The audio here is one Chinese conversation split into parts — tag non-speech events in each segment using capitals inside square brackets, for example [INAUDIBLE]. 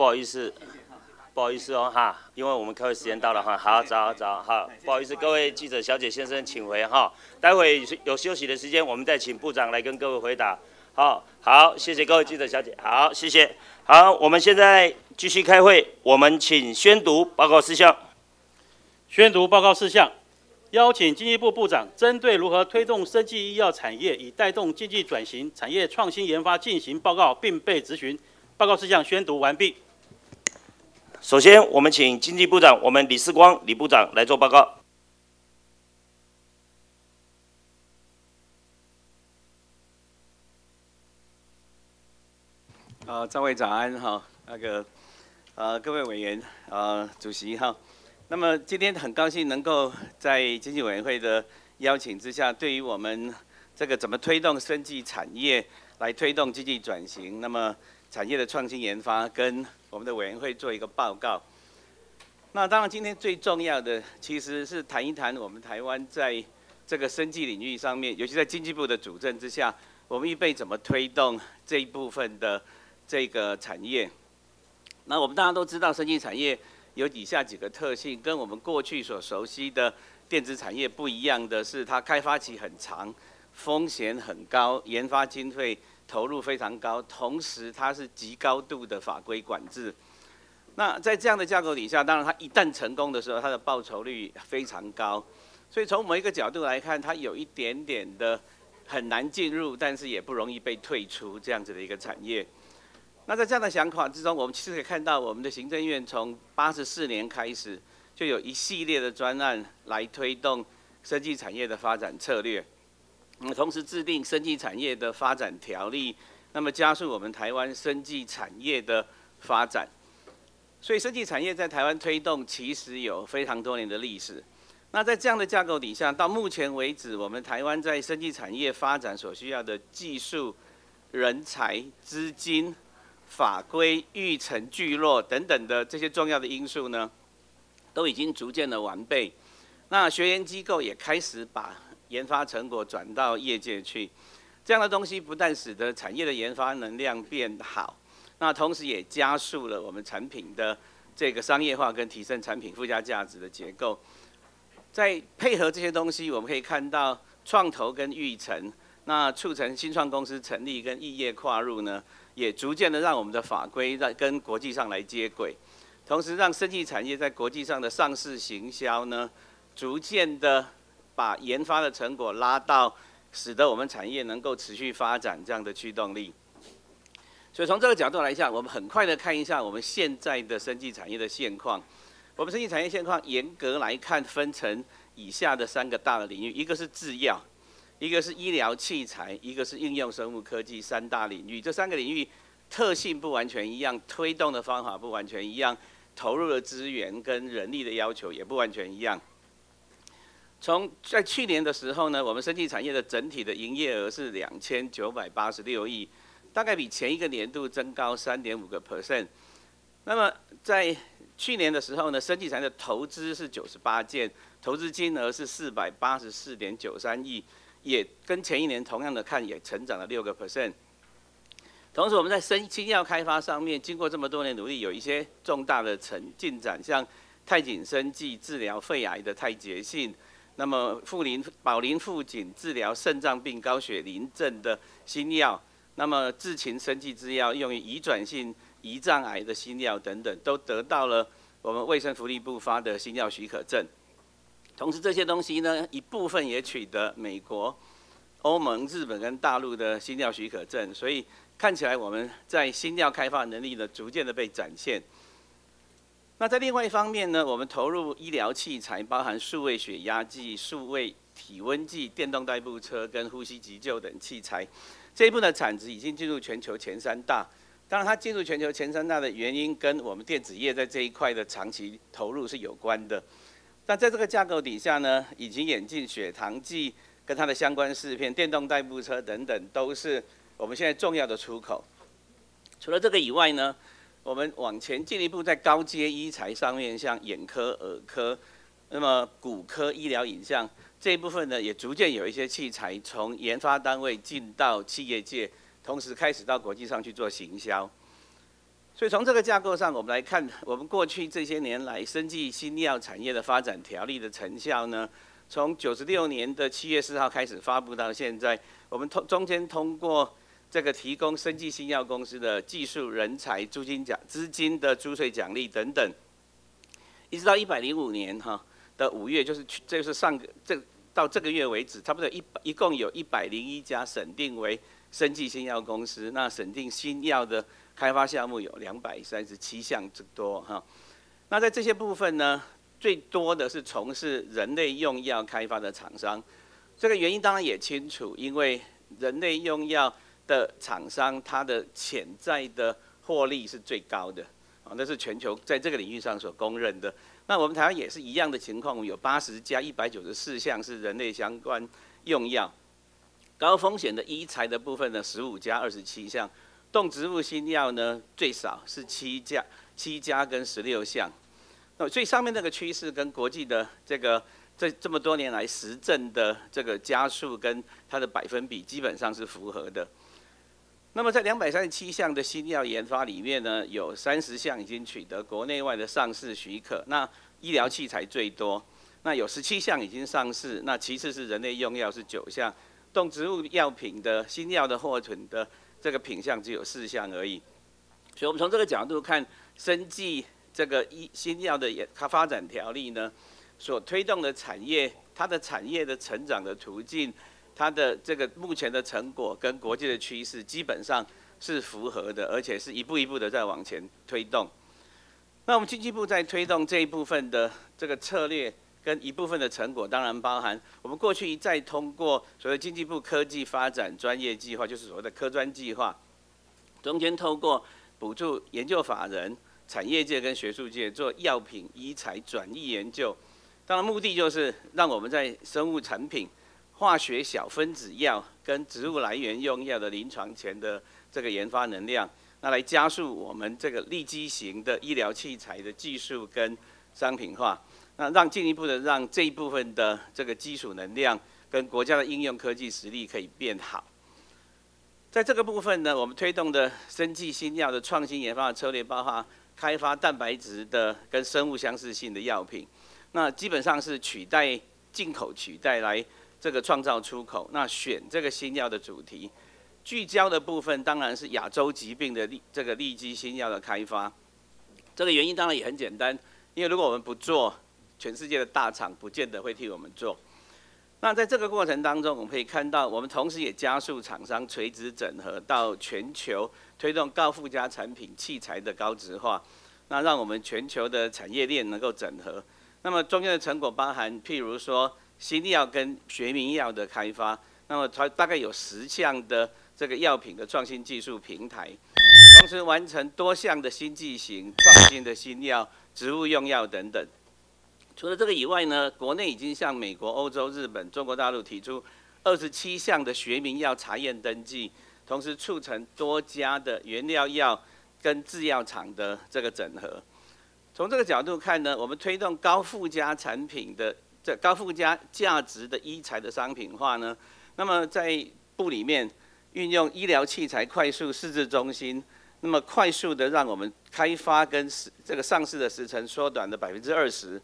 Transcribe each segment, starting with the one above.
不好意思，不好意思哦哈，因为我们开会时间到了哈，好，早早好，不好意思，各位记者小姐先生请回哈，待会有休息的时间，我们再请部长来跟各位回答。好，好，谢谢各位记者小姐，好，谢谢。好，我们现在继续开会，我们请宣读报告事项。宣读报告事项，邀请经济部部长针对如何推动生技医药产业，以带动经济转型、产业创新研发进行报告，并被质询。报告事项宣读完毕。首先，我们请经济部长，我们李世光李部长来做报告。啊，张委早安哈，那个呃各位委员啊主席哈，那么今天很高兴能够在经济委员会的邀请之下，对于我们这个怎么推动生技产业来推动经济转型，那么产业的创新研发跟我们的委员会做一个报告。那当然今天最重要的其实是谈一谈我们台湾在这个生技领域上面，尤其在经济部的主政之下，我们预备怎么推动这一部分的。这个产业，那我们大家都知道，生技产业有以下几个特性，跟我们过去所熟悉的电子产业不一样的是，它开发期很长，风险很高，研发经费投入非常高，同时它是极高度的法规管制。那在这样的架构底下，当然它一旦成功的时候，它的报酬率非常高。所以从某一个角度来看，它有一点点的很难进入，但是也不容易被退出这样子的一个产业。那在这样的想法之中，我们其实可以看到，我们的行政院从八十四年开始，就有一系列的专案来推动生技产业的发展策略。那同时制定生技产业的发展条例，那么加速我们台湾生技产业的发展。所以生技产业在台湾推动其实有非常多年的历史。那在这样的架构底下，到目前为止，我们台湾在生技产业发展所需要的技术、人才、资金。法规、育成聚落等等的这些重要的因素呢，都已经逐渐的完备。那学研机构也开始把研发成果转到业界去，这样的东西不但使得产业的研发能量变好，那同时也加速了我们产品的这个商业化跟提升产品附加价值的结构。在配合这些东西，我们可以看到创投跟育成，那促成新创公司成立跟异业跨入呢。也逐渐的让我们的法规在跟国际上来接轨，同时让生技产业在国际上的上市行销呢，逐渐的把研发的成果拉到，使得我们产业能够持续发展这样的驱动力。所以从这个角度来讲，我们很快的看一下我们现在的生技产业的现况。我们生技产业现况严格来看分成以下的三个大的领域，一个是制药。一个是医疗器材，一个是应用生物科技，三大领域。这三个领域特性不完全一样，推动的方法不完全一样，投入的资源跟人力的要求也不完全一样。从在去年的时候呢，我们生技产业的整体的营业额是两千九百八十六亿，大概比前一个年度增高三点五个 percent。那么在去年的时候呢，生技产业的投资是九十八件，投资金额是四百八十四点九三亿。也跟前一年同样的看，也成长了六个 percent。同时，我们在生新药开发上面，经过这么多年努力，有一些重大的成进展，像泰景生技治疗肺癌的泰捷信，那么富林宝林富锦治疗肾脏病高血磷症的新药，那么智勤生技制药用于移转性胰脏癌的新药等等，都得到了我们卫生福利部发的新药许可证。同时，这些东西呢，一部分也取得美国、欧盟、日本跟大陆的新药许可证，所以看起来我们在新药开发能力呢，逐渐的被展现。那在另外一方面呢，我们投入医疗器材，包含数位血压计、数位体温计、电动代步车跟呼吸急救等器材，这一部的产值已经进入全球前三大。当然，它进入全球前三大的原因，跟我们电子业在这一块的长期投入是有关的。那在这个架构底下呢，已经演进血糖计跟它的相关饰片、电动代步车等等，都是我们现在重要的出口。除了这个以外呢，我们往前进一步在高阶医材上面，像眼科、耳科，那么骨科、医疗影像这一部分呢，也逐渐有一些器材从研发单位进到企业界，同时开始到国际上去做行销。所以从这个架构上，我们来看我们过去这些年来生技新药产业的发展条例的成效呢？从九十六年的七月四号开始发布到现在，我们通中间通过这个提供生技新药公司的技术人才租金奖、资金的租税奖励等等，一直到一百零五年哈的五月，就是去，这就是上个这到这个月为止，差不多一百一共有一百零一家审定为生技新药公司，那审定新药的。开发项目有两百三十七项之多哈，那在这些部分呢，最多的是从事人类用药开发的厂商，这个原因当然也清楚，因为人类用药的厂商，它的潜在的获利是最高的，啊，那是全球在这个领域上所公认的。那我们台湾也是一样的情况，有八十家一百九十四项是人类相关用药，高风险的医材的部分呢，十五家二十七项。动植物新药呢，最少是七家，七家跟十六项。那最上面那个趋势跟国际的这个这这么多年来实证的这个加速跟它的百分比基本上是符合的。那么在两百三十七项的新药研发里面呢，有三十项已经取得国内外的上市许可。那医疗器材最多，那有十七项已经上市。那其次是人类用药是九项，动植物药品的新药的货存的。这个品项只有四项而已，所以我们从这个角度看，生技这个医新药的它发展条例呢，所推动的产业，它的产业的成长的途径，它的这个目前的成果跟国际的趋势基本上是符合的，而且是一步一步的在往前推动。那我们经济部在推动这一部分的这个策略。跟一部分的成果，当然包含我们过去一再通过所谓经济部科技发展专业计划，就是所谓的科专计划，中间透过补助研究法人、产业界跟学术界做药品医材转移研究，当然目的就是让我们在生物产品、化学小分子药跟植物来源用药的临床前的这个研发能量，那来加速我们这个立基型的医疗器材的技术跟商品化。那让进一步的让这一部分的这个基础能量跟国家的应用科技实力可以变好，在这个部分呢，我们推动的生技新药的创新研发的策略，包括开发蛋白质的跟生物相似性的药品，那基本上是取代进口取代来这个创造出口。那选这个新药的主题，聚焦的部分当然是亚洲疾病的利这个利基新药的开发。这个原因当然也很简单，因为如果我们不做，全世界的大厂不见得会替我们做。那在这个过程当中，我们可以看到，我们同时也加速厂商垂直整合到全球，推动高附加产品器材的高值化，那让我们全球的产业链能够整合。那么中间的成果包含，譬如说新药跟学名药的开发，那么它大概有十项的这个药品的创新技术平台，同时完成多项的新剂型创新的新药、植物用药等等。除了这个以外呢，国内已经向美国、欧洲、日本、中国大陆提出二十七项的学名药查验登记，同时促成多家的原料药跟制药厂的这个整合。从这个角度看呢，我们推动高附加产品的这高附加价值的医材的商品化呢，那么在部里面运用医疗器材快速试制中心，那么快速的让我们开发跟这个上市的时程缩短了百分之二十。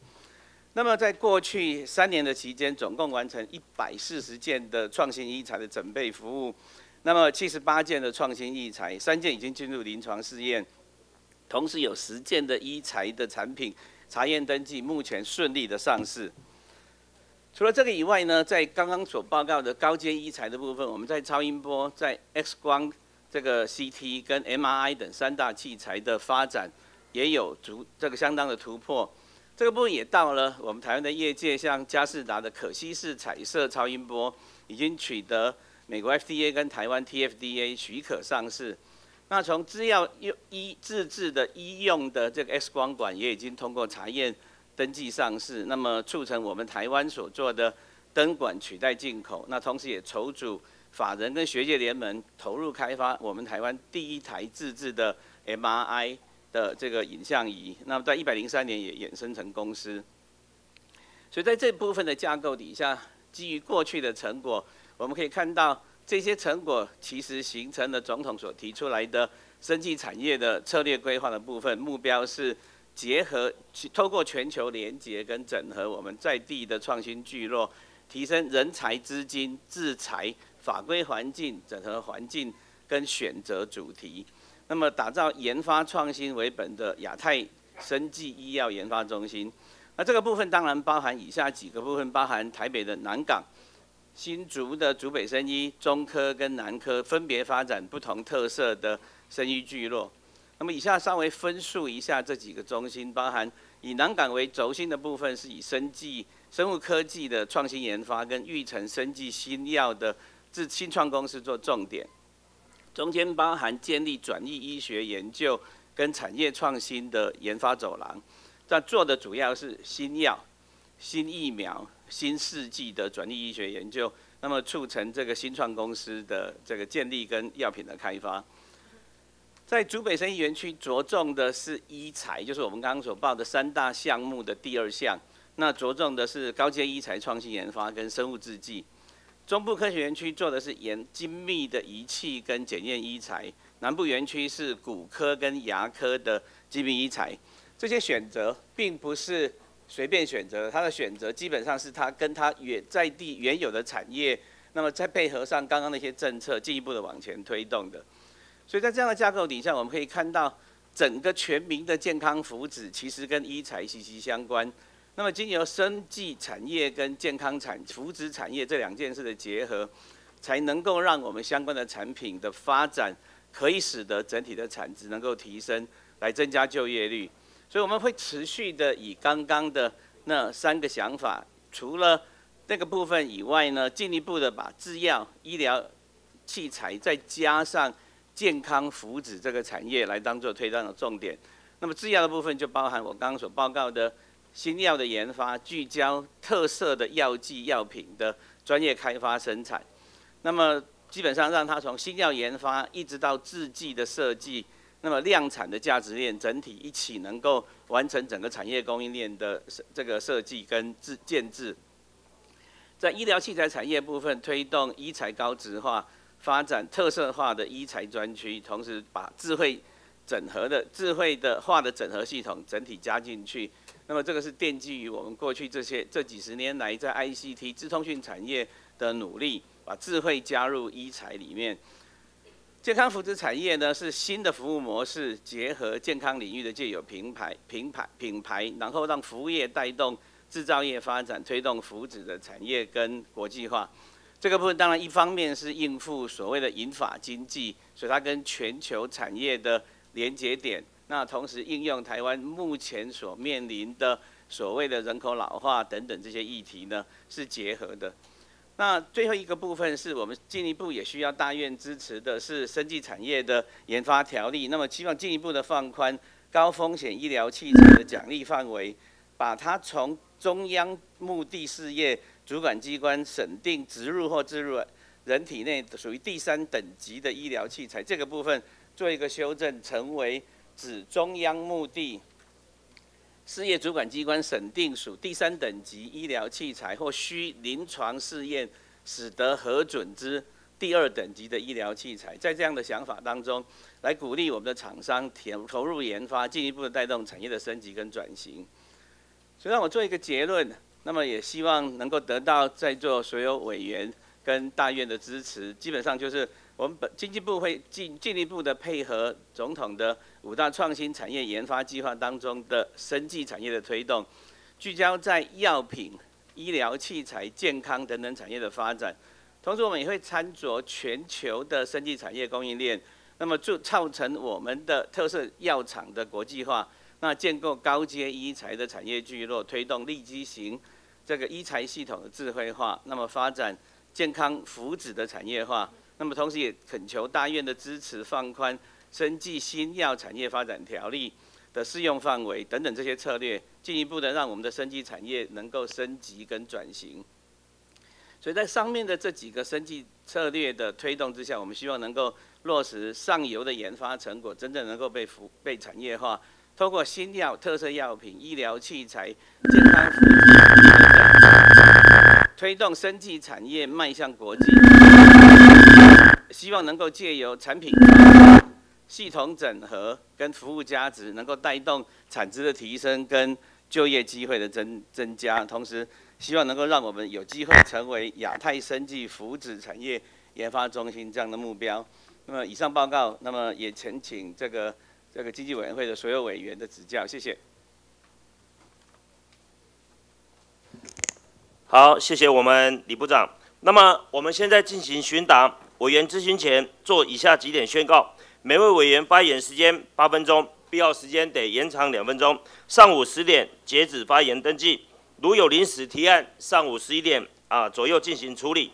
那么在过去三年的期间，总共完成一百四十件的创新医材的准备服务，那么七十八件的创新医材，三件已经进入临床试验，同时有十件的医材的产品查验登记，目前顺利的上市。除了这个以外呢，在刚刚所报告的高阶医材的部分，我们在超音波、在 X 光、这个 CT 跟 MRI 等三大器材的发展，也有足这个相当的突破。这个部分也到了我们台湾的业界，像嘉士达的可稀释彩色超音波已经取得美国 FDA 跟台湾 TFDA 许可上市。那从制药用医自制的医用的这个 X 光管也已经通过查验登记上市，那么促成我们台湾所做的灯管取代进口。那同时也筹组法人跟学界联盟投入开发我们台湾第一台自制的 MRI。的这个影像仪，那么在一百零三年也衍生成公司，所以在这部分的架构底下，基于过去的成果，我们可以看到这些成果其实形成了总统所提出来的生技产业的策略规划的部分，目标是结合透过全球连接跟整合我们在地的创新聚落，提升人才、资金、制裁、法规环境、整合环境跟选择主题，那么打造研发创新为本的亚太生技医药研发中心。那这个部分当然包含以下几个部分，包含台北的南港。新竹的竹北生医、中科跟南科分别发展不同特色的生医聚落。那么以下稍微分述一下这几个中心，包含以南港为轴心的部分，是以生技、生物科技的创新研发跟育成生技新药的自新创公司做重点。中间包含建立转译医学研究跟产业创新的研发走廊。但做的主要是新药、新疫苗。新世纪的转移医学研究，那么促成这个新创公司的这个建立跟药品的开发。在竹北生医园区着重的是医材，就是我们刚刚所报的三大项目的第二项。那着重的是高阶医材创新研发跟生物制剂。中部科学园区做的是研精密的仪器跟检验医材。南部园区是骨科跟牙科的精密医材。这些选择并不是。随便选择，他的选择基本上是他跟他原在地原有的产业，那么再配合上刚刚那些政策，进一步的往前推动的。所以在这样的架构底下，我们可以看到整个全民的健康福祉其实跟医材息息相关。那么经由生技产业跟健康产福祉产业这两件事的结合，才能够让我们相关的产品的发展，可以使得整体的产值能够提升，来增加就业率。所以我们会持续的以刚刚的那三个想法，除了那个部分以外呢，进一步的把制药、医疗器材再加上健康福祉这个产业来当做推断的重点。那么制药的部分就包含我刚刚所报告的新药的研发，聚焦特色的药剂药品的专业开发生产。那么基本上让它从新药研发一直到制剂的设计。那么量产的价值链整体一起能够完成整个产业供应链的这个设计跟制建制，在医疗器材产业部分推动医材高值化，发展特色化的医材专区，同时把智慧整合的智慧的化的整合系统整体加进去。那么这个是奠基于我们过去这些这几十年来在 ICT 资通讯产业的努力，把智慧加入医材里面。健康福祉产业呢是新的服务模式，结合健康领域的借有品牌、品牌、品牌，然后让服务业带动制造业发展，推动福祉的产业跟国际化。这个部分当然一方面是应付所谓的银发经济，所以它跟全球产业的连接点。那同时应用台湾目前所面临的所谓的人口老化等等这些议题呢是结合的。那最后一个部分是我们进一步也需要大院支持的是生技产业的研发条例。那么希望进一步的放宽高风险医疗器材的奖励范围，把它从中央目的事业主管机关审定植入或置入人体内属于第三等级的医疗器材这个部分做一个修正，成为指中央目的。事业主管机关审定属第三等级医疗器材或需临床试验使得核准之第二等级的医疗器材，在这样的想法当中，来鼓励我们的厂商投投入研发，进一步的带动产业的升级跟转型。所以让我做一个结论，那么也希望能够得到在座所有委员跟大院的支持，基本上就是。我们本经济部会进进一步的配合总统的五大创新产业研发计划当中的生技产业的推动，聚焦在药品、医疗器材、健康等等产业的发展。同时，我们也会参酌全球的生技产业供应链，那么就造成我们的特色药厂的国际化，那建构高阶医材的产业聚落，推动立基型这个医材系统的智慧化，那么发展健康福祉的产业化。那么，同时也恳求大院的支持，放宽生技新药产业发展条例的适用范围等等这些策略，进一步的让我们的生技产业能够升级跟转型。所以在上面的这几个生技策略的推动之下，我们希望能够落实上游的研发成果，真正能够被服被产业化，通过新药、特色药品、医疗器材、健康服务推动生技产业迈向国际。希望能够借由产品、系统整合跟服务价值，能够带动产值的提升跟就业机会的增增加，同时希望能够让我们有机会成为亚太生技福祉产业研发中心这样的目标。那么以上报告，那么也恳请这个这个经济委员会的所有委员的指教，谢谢。好，谢谢我们李部长。那么我们现在进行询答，委员咨询前做以下几点宣告：每位委员发言时间八分钟，必要时间得延长两分钟。上午十点截止发言登记，如有临时提案，上午十一点啊左右进行处理。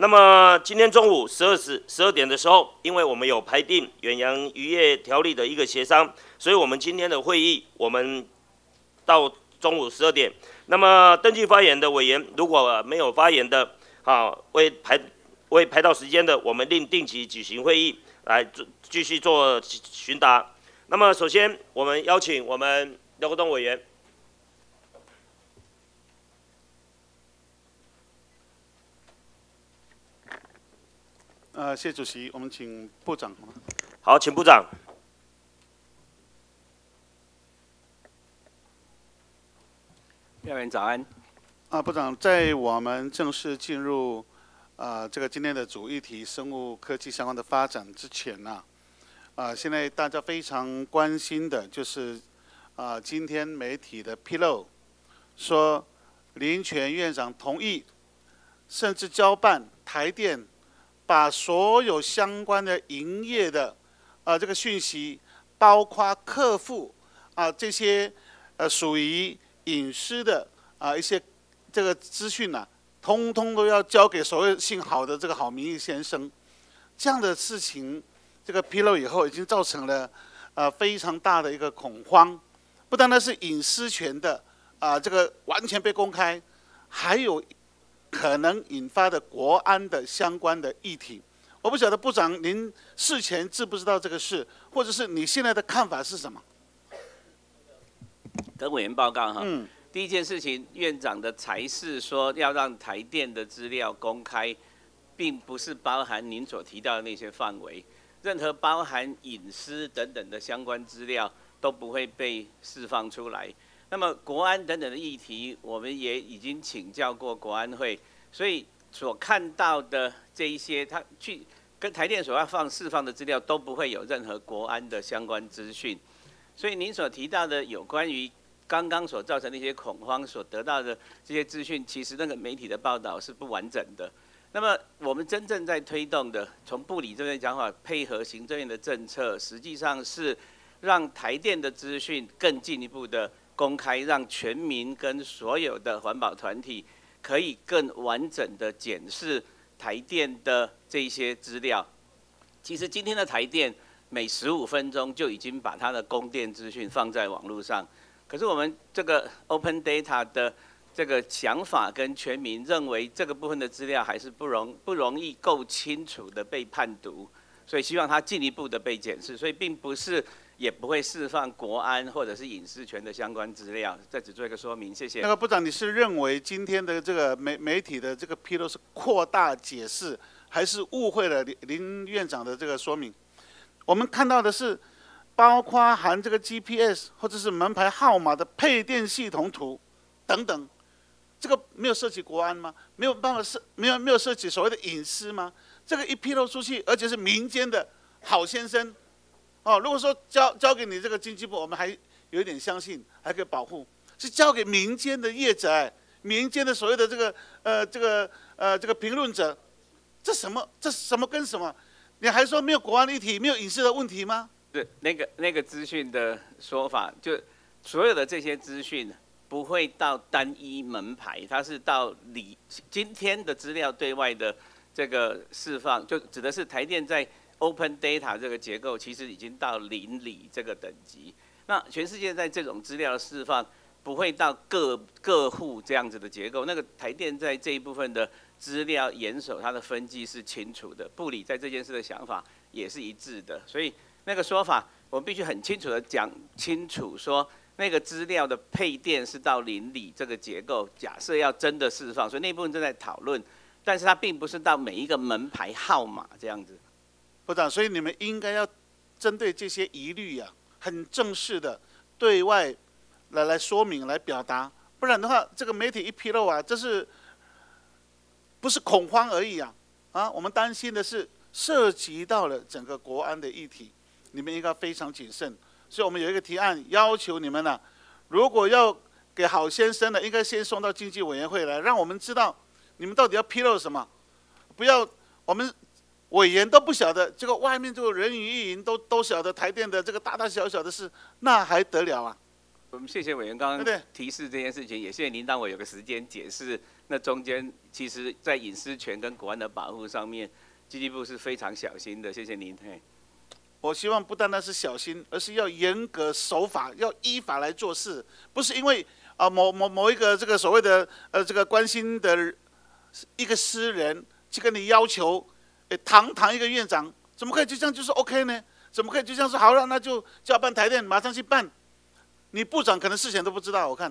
那么今天中午十二时十二点的时候，因为我们有排定远洋渔业条例的一个协商，所以我们今天的会议我们到中午十二点。那么登记发言的委员如果没有发言的，好未排未排到时间的，我们另定期举行会议来继续做询答。那么首先我们邀请我们刘国栋委员。呃，谢主席，我们请部长。好，请部长。廖员早安。啊，部长，在我们正式进入啊这个今天的主议题生物科技相关的发展之前呢，啊，现在大家非常关心的就是啊今天媒体的披露，说林权院长同意，甚至交办台电，把所有相关的营业的啊这个讯息，包括客户啊这些呃属于隐私的啊一些。这个资讯呢，通通都要交给所谓姓郝的这个郝明义先生，这样的事情，这个披露以后，已经造成了呃非常大的一个恐慌，不单单是隐私权的啊这个完全被公开，还有可能引发的国安的相关的议题。我不晓得部长您事前知不知道这个事，或者是你现在的看法是什么？跟委员报告哈。嗯。第一件事情，院长的才是说要让台电的资料公开，并不是包含您所提到的那些范围，任何包含隐私等等的相关资料都不会被释放出来。那么国安等等的议题，我们也已经请教过国安会，所以所看到的这一些，他去跟台电所要放释放的资料都不会有任何国安的相关资讯。所以您所提到的有关于。刚刚所造成的一些恐慌，所得到的这些资讯，其实那个媒体的报道是不完整的。那么我们真正在推动的，从部里这边讲法，配合行政院的政策，实际上是让台电的资讯更进一步的公开，让全民跟所有的环保团体可以更完整的检视台电的这些资料。其实今天的台电每十五分钟就已经把它的供电资讯放在网络上。可是我们这个 open data 的这个想法跟全民认为这个部分的资料还是不容不容易够清楚的被判读，所以希望它进一步的被检视，所以并不是也不会释放国安或者是隐私权的相关资料。再只做一个说明，谢谢。那个部长，你是认为今天的这个媒媒体的这个披露是扩大解释，还是误会了林林院长的这个说明？我们看到的是。包括含这个 GPS 或者是门牌号码的配电系统图等等，这个没有涉及国安吗？没有办法涉，没有没有涉及所谓的隐私吗？这个一披露出去，而且是民间的好先生，哦，如果说交交给你这个经济部，我们还有一点相信，还可以保护，是交给民间的业者，民间的所谓的这个呃这个呃这个评论者，这什么这什么跟什么？你还说没有国安议题，没有隐私的问题吗？对，那个那个资讯的说法，就所有的这些资讯不会到单一门牌，它是到里今天的资料对外的这个释放，就指的是台电在 open data 这个结构，其实已经到邻里这个等级。那全世界在这种资料的释放，不会到各各户这样子的结构。那个台电在这一部分的资料严守，它的分际是清楚的，部里在这件事的想法也是一致的，所以。那个说法，我们必须很清楚的讲清楚，说那个资料的配电是到邻里这个结构，假设要真的释放，所以那部分正在讨论，但是它并不是到每一个门牌号码这样子。所以你们应该要针对这些疑虑呀，很正式的对外来来说明、来表达，不然的话，这个媒体一披露啊，这是不是恐慌而已啊？啊，我们担心的是涉及到了整个国安的议题，你们应该非常谨慎。所以我们有一个提案，要求你们呢，如果要给郝先生的，应该先送到经济委员会来，让我们知道你们到底要披露什么，不要我们委员都不晓得，这个外面这个人云亦云都都晓得台电的这个大大小小的事，那还得了啊？我们谢谢委员刚刚提示这件事情，也谢谢您让我有个时间解释。那中间其实，在隐私权跟国安的保护上面，经济部是非常小心的。谢谢您。嘿，我希望不单单是小心，而是要严格守法，要依法来做事，不是因为啊某某某一个这个所谓的呃这个关心的一个私人去跟你要求，诶，堂堂一个院长怎么可以就这样就是 OK 呢？怎么可以就这样说好了？那就就要办台电，马上去办。你部长可能事前都不知道，我看，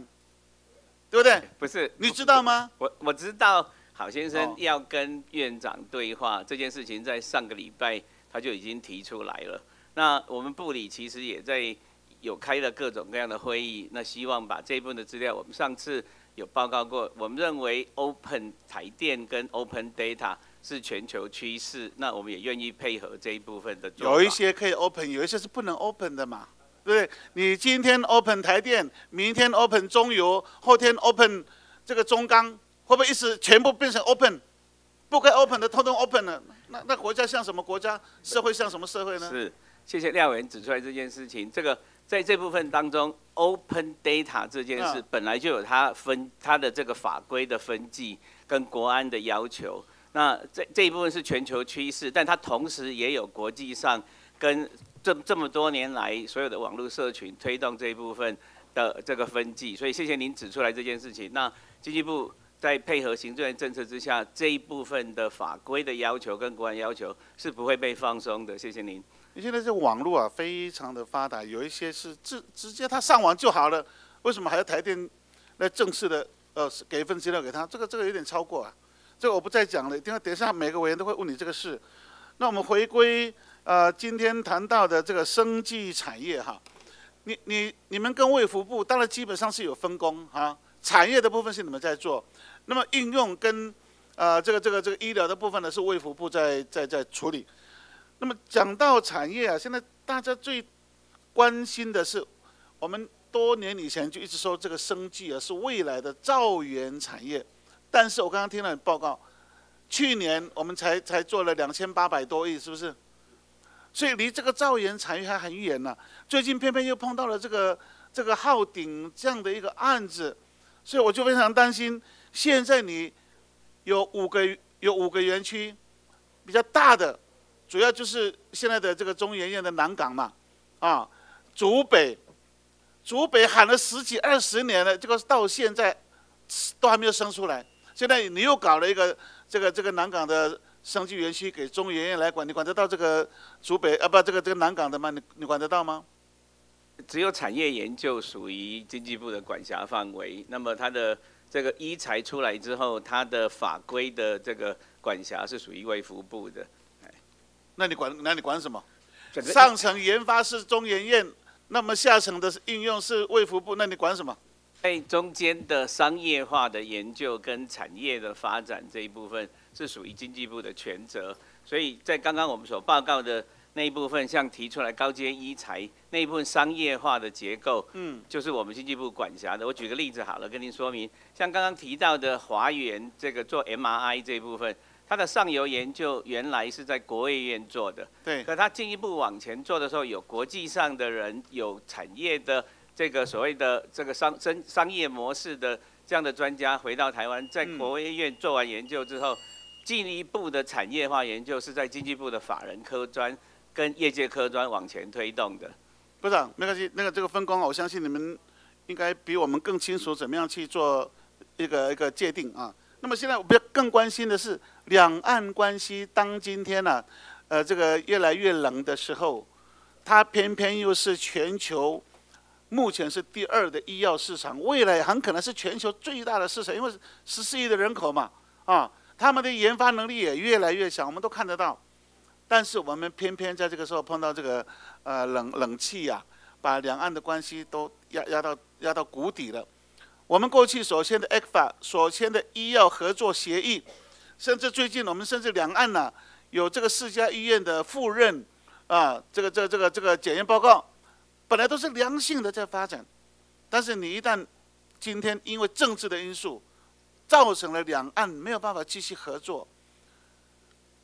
对不对？不是，你知道吗？我我知道郝先生哦要跟院长对话、这件事情，在上个礼拜他就已经提出来了。那我们部里其实也在有开了各种各样的会议，那希望把这一部分的资料，我们上次有报告过，我们认为 Open 台电跟 Open Data 是全球趋势，那我们也愿意配合这一部分的。有一些可以 open，有一些是不能 open 的嘛，对不对？你今天 open 台电，明天 open 中油，后天 open 这个中钢，会不会一时全部变成 open？不该 open 的通通 open 了，那那国家像什么国家？社会像什么社会呢？是，谢谢廖委员指出来这件事情。这个在这部分当中，Open Data 这件事嗯本来就有它分它的这个法规的分际跟国安的要求。那这这一部分是全球趋势，但它同时也有国际上跟这这么多年来所有的网络社群推动这一部分的这个分际。所以谢谢您指出来这件事情。那经济部。在配合行政院政策之下，这一部分的法规的要求跟国安要求是不会被放松的。谢谢您。你现在这网络啊，非常的发达，有一些是直直接他上网就好了，为什么还要台电来正式的呃给一份资料给他？这个这个有点超过啊，这我不再讲了，因为等一下每个委员都会问你这个事。那我们回归呃今天谈到的这个生技产业哈，你你你们跟卫福部当然基本上是有分工哈，产业的部分是你们在做，那么应用跟呃这个这个这个医疗的部分呢是卫福部在在在处理。那么讲到产业啊，现在大家最关心的是，我们多年以前就一直说这个生技啊是未来的造园产业，但是我刚刚听了你报告，去年我们才才做了两千八百多亿，是不是？所以离这个造园产业还很远呢、最近偏偏又碰到了这个这个浩鼎这样的一个案子，所以我就非常担心。现在你有五个有五个园区，比较大的。主要就是现在的这个中研院的南港嘛，啊，竹北，竹北喊了十几二十年了，这个到现在都还没有生出来。现在你又搞了一个这个这个南港的生技园区给中研院来管，你管得到这个竹北啊不这个这个南港的吗？你你管得到吗？只有产业研究属于经济部的管辖范围，那么它的这个医材出来之后，它的法规的这个管辖是属于卫福部的。那你管那你管什么？上层研发是中研院，那么下层的应用是卫福部，那你管什么？在中间的商业化的研究跟产业的发展这一部分是属于经济部的全责，所以在刚刚我们所报告的那一部分，像提出来高阶医材那一部分商业化的结构，嗯，就是我们经济部管辖的。我举个例子好了，跟您说明，像刚刚提到的华源这个做 MRI 这一部分，它的上游研究原来是在国卫院做的，对，可它进一步往前做的时候，有国际上的人，有产业的这个所谓的这个商商商业模式的这样的专家回到台湾，在嗯国卫院做完研究之后，进一步的产业化研究是在经济部的法人科专跟业界科专往前推动的。部长没关系，那个这个分工啊，我相信你们应该比我们更清楚怎么样去做一个一个界定啊。那么现在我比较更关心的是两岸关系，当今天呢、呃，这个越来越冷的时候，它偏偏又是全球目前是第二的医药市场，未来很可能是全球最大的市场，因为十四亿的人口嘛，啊，他们的研发能力也越来越强，我们都看得到。但是我们偏偏在这个时候碰到这个呃冷冷气呀、把两岸的关系都压压到压到谷底了。我们过去所签的 ECFA 所签的医药合作协议，甚至最近我们甚至两岸呢、有这个四家医院的赴任啊，这个这个这个这个检验报告，本来都是良性的在发展，但是你一旦今天因为政治的因素，造成了两岸没有办法继续合作，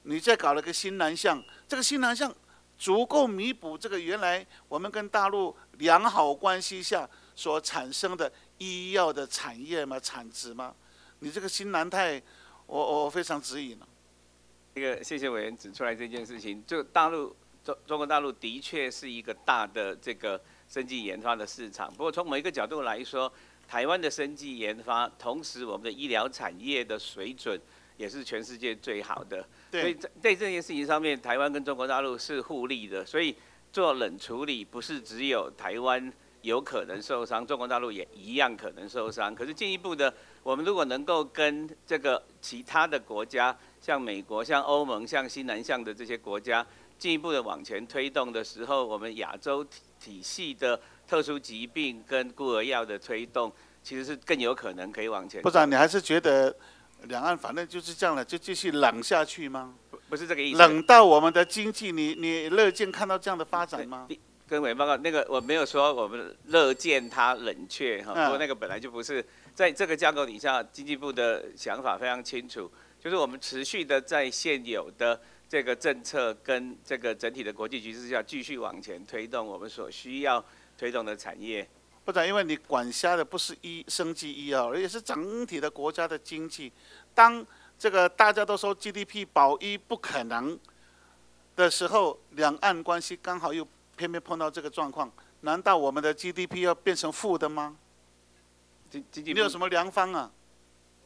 你再搞了个新南向，这个新南向足够弥补这个原来我们跟大陆良好关系下所产生的医药的产业吗？产值吗？你这个新南太，我我非常质疑呢。这个谢谢委员指出来这件事情，就大陆中中国大陆的确是一个大的这个生技研发的市场。不过从某一个角度来说，台湾的生技研发，同时我们的医疗产业的水准也是全世界最好的。所以，在在这件事情上面，台湾跟中国大陆是互利的。所以做冷处理不是只有台湾有可能受伤，中国大陆也一样可能受伤。可是进一步的，我们如果能够跟这个其他的国家，像美国、像欧盟、像西南向的这些国家，进一步的往前推动的时候，我们亚洲体体系的特殊疾病跟孤儿药的推动，其实是更有可能可以往前走。部长，你还是觉得两岸反正就是这样了，就继续冷下去吗？不不是这个意思。冷到我们的经济，你你乐见看到这样的发展吗？跟委员报告，那个我没有说我们乐见它冷却哈，嗯不过那个本来就不是在这个架构底下，经济部的想法非常清楚，就是我们持续的在现有的这个政策跟这个整体的国际局势下，继续往前推动我们所需要推动的产业。部长，因为你管辖的不是医生计医药，而且是整体的国家的经济。当这个大家都说 GDP 保一不可能的时候，两岸关系刚好又偏偏碰到这个状况，难道我们的 GDP 要变成负的吗？经经济你有什么良方啊？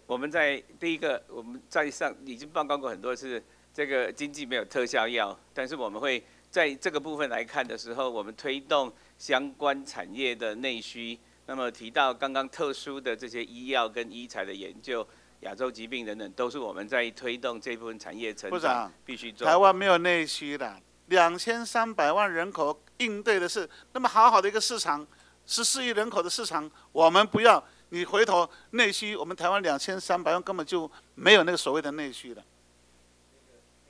我们在第一个，我们在上已经报告过很多次，这个经济没有特效药，但是我们会在这个部分来看的时候，我们推动相关产业的内需。那么提到刚刚特殊的这些医药跟医材的研究、亚洲疾病等等，都是我们在推动这部分产业成长必须做。台湾没有内需的，两千三百万人口应对的是那么好好的一个市场，十四亿人口的市场，我们不要。你回头内需，我们台湾两千三百万根本就没有那个所谓的内需了。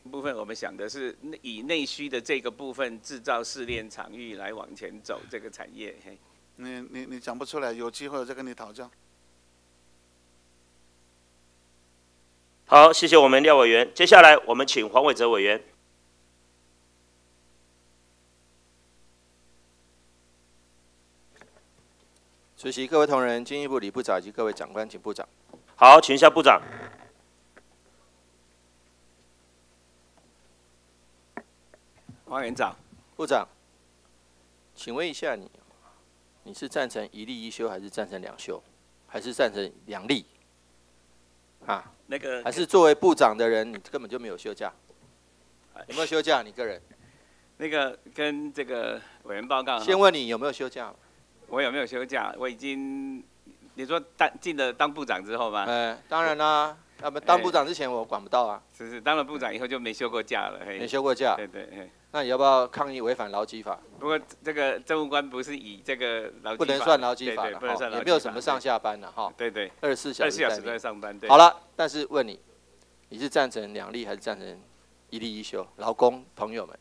部分我们想的是以内需的这个部分制造试炼场域来往前走这个产业。嘿你你你讲不出来，有机会我再跟你讨教。好，谢谢我们廖委员。接下来我们请黄伟哲委员。主席、各位同仁、经济部李部长以及各位长官，请部长。好，请一下部长。黄园长，部长，请问一下你，你是赞成一例一休，还是赞成两休，还是赞成两例？啊，那个还是作为部长的人，你根本就没有休假？有没有休假？你个人，那个跟这个委员报告，先问你有没有休假？我有没有休假？我已经，你说当进了当部长之后吗？呃，当然啦，那么当部长之前我管不到啊，是是，当了部长以后就没休过假了。没休过假，对对，嘿那你要不要抗议违反劳基法？不过这个政务官不是以这个劳基不能法算劳基法对对了哈，不能算劳基法也没有什么上下班了哈，对对，二十四小二十四小时在上班。对，好了，但是问你，你是赞成两例还是赞成一例一休？劳工朋友们，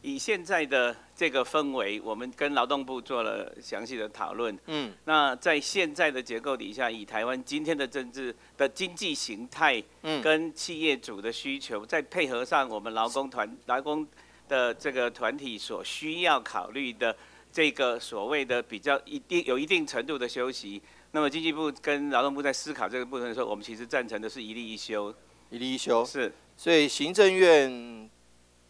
以现在的这个氛围，我们跟劳动部做了详细的讨论。嗯，那在现在的结构底下，以台湾今天的政治的经济形态嗯跟企业主的需求，再配合上我们劳工团劳工的这个团体所需要考虑的这个所谓的比较一定有一定程度的休息，那么经济部跟劳动部在思考这个部分的时候，我们其实赞成的是一例一休，一例一休，是。所以行政院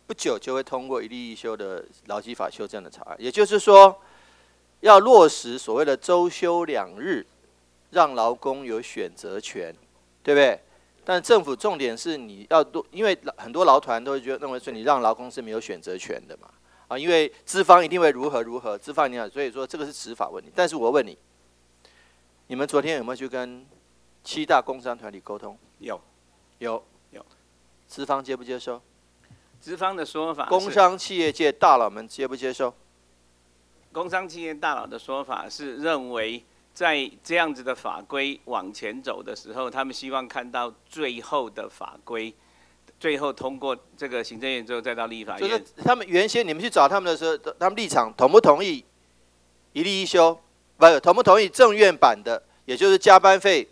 不久就会通过一例一休的劳基法修正的草案，也就是说，要落实所谓的周休两日，让劳工有选择权，对不对？但政府重点是你要多，因为很多劳团都会觉得认为说你让劳工是没有选择权的嘛，啊，因为资方一定会如何如何，资方一定要，所以说这个是执法问题。但是我问你，你们昨天有没有去跟七大工商团体沟通？有有有，资方接不接受？资方的说法，工商企业界大佬们接不接受？工商企业大佬的说法是认为，在这样子的法规往前走的时候，他们希望看到最后的法规，最后通过这个行政院之后再到立法院。就是他们原先你们去找他们的时候，他们立场同不同意一例一休？不是同不同意正院版的，也就是加班费，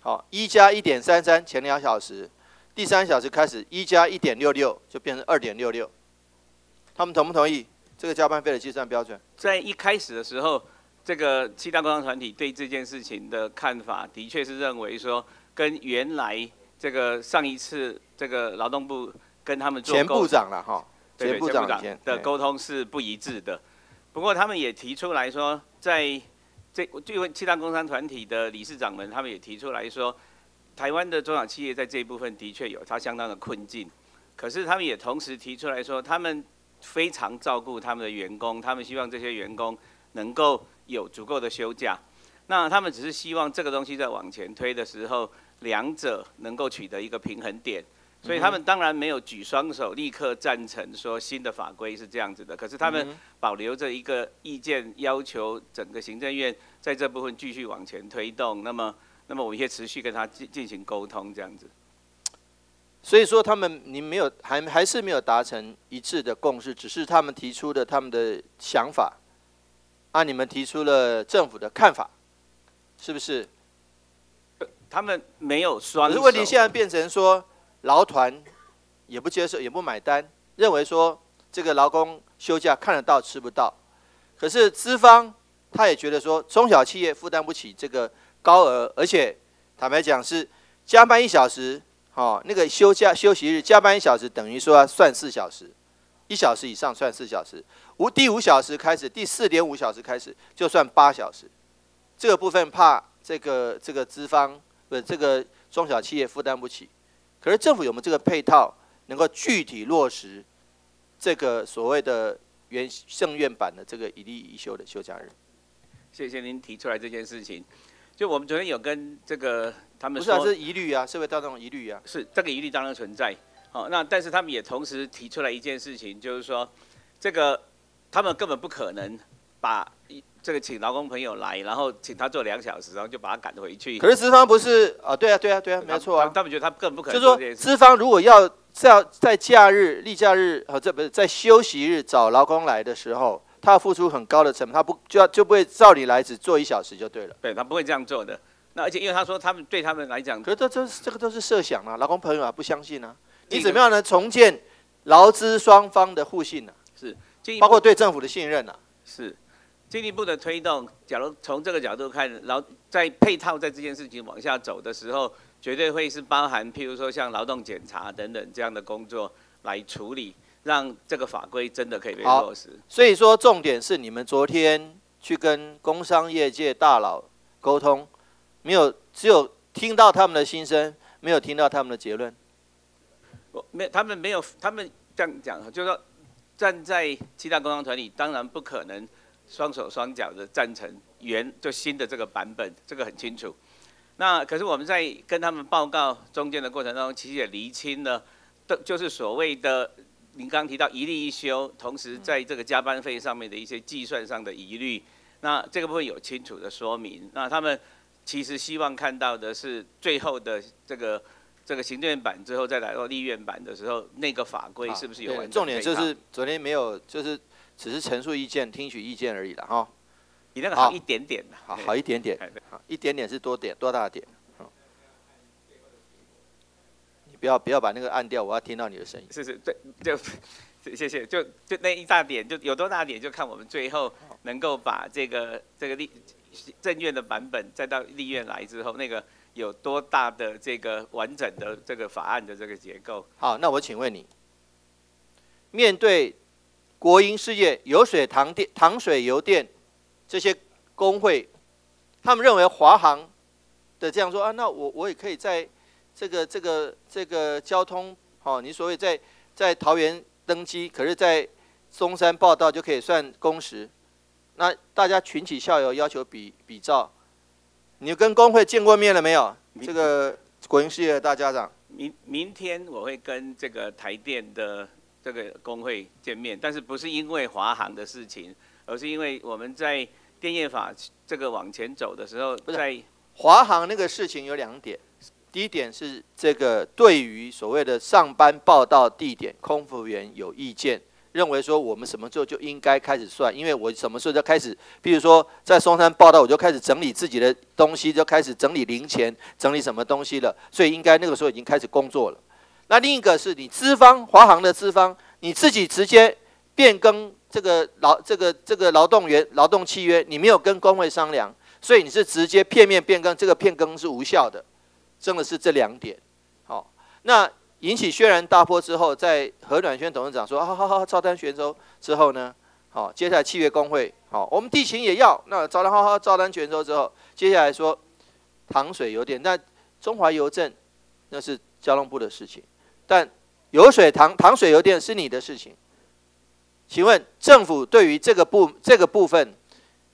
好一加一点三三前两小时，第三小时开始一加一点六六就变成二点六六，他们同不同意这个加班费的计算标准？在一开始的时候，这个七大工商团体对这件事情的看法，的确是认为说，跟原来这个上一次这个劳动部跟他们做沟前部长了哈，对前部长的哎沟通是不一致的。不过他们也提出来说，在这就因为七大工商团体的理事长们，他们也提出来说，台湾的中小企业在这一部分的确有它相当的困境。可是他们也同时提出来说，他们非常照顾他们的员工，他们希望这些员工能够有足够的休假。那他们只是希望这个东西在往前推的时候，两者能够取得一个平衡点。所以他们当然没有举双手立刻赞成说新的法规是这样子的，可是他们嗯保留着一个意见，要求整个行政院在这部分继续往前推动。那么，那么我们也持续跟他进进行沟通，这样子。所以说他们你没有还还是没有达成一致的共识，只是他们提出的他们的想法，啊，你们提出了政府的看法，是不是？他们没有双手。可是问题现在变成说，劳团也不接受，也不买单，认为说这个劳工休假看得到吃不到。可是资方他也觉得说，中小企业负担不起这个高额，而且坦白讲是加班一小时，哦，那个休假休息日加班一小时等于说要算四小时，一小时以上算四小时，无第五小时开始，第四点五小时开始就算八小时。这个部分怕这个这个资方不是这个中小企业负担不起，可是政府有没有这个配套，能够具体落实这个所谓的原圣院版的这个一例一休的休假日？谢谢您提出来这件事情。就我们昨天有跟这个他们不是啊，是疑虑啊，社会大众疑虑啊。是这个疑虑当然存在。好、那但是他们也同时提出来一件事情，就是说，这个他们根本不可能把一这个请劳工朋友来，然后请他做两小时，然后就把他赶回去。可是资方不是啊？对啊，对啊，对啊，没错啊。他们觉得他根本不可能就是说。资方如果要在在假日、例假日和这不是在休息日找劳工来的时候，他要付出很高的成本，他不就要就不会照理来只做一小时就对了。对他不会这样做的。那而且因为他说他们对他们来讲，可是这这这个都是设想啊，劳工朋友啊不相信啊。你怎么样呢？重建劳资双方的互信啊，进一步包括对政府的信任啊。是进一步的推动。假如从这个角度看，然后在配套在这件事情往下走的时候，绝对会是包含譬如说像劳动检查等等这样的工作来处理，让这个法规真的可以被落实。所以说，重点是你们昨天去跟工商业界大佬沟通，没有只有听到他们的心声，没有听到他们的结论。我没他们没有，他们这样讲，就是说站在七大工商团体，当然不可能双手双脚的赞成原就新的这个版本，这个很清楚。那可是我们在跟他们报告中间的过程当中，其实也厘清了，的就是所谓的您刚刚提到一例一休，同时在这个加班费上面的一些计算上的疑虑，那这个部分有清楚的说明。那他们其实希望看到的是最后的这个这个行政院版之后再来到立院版的时候，那个法规是不是有对完整重点就是昨天没有，就是只是陈述意见、听取意见而已了哈。比那个好一点点的，好好一点点好一点点是多点多大点？好你不要不要把那个按掉，我要听到你的声音。是是，对，就 [LAUGHS] 谢谢，就就那一大点，就有多大点，就看我们最后能够把这个这个立正院的版本再到立院来之后，那个有多大的这个完整的这个法案的这个结构。好，那我请问你，面对国营事业、油水、糖电、糖水、油电这些工会，他们认为华航的这样说啊，那我我也可以在这个这个这个交通，好、你所谓在在桃园登机，可是在中山报道就可以算工时，那大家群起效尤，要求比比照。你跟工会见过面了没有？这个国营事业的大家长。明明天我会跟这个台电的这个工会见面，但是不是因为华航的事情，而是因为我们在电业法这个往前走的时候，是在华航那个事情有两点，第一点是这个对于所谓的上班报到地点，空服员有意见，认为说我们什么时候就应该开始算，因为我什么时候就开始，比如说在松山报道，我就开始整理自己的东西，就开始整理零钱，整理什么东西了，所以应该那个时候已经开始工作了。那另一个是你资方华航的资方，你自己直接变更这个劳这个这个劳动员劳动契约，你没有跟工会商量，所以你是直接片面变更，这个变更是无效的，真的是这两点。好，那引起轩然大波之后，在何暖轩董事长说好好好，照单全收之后呢，好，接下来契约工会，好，我们地勤也要，那照单好好照单全收之后，接下来说糖水有点，那中华邮政那是交通部的事情。但油水糖糖水油电是你的事情，请问政府对于这个部这个部分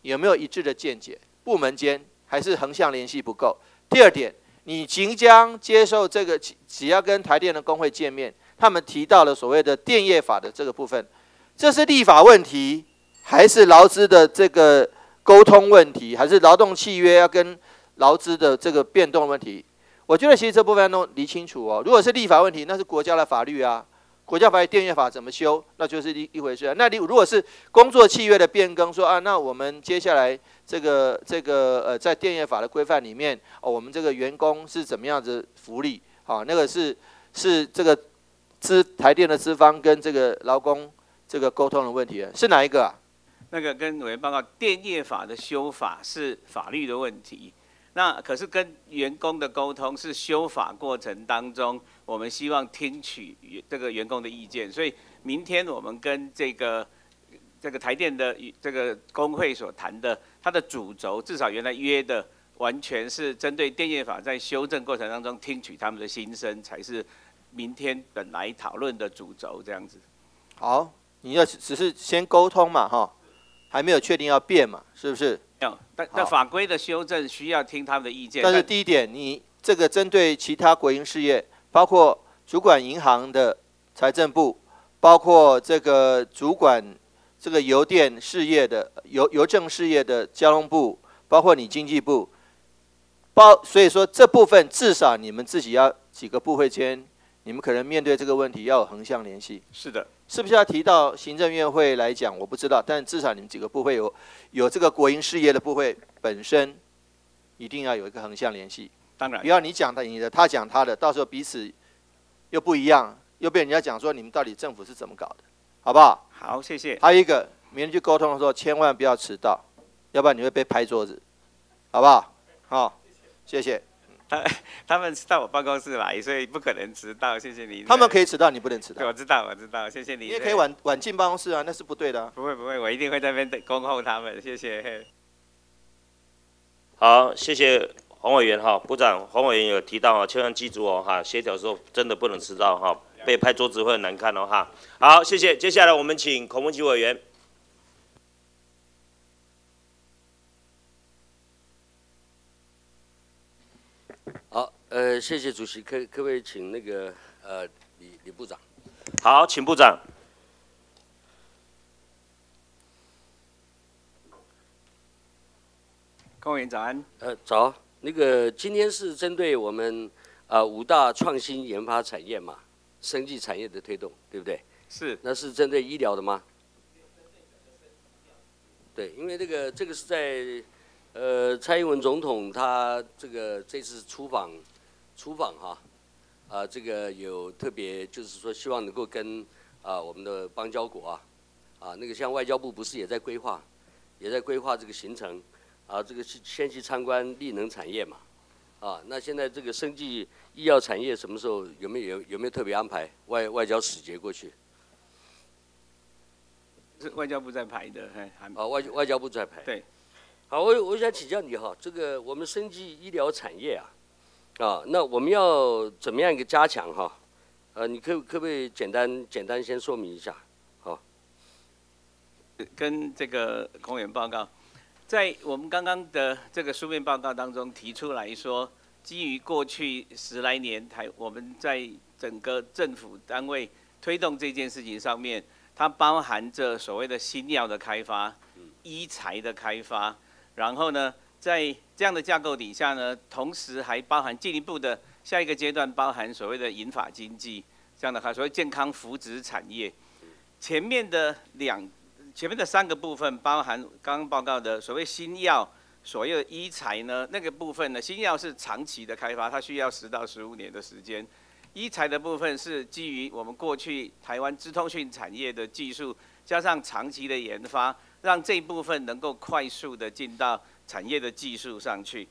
有没有一致的见解？部门间还是横向联系不够？第二点，你即将接受这个，只要跟台电的工会见面，他们提到了所谓的电业法的这个部分，这是立法问题，还是劳资的这个沟通问题，还是劳动契约要跟劳资的这个变动问题？我觉得其实这部分要弄理清楚哦。如果是立法问题，那是国家的法律啊，国家法律电业法怎么修，那就是一一回事啊。那你如果是工作契约的变更，说啊，那我们接下来这个这个呃，在电业法的规范里面，哦，我们这个员工是怎么样子福利？啊，那个是是这个资台电的资方跟这个劳工这个沟通的问题，是哪一个啊？那个跟委员报告，电业法的修法是法律的问题。那可是跟员工的沟通是修法过程当中，我们希望听取这个员工的意见，所以明天我们跟这个这个台电的这个工会所谈的，它的主轴至少原来约的完全是针对电业法在修正过程当中听取他们的心声，才是明天本来讨论的主轴这样子。好，你要只是先沟通嘛，哈，还没有确定要变嘛，是不是？有，但但法规的修正需要听他们的意见。但是第一点，你这个针对其他国营事业，包括主管银行的财政部，包括这个主管这个邮电事业的邮邮政事业的交通部，包括你经济部，包所以说这部分至少你们自己要几个部会间，你们可能面对这个问题要有横向联系。是的。是不是要提到行政院会来讲？我不知道，但至少你们几个部会有有这个国营事业的部会本身，一定要有一个横向联系。当然，不要你讲的你的，他讲他的，到时候彼此又不一样，又被人家讲说你们到底政府是怎么搞的，好不好？好，谢谢。还有一个，明天去沟通的时候千万不要迟到，要不然你会被拍桌子，好不好？好，谢谢。他他们到我办公室来，所以不可能迟到。谢谢你。他们可以迟到，你不能迟到。我知道，我知道。谢谢你。你也可以晚晚进办公室啊，那是不对的。不会不会，我一定会在那边等恭候他们。谢谢。好，谢谢黄委员哈，部长黄委员有提到啊，千万记住哦哈，协调时候真的不能迟到哈，被拍桌子会很难看哦哈。好，谢谢。接下来我们请孔文吉委员。好呃，谢谢主席，可可不可以请那个呃李李部长？好，请部长。高委员早安。呃，早。那个今天是针对我们啊五大创新研发产业嘛，生技产业的推动，对不对？是。那是针对医疗的吗？对，因为这个这个是在呃蔡英文总统他这个这次出访。出访哈，啊，这个有特别，就是说希望能够跟啊我们的邦交国啊，啊那个像外交部不是也在规划，也在规划这个行程，啊这个去先去参观力能产业嘛，啊那现在这个生技医药产业什么时候有没有有没有特别安排外外交使节过去？是外交部在排的，还还啊外外交部在排。对，好，我我想请教你哈，这个我们生技医疗产业啊。啊，那我们要怎么样一个加强哈？呃，你可可不可以简单简单先说明一下？好，跟这个公园报告，在我们刚刚的这个书面报告当中提出来说，基于过去十来年台我们在整个政府单位推动这件事情上面，它包含着所谓的新药的开发、医材的开发，然后呢，在这样的架构底下呢，同时还包含进一步的下一个阶段，包含所谓的银发经济这样的话，所谓健康福祉产业。前面的两，前面的三个部分包含刚刚报告的所谓新药。所有医材呢，那个部分呢，新药是长期的开发，它需要十到十五年的时间。医材的部分是基于我们过去台湾资通讯产业的技术，加上长期的研发，让这一部分能够快速的进到产业的技术上去。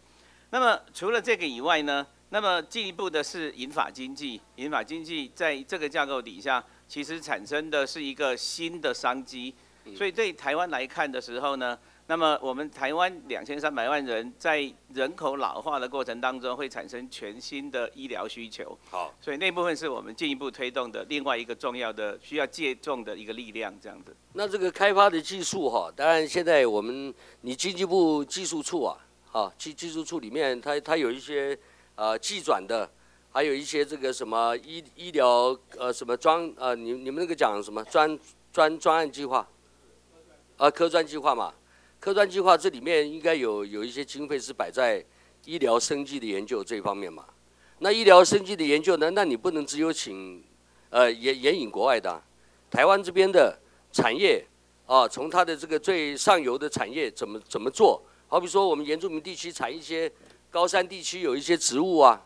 那么除了这个以外呢，那么进一步的是银发经济，银发经济在这个架构底下，其实产生的是一个新的商机。所以对台湾来看的时候呢。那么我们台湾两千三百万人在人口老化的过程当中，会产生全新的医疗需求。好，所以那部分是我们进一步推动的另外一个重要的需要借重的一个力量，这样子。那这个开发的技术哈，当然现在我们你经济部技术处啊，啊技技术处里面它它有一些呃技转的，还有一些这个什么医医疗呃什么专呃你你们那个讲什么专专专案计划，啊科专计划嘛。科专计划这里面应该有有一些经费是摆在医疗生计的研究这方面嘛？那医疗生计的研究呢？那你不能只有请呃援援引国外的，台湾这边的产业啊，从它的这个最上游的产业怎么怎么做？好比说我们原住民地区产一些高山地区有一些植物啊，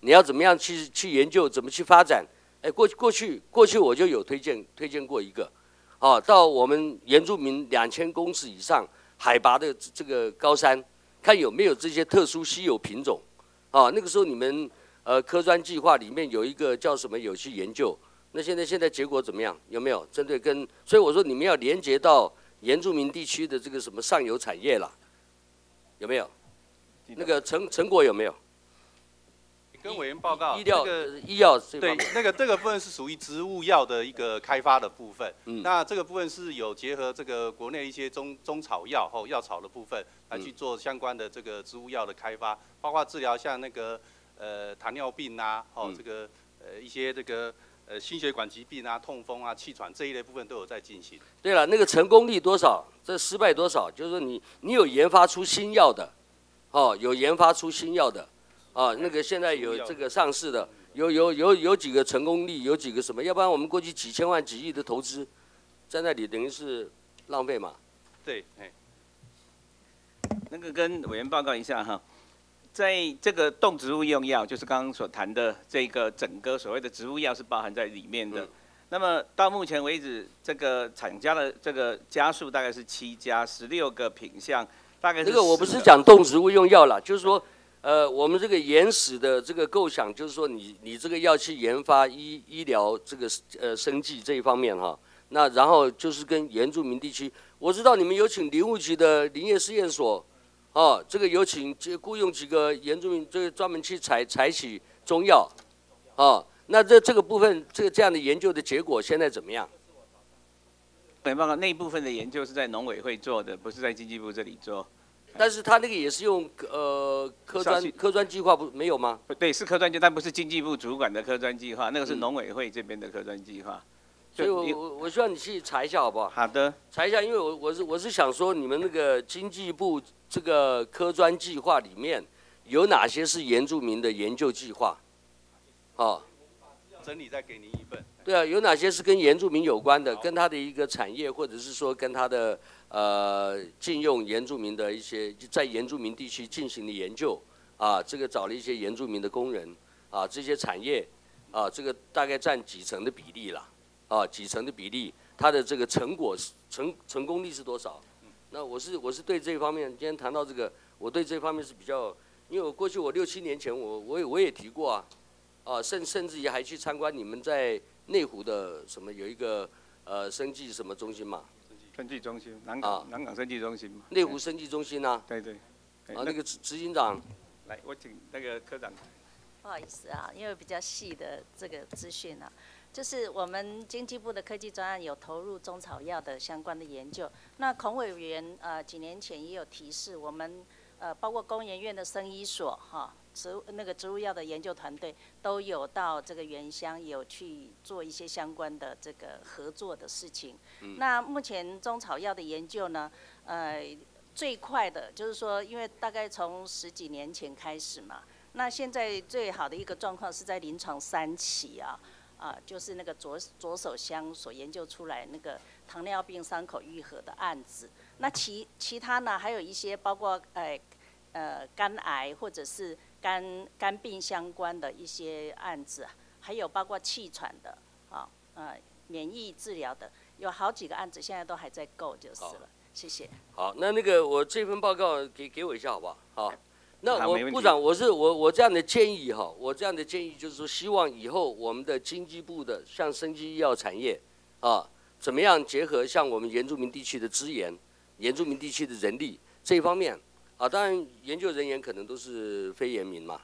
你要怎么样去去研究，怎么去发展？哎，过去过去过去我就有推荐推荐过一个，啊，到我们原住民两千公尺以上。海拔的这个高山，看有没有这些特殊稀有品种，哦，那个时候你们呃科专计划里面有一个叫什么有去研究，那现在现在结果怎么样？有没有针对跟？所以我说你们要连接到原住民地区的这个什么上游产业了，有没有？那个成成果有没有？跟委员报告，医疗医药对那个这个部分是属于植物药的一个开发的部分。嗯，那这个部分是有结合这个国内一些中中草药或药草的部分来去做相关的这个植物药的开发，包括治疗像那个呃糖尿病啊，哦这个呃一些这个呃心血管疾病啊、痛风啊、气喘这一类部分都有在进行。对了，那个成功率多少？这失败多少？就是说你你有研发出新药的，哦，有研发出新药的。啊，那个现在有这个上市的，有有有有几个成功率，有几个什么？要不然我们过去几千万、几亿的投资，在那里等于是浪费嘛？对，哎，那个跟委员报告一下哈，在这个动植物用药，就是刚刚所谈的这个整个所谓的植物药是包含在里面的。那么到目前为止，这个厂家的这个家数大概是七家，十六个品项，大概是。这个我不是讲动植物用药了，就是说。呃，我们这个原始的这个构想，就是说，你你这个要去研发医医疗这个呃生计这一方面哈，那然后就是跟原住民地区，我知道你们有请林务局的林业试验所，哦，这个有请就雇佣几个原住民，这个专门去采采取中药，哦，那这这个部分这个这样的研究的结果现在怎么样？本报告那一部分的研究是在农委会做的，不是在经济部这里做。但是他那个也是用呃科专科专计划不没有吗？对，是科专计，但不是经济部主管的科专计划，那个是农委会这边的科专计划。所以我我我需要你去查一下好不好？好的，查一下，因为我我是我是想说，你们那个经济部这个科专计划里面有哪些是原住民的研究计划？哦，整理再给您一份。对啊，有哪些是跟原住民有关的？跟他的一个产业，或者是说跟他的。呃，禁用原住民的一些在原住民地区进行的研究，啊，这个找了一些原住民的工人，啊，这些产业，啊，这个大概占几成的比例了，啊，几成的比例，它的这个成果成成功率是多少？那我是我是对这方面，今天谈到这个，我对这方面是比较，因为我过去我六七年前我我也我也提过啊，啊，甚甚至于还去参观你们在内湖的什么有一个呃生计什么中心嘛。生技中心，南港南港生技中心嘛，内湖生技中心啊，对对，啊那个执执行长，来，我请那个科长。不好意思啊，因为比较细的这个资讯啊，就是我们经济部的科技专案有投入中草药的相关的研究。那孔委员呃几年前也有提示，我们呃，包括工研院的生医所哈，植那个植物药的研究团队都有到这个原乡有去做一些相关的这个合作的事情。那目前中草药的研究呢，呃，最快的就是说，因为大概从十几年前开始嘛，那现在最好的一个状况是在临床三期啊。啊，就是那个左左手香所研究出来那个糖尿病伤口愈合的案子。那其其他呢，还有一些包括呃呃肝癌或者是肝肝病相关的一些案子，还有包括气喘的啊呃免疫治疗的，有好几个案子现在都还在够就是了。谢谢。好，那那个我这份报告给给我一下好不好？好。那我部长，我是我我这样的建议哈，我这样的建议就是说，希望以后我们的经济部的像生机医药产业，啊，怎么样结合像我们原住民地区的资源、原住民地区的人力这一方面，啊，当然研究人员可能都是非原民嘛，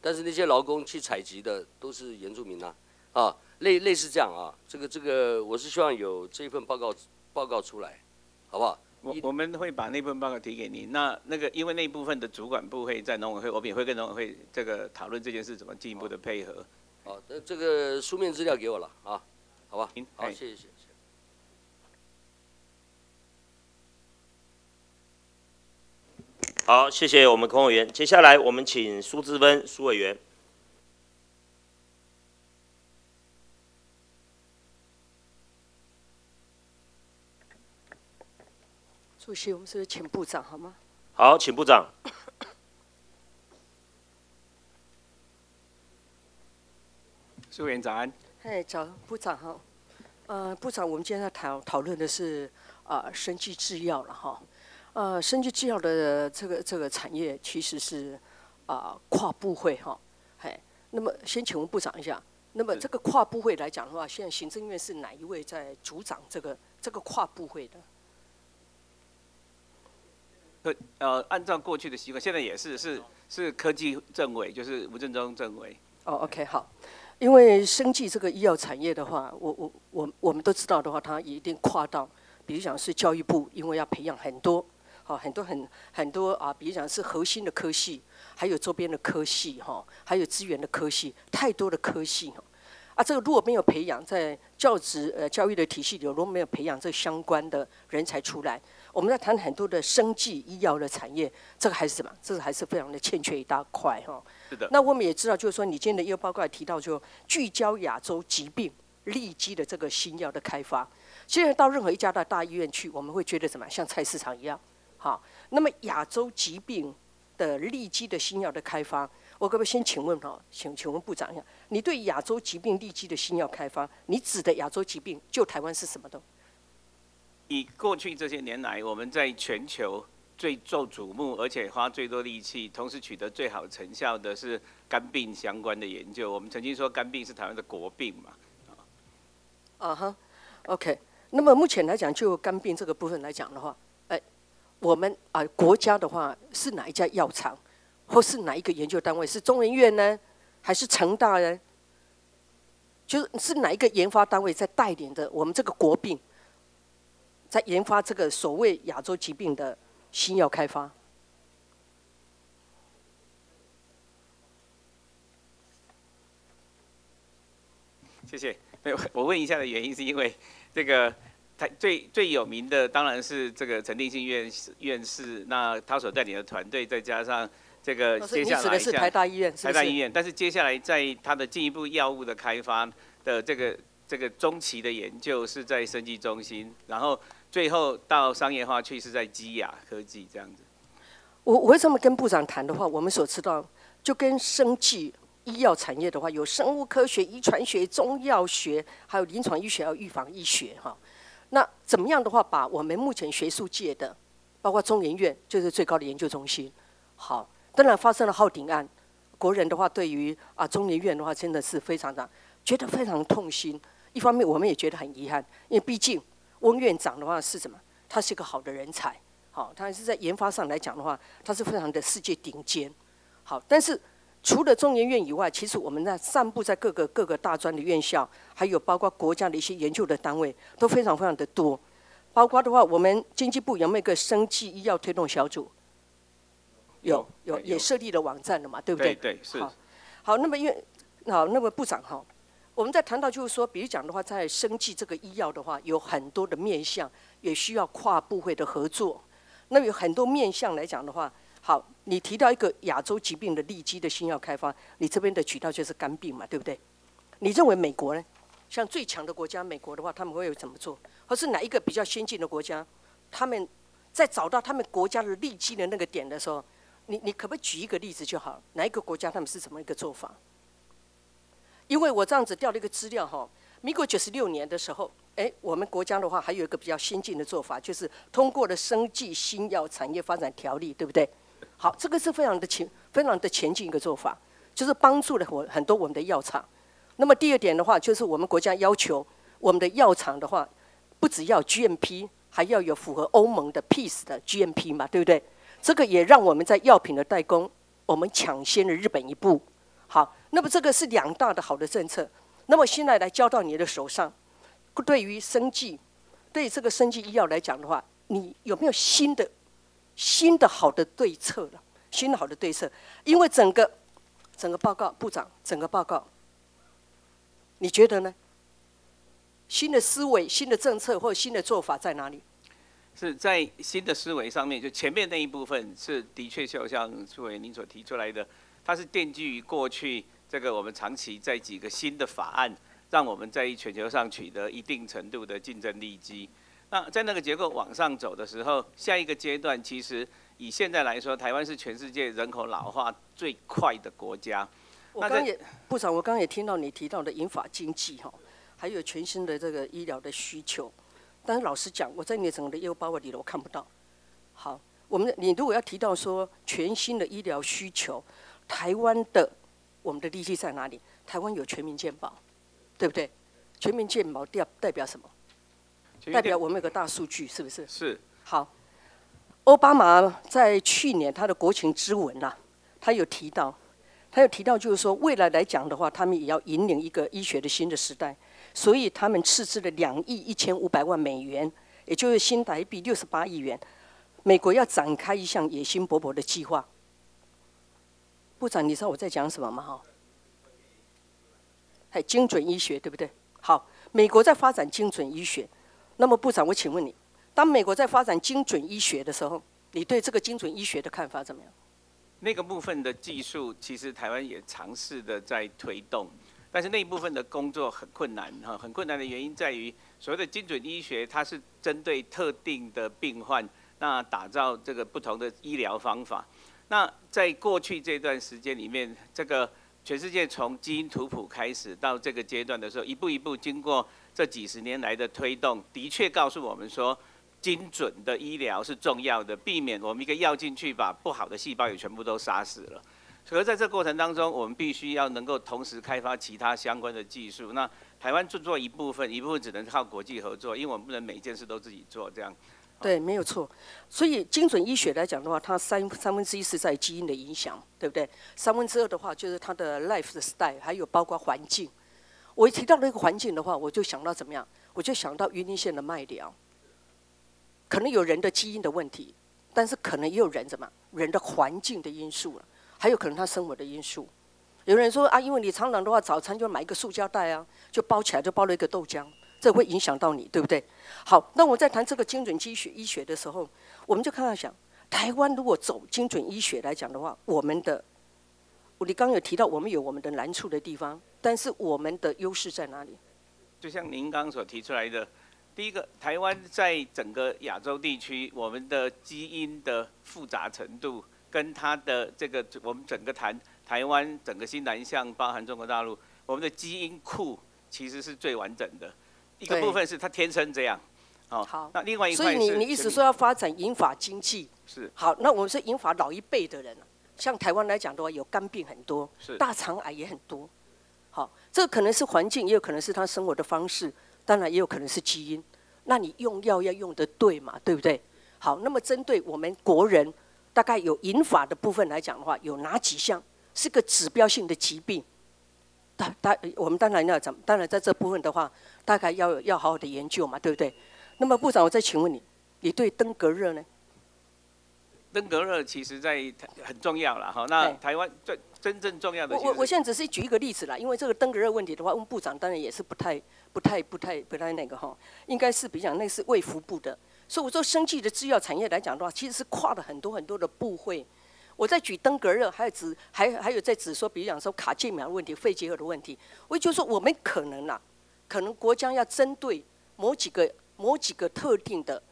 但是那些劳工去采集的都是原住民呐，啊，类类似这样啊，这个这个我是希望有这一份报告报告出来，好不好？我我们会把那份报告提给您。那那个因为那部分的主管部会在农委会，我们也会跟农委会这个讨论这件事怎么进一步的配合。好，那这个书面资料给我了啊，好吧？好，谢谢谢谢。好，谢谢我们孔委员。接下来我们请苏志芬苏委员。主席，我们是请部长好吗？好，请部长。[COUGHS] 苏员早安。嘿，早，部长好。呃，部长，我们今天要讨讨论的是啊，生技制药了哈。呃，生技制药的这个这个产业其实是啊跨部会哈。嘿，那么先请问部长一下，那么这个跨部会来讲的话，现在行政院是哪一位在主掌这个这个跨部会的？科呃，按照过去的习惯，现在也是是是科技政委，就是吴振中政委。哦，OK，好。因为生技这个医药产业的话，我我我我们都知道的话，它一定跨到，比如讲是教育部，因为要培养很多，好很多很很多啊，比如讲是核心的科系，还有周边的科系哈，还有资源的科系，太多的科系哈。啊，这个如果没有培养，在教职呃教育的体系里，如果没有培养这相关的人才出来。我们在谈很多的生计医药的产业，这个还是什么？这个还是非常的欠缺一大块哈。是的。那我们也知道，就是说，你今天的业务报告也提到，就聚焦亚洲疾病利基的这个新药的开发。现在到任何一家的大医院去，我们会觉得什么？像菜市场一样。好，那么亚洲疾病的利基的新药的开发，我可不可以先请问哈？请请问部长一下，你对亚洲疾病利基的新药开发，你指的亚洲疾病，就台湾是什么的？以过去这些年来，我们在全球最受瞩目，而且花最多力气，同时取得最好成效的是肝病相关的研究。我们曾经说肝病是台湾的国病嘛？啊哈，OK。那么目前来讲，就肝病这个部分来讲的话，哎，我们啊国家的话是哪一家药厂，或是哪一个研究单位？是中研院呢，还是成大呢？就是是哪一个研发单位在带领着我们这个国病？在研发这个所谓亚洲疾病的新药开发。谢谢。没有，我问一下的原因是因为这个他最最有名的当然是这个陈定信院院士，那他所带领的团队，再加上这个接下来是台大医院，台大医院。但是接下来在他的进一步药物的开发的这个这个中期的研究是在生技中心，然后。最后到商业化去是在基亚科技这样子。我我为什么跟部长谈的话，我们所知道，就跟生技医药产业的话，有生物科学、遗传学、中药学，还有临床医学、要预防医学哈。那怎么样的话，把我们目前学术界的，包括中研院，就是最高的研究中心，好，当然发生了浩鼎案，国人的话对于啊中研院的话，真的是非常的觉得非常痛心。一方面我们也觉得很遗憾，因为毕竟。翁院长的话是什么？他是一个好的人才，好，他是在研发上来讲的话，他是非常的世界顶尖，好。但是除了中研院以外，其实我们在散布在各个各个大专的院校，还有包括国家的一些研究的单位，都非常非常的多。包括的话，我们经济部有没有一个生技医药推动小组？有有也设立了网站了嘛，对不对？对对是。好，好，那么因为好，那么部长哈，我们在谈到就是说，比如讲的话，在生计这个医药的话，有很多的面向，也需要跨部会的合作。那有很多面向来讲的话，好，你提到一个亚洲疾病的利基的新药开发，你这边的渠道就是肝病嘛，对不对？你认为美国呢？像最强的国家美国的话，他们会有怎么做？或是哪一个比较先进的国家，他们在找到他们国家的利基的那个点的时候？你你可不可以举一个例子就好？哪一个国家他们是怎么一个做法？因为我这样子调了一个资料哈，民国九十六年的时候，哎，我们国家的话还有一个比较先进的做法，就是通过了生技新药产业发展条例，对不对？好，这个是非常的前非常的前进一个做法，就是帮助了我很多我们的药厂。那么第二点的话，就是我们国家要求我们的药厂的话，不只要 GMP，还要有符合欧盟的 Peace 的 GMP 嘛，对不对？这个也让我们在药品的代工，我们抢先了日本一步。好，那么这个是两大的好的政策。那么现在来交到你的手上，对于生计，对这个生计医药来讲的话，你有没有新的、新的好的对策了？新的好的对策，因为整个整个报告，部长整个报告，你觉得呢？新的思维、新的政策或者新的做法在哪里？是在新的思维上面，就前面那一部分是的确就像苏伟您所提出来的，它是奠基于过去这个我们长期在几个新的法案，让我们在全球上取得一定程度的竞争力基。那在那个结构往上走的时候，下一个阶段其实以现在来说，台湾是全世界人口老化最快的国家。我刚也部长，我刚刚也听到你提到的银发经济哈，还有全新的这个医疗的需求。但是老实讲，我在你整个的业务包括里头我看不到。好，我们你如果要提到说全新的医疗需求，台湾的我们的利基在哪里？台湾有全民健保，对不对？全民健保代代表什么？代表我们有个大数据，是不是？是。好，奥巴马在去年他的国情咨文呐，他有提到，他有提到就是说未来来讲的话，他们也要引领一个医学的新的时代。所以他们斥资了两亿一千五百万美元，也就是新台币六十八亿元。美国要展开一项野心勃勃的计划。部长，你知道我在讲什么吗？哈，还精准医学，对不对？好，美国在发展精准医学。那么，部长，我请问你，当美国在发展精准医学的时候，你对这个精准医学的看法怎么样？那个部分的技术，其实台湾也尝试的在推动。但是那一部分的工作很困难哈，很困难的原因在于所谓的精准医学，它是针对特定的病患，那打造这个不同的医疗方法。那在过去这段时间里面，这个全世界从基因图谱开始到这个阶段的时候，一步一步经过这几十年来的推动，的确告诉我们说，精准的医疗是重要的，避免我们一个药进去把不好的细胞也全部都杀死了。所以在这过程当中，我们必须要能够同时开发其他相关的技术。那台湾做做一部分，一部分只能靠国际合作，因为我们不能每一件事都自己做。这样，对，没有错。所以精准医学来讲的话，它三三分之一是在基因的影响，对不对？三分之二的话就是它的 life 的 style，还有包括环境。我一提到那个环境的话，我就想到怎么样？我就想到云林县的麦寮，可能有人的基因的问题，但是可能也有人怎么人的环境的因素了。还有可能他生活的因素，有人说啊，因为你常常的话，早餐就买一个塑胶袋啊，就包起来就包了一个豆浆，这会影响到你，对不对？好，那我在谈这个精准医学医学的时候，我们就看到想，台湾如果走精准医学来讲的话，我们的，你刚有提到我们有我们的难处的地方，但是我们的优势在哪里？就像您刚所提出来的，第一个，台湾在整个亚洲地区，我们的基因的复杂程度。跟它的这个，我们整个谈台湾整个新南向，包含中国大陆，我们的基因库其实是最完整的。一个部分是它天生这样，哦，好。那另外一块所以你你意思说要发展银发经济？是。好，那我们是银发老一辈的人，像台湾来讲的话，有肝病很多，是。大肠癌也很多。好，这可能是环境，也有可能是他生活的方式，当然也有可能是基因。那你用药要用的对嘛？对不对？好，那么针对我们国人。大概有引法的部分来讲的话，有哪几项是个指标性的疾病？大大我们当然要怎？当然在这部分的话，大概要要好好的研究嘛，对不对？那么部长，我再请问你，你对登革热呢？登革热其实在台很重要了哈。那台湾最真正重要的我我我现在只是举一个例子啦，因为这个登革热问题的话，问部长当然也是不太不太不太不太那个哈，应该是比较那是卫福部的，所以我说生技的制药产业来讲的话，其实是跨了很多很多的部会。我在举登革热，还有指还还有在指说，比如讲说卡介苗的问题、肺结核的问题，我就说我们可能啊，可能国家要针对某几个某几个特定的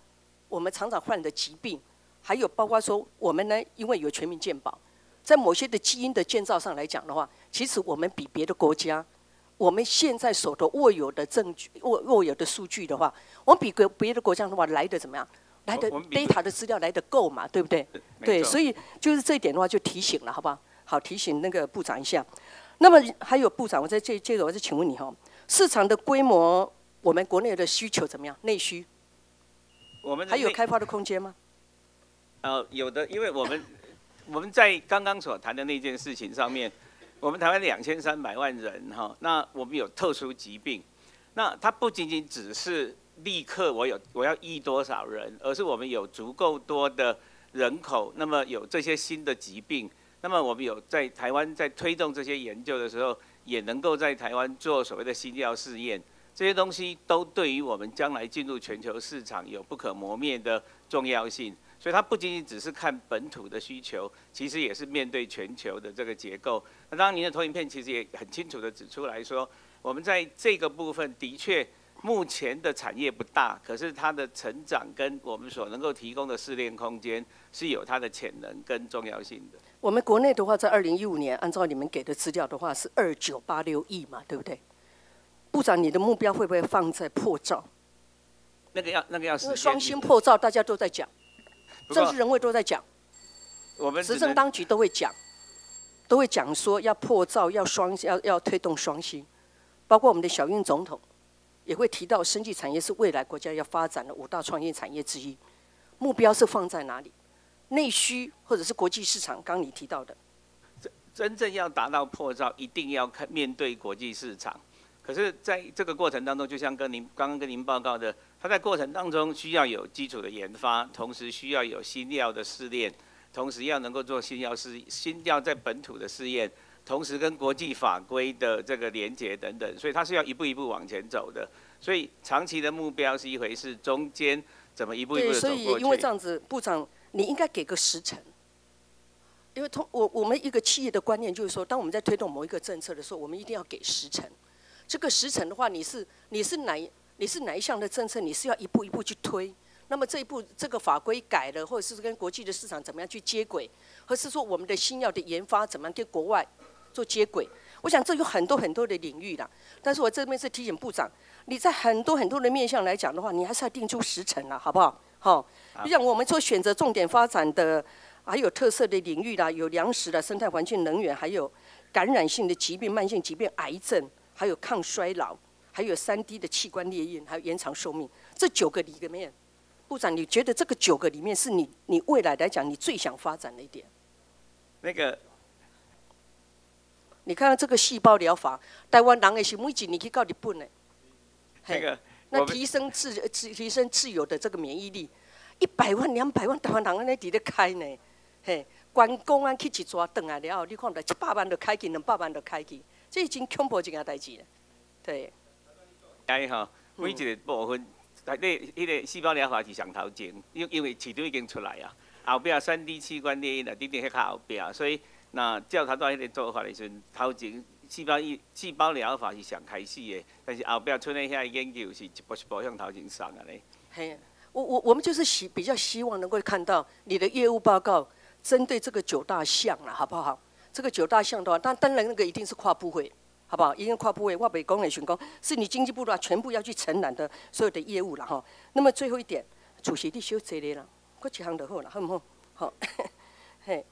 我们常常患的疾病，还有包括说我们呢，因为有全民健保。在某些的基因的建造上来讲的话，其实我们比别的国家，我们现在手头握有的证据、握握有的数据的话，我们比别别的国家的话来的怎么样？来的 data 的资料来的够嘛？对不对？对，所以以就是这一点的话，就提醒了，好不好？好，提醒那个部长一下。那么还有部长，我在这接着我再请问你哈，市场的规模，我们国内的需求怎么样？内需我们还有开发的空间吗？呃，有的，因为我们我们在刚刚所谈的那件事情上面，我们台湾两千三百万人哈，那我们有特殊疾病，那它不仅仅只是立刻我有我要医多少人，而是我们有足够多的人口，那么有这些新的疾病，那么我们有在台湾在推动这些研究的时候，也能够在台湾做所谓的新药试验，这些东西都对于我们将来进入全球市场有不可磨灭的重要性。所以它不仅仅只是看本土的需求，其实也是面对全球的这个结构。那当然，您的投影片其实也很清楚的指出来说，我们在这个部分的确目前的产业不大，可是它的成长跟我们所能够提供的试炼空间是有它的潜能跟重要性的。我们国内的话，在二零一五年，按照你们给的资料的话，是二九八六亿嘛，对不对？部长，你的目标会不会放在破兆？那个要那个要双星破兆，大家都在讲，政治人物都在讲，我们执政当局都会讲，都会讲说要破造，要双要要推动双新，包括我们的小英总统也会提到，生技产业是未来国家要发展的五大创业产业之一，目标是放在哪里？内需或者是国际市场？刚你提到的，真真正要达到破造，一定要看面对国际市场。可是，在这个过程当中，就像跟您刚刚跟您报告的，它在过程当中需要有基础的研发，同时需要有新药的试炼，同时要能够做新药试新药在本土的试验，同时跟国际法规的这个连接等等，所以它是要一步一步往前走的。所以长期的目标是一回事，中间怎么一步一步对，的走所以。因为这样子，部长你应该给个时辰，因为通我我们一个企业的观念就是说，当我们在推动某一个政策的时候，我们一定要给时辰。这个时辰的话，你是你是哪一你是哪一项的政策，你是要一步一步去推。那么这一步这个法规改了，或者是跟国际的市场怎么样去接轨，或是说我们的新药的研发怎么样跟国外做接轨？我想这有很多很多的领域啦。但是我这边是提醒部长，你在很多很多的面向来讲的话，你还是要定出时辰了，好不好？好，就像我们说选择重点发展的，还有特色的领域啦，有粮食的、生态环境、能源，还有感染性的疾病、慢性疾病、癌症，还有抗衰老，还有三 D 的器官裂印，还有延长寿命，这九个里面，部长，你觉得这个九个里面是你你未来来讲你最想发展的一点？那个你看看这个细胞疗法，台湾人的是每一年去到日本的，那个那提升自自提升自由的这个免疫力，一百万两百万台湾人安尼伫咧开呢，嘿，关公安去一抓转来了后，你看唔到一百万就开去，两百万就开去，这已经恐怖一件代志了，对。哎吼，每一个部分，内底迄个细胞疗法是上头前，因因为市场已经出来啊，后壁三 D 器官裂印啊，顶顶迄较后壁，所以那照头拄迄个做法的时阵，头前细胞医细胞疗法是上开始的，但是后壁出的遐研究是一步一步向头前送啊咧。嘿，我我我们就是希比较希望能够看到你的业务报告针对这个九大项了，好不好？这个九大项的话，当当然那个一定是跨部会，好不好？一定跨部会，我北工也选工，是你经济部的话全部要去承揽的所有的业务了哈。那么最后一点，主席你小坐咧啦，过一项就好了，好不好？好，[LAUGHS] 嘿，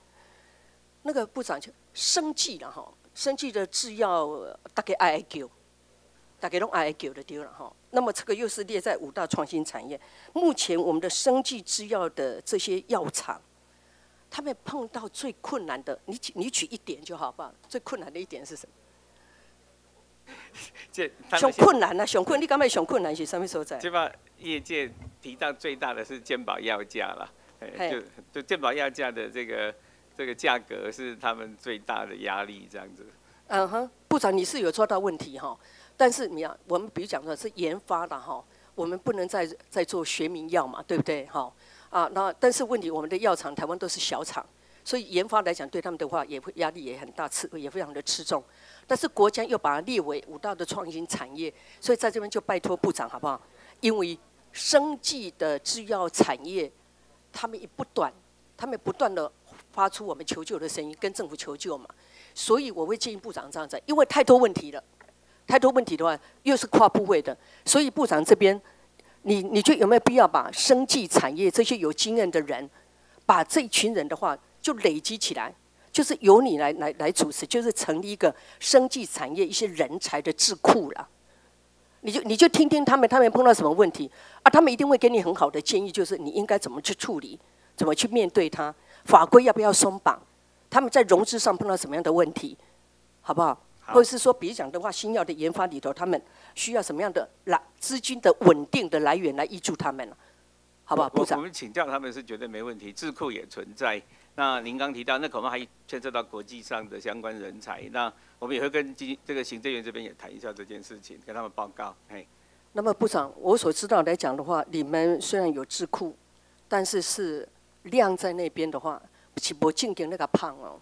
那个部长就生计了哈，生计的制药大概爱叫。大概拢 I 九的丢了哈。那么这个又是列在五大创新产业。目前我们的生技制药的这些药厂，他们碰到最困难的，你你举一点就好吧？最困难的一点是什么？[LAUGHS] 这上困难啊，上困，你感觉上困难是什么所在？这把业界提到最大的是健保药价了。哎，就就健保药价的这个这个价格是他们最大的压力，这样子。嗯哼，部长你是有抓到问题哈，但是你要我们比如讲的是研发的哈，我们不能再再做学名药嘛，对不对哈？啊，那但是问题我们的药厂台湾都是小厂，所以研发来讲对他们的话也会压力也很大，吃也非常的吃重。但是国家又把它列为五大的创新产业，所以在这边就拜托部长好不好？因为生技的制药产业，他们也不断，他们不断的发出我们求救的声音，跟政府求救嘛。所以我会建议部长这样子，因为太多问题了，太多问题的话又是跨部位的，所以部长这边，你你觉得有没有必要把生技产业这些有经验的人，把这一群人的话就累积起来？就是由你来来来主持，就是成立一个生技产业一些人才的智库了。你就你就听听他们，他们碰到什么问题啊？他们一定会给你很好的建议，就是你应该怎么去处理，怎么去面对它，法规要不要松绑？他们在融资上碰到什么样的问题，好不好？或者是说，比如讲的话，新药的研发里头，他们需要什么样的来资金的稳定的来源来依助他们了，好不好？部长，我们请教他们是绝对没问题，智库也存在。那您刚提到，那可能还牵涉到国际上的相关人才，那我们也会跟经这个行政院这边也谈一下这件事情，跟他们报告。嘿，那么部长，我所知道来讲的话，你们虽然有智库，但是是量在那边的话，岂不进给那个胖哦，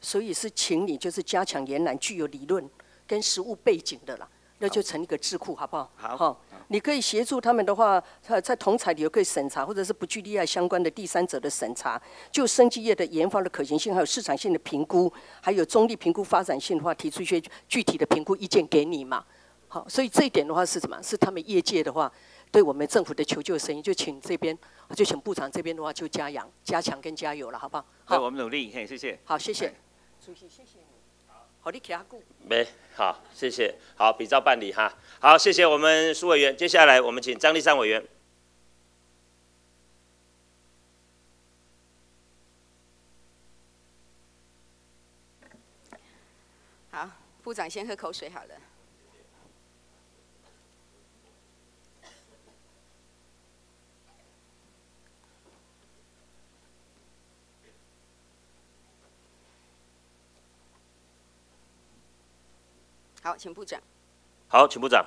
所以是请你就是加强延揽具有理论跟实务背景的啦。那就成立一个智库，好不好？好，你可以协助他们的话，在在同彩里可以审查，或者是不具利害相关的第三者的审查，就生技业的研发的可行性，还有市场性的评估，还有中立评估发展性的话，提出一些具体的评估意见给你嘛。好，所以这一点的话是什么？是他们业界的话，对我们政府的求救声音，就请这边，就请部长这边的话就加强、加强跟加油了，好不好？好，我们努力，嘿，谢谢。好，谢谢。主席，谢谢。好，你他没好，谢谢。好，比照办理哈。好，谢谢我们苏委员。接下来我们请张立山委员。好，部长先喝口水好了。好，请部长。好，请部长。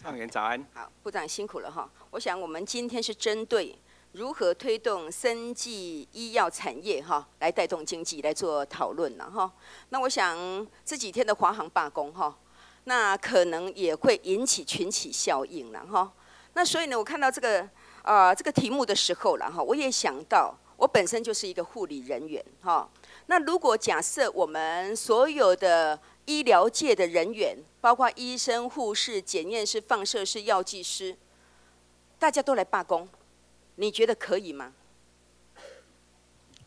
状元早安。好，部长辛苦了哈。我想我们今天是针对如何推动生技医药产业哈，来带动经济来做讨论了哈。那我想这几天的华航罢工哈，那可能也会引起群起效应了哈。那所以呢，我看到这个啊这个题目的时候了哈，我也想到。我本身就是一个护理人员，哈。那如果假设我们所有的医疗界的人员，包括医生、护士、检验师、放射师、药剂师，大家都来罢工，你觉得可以吗？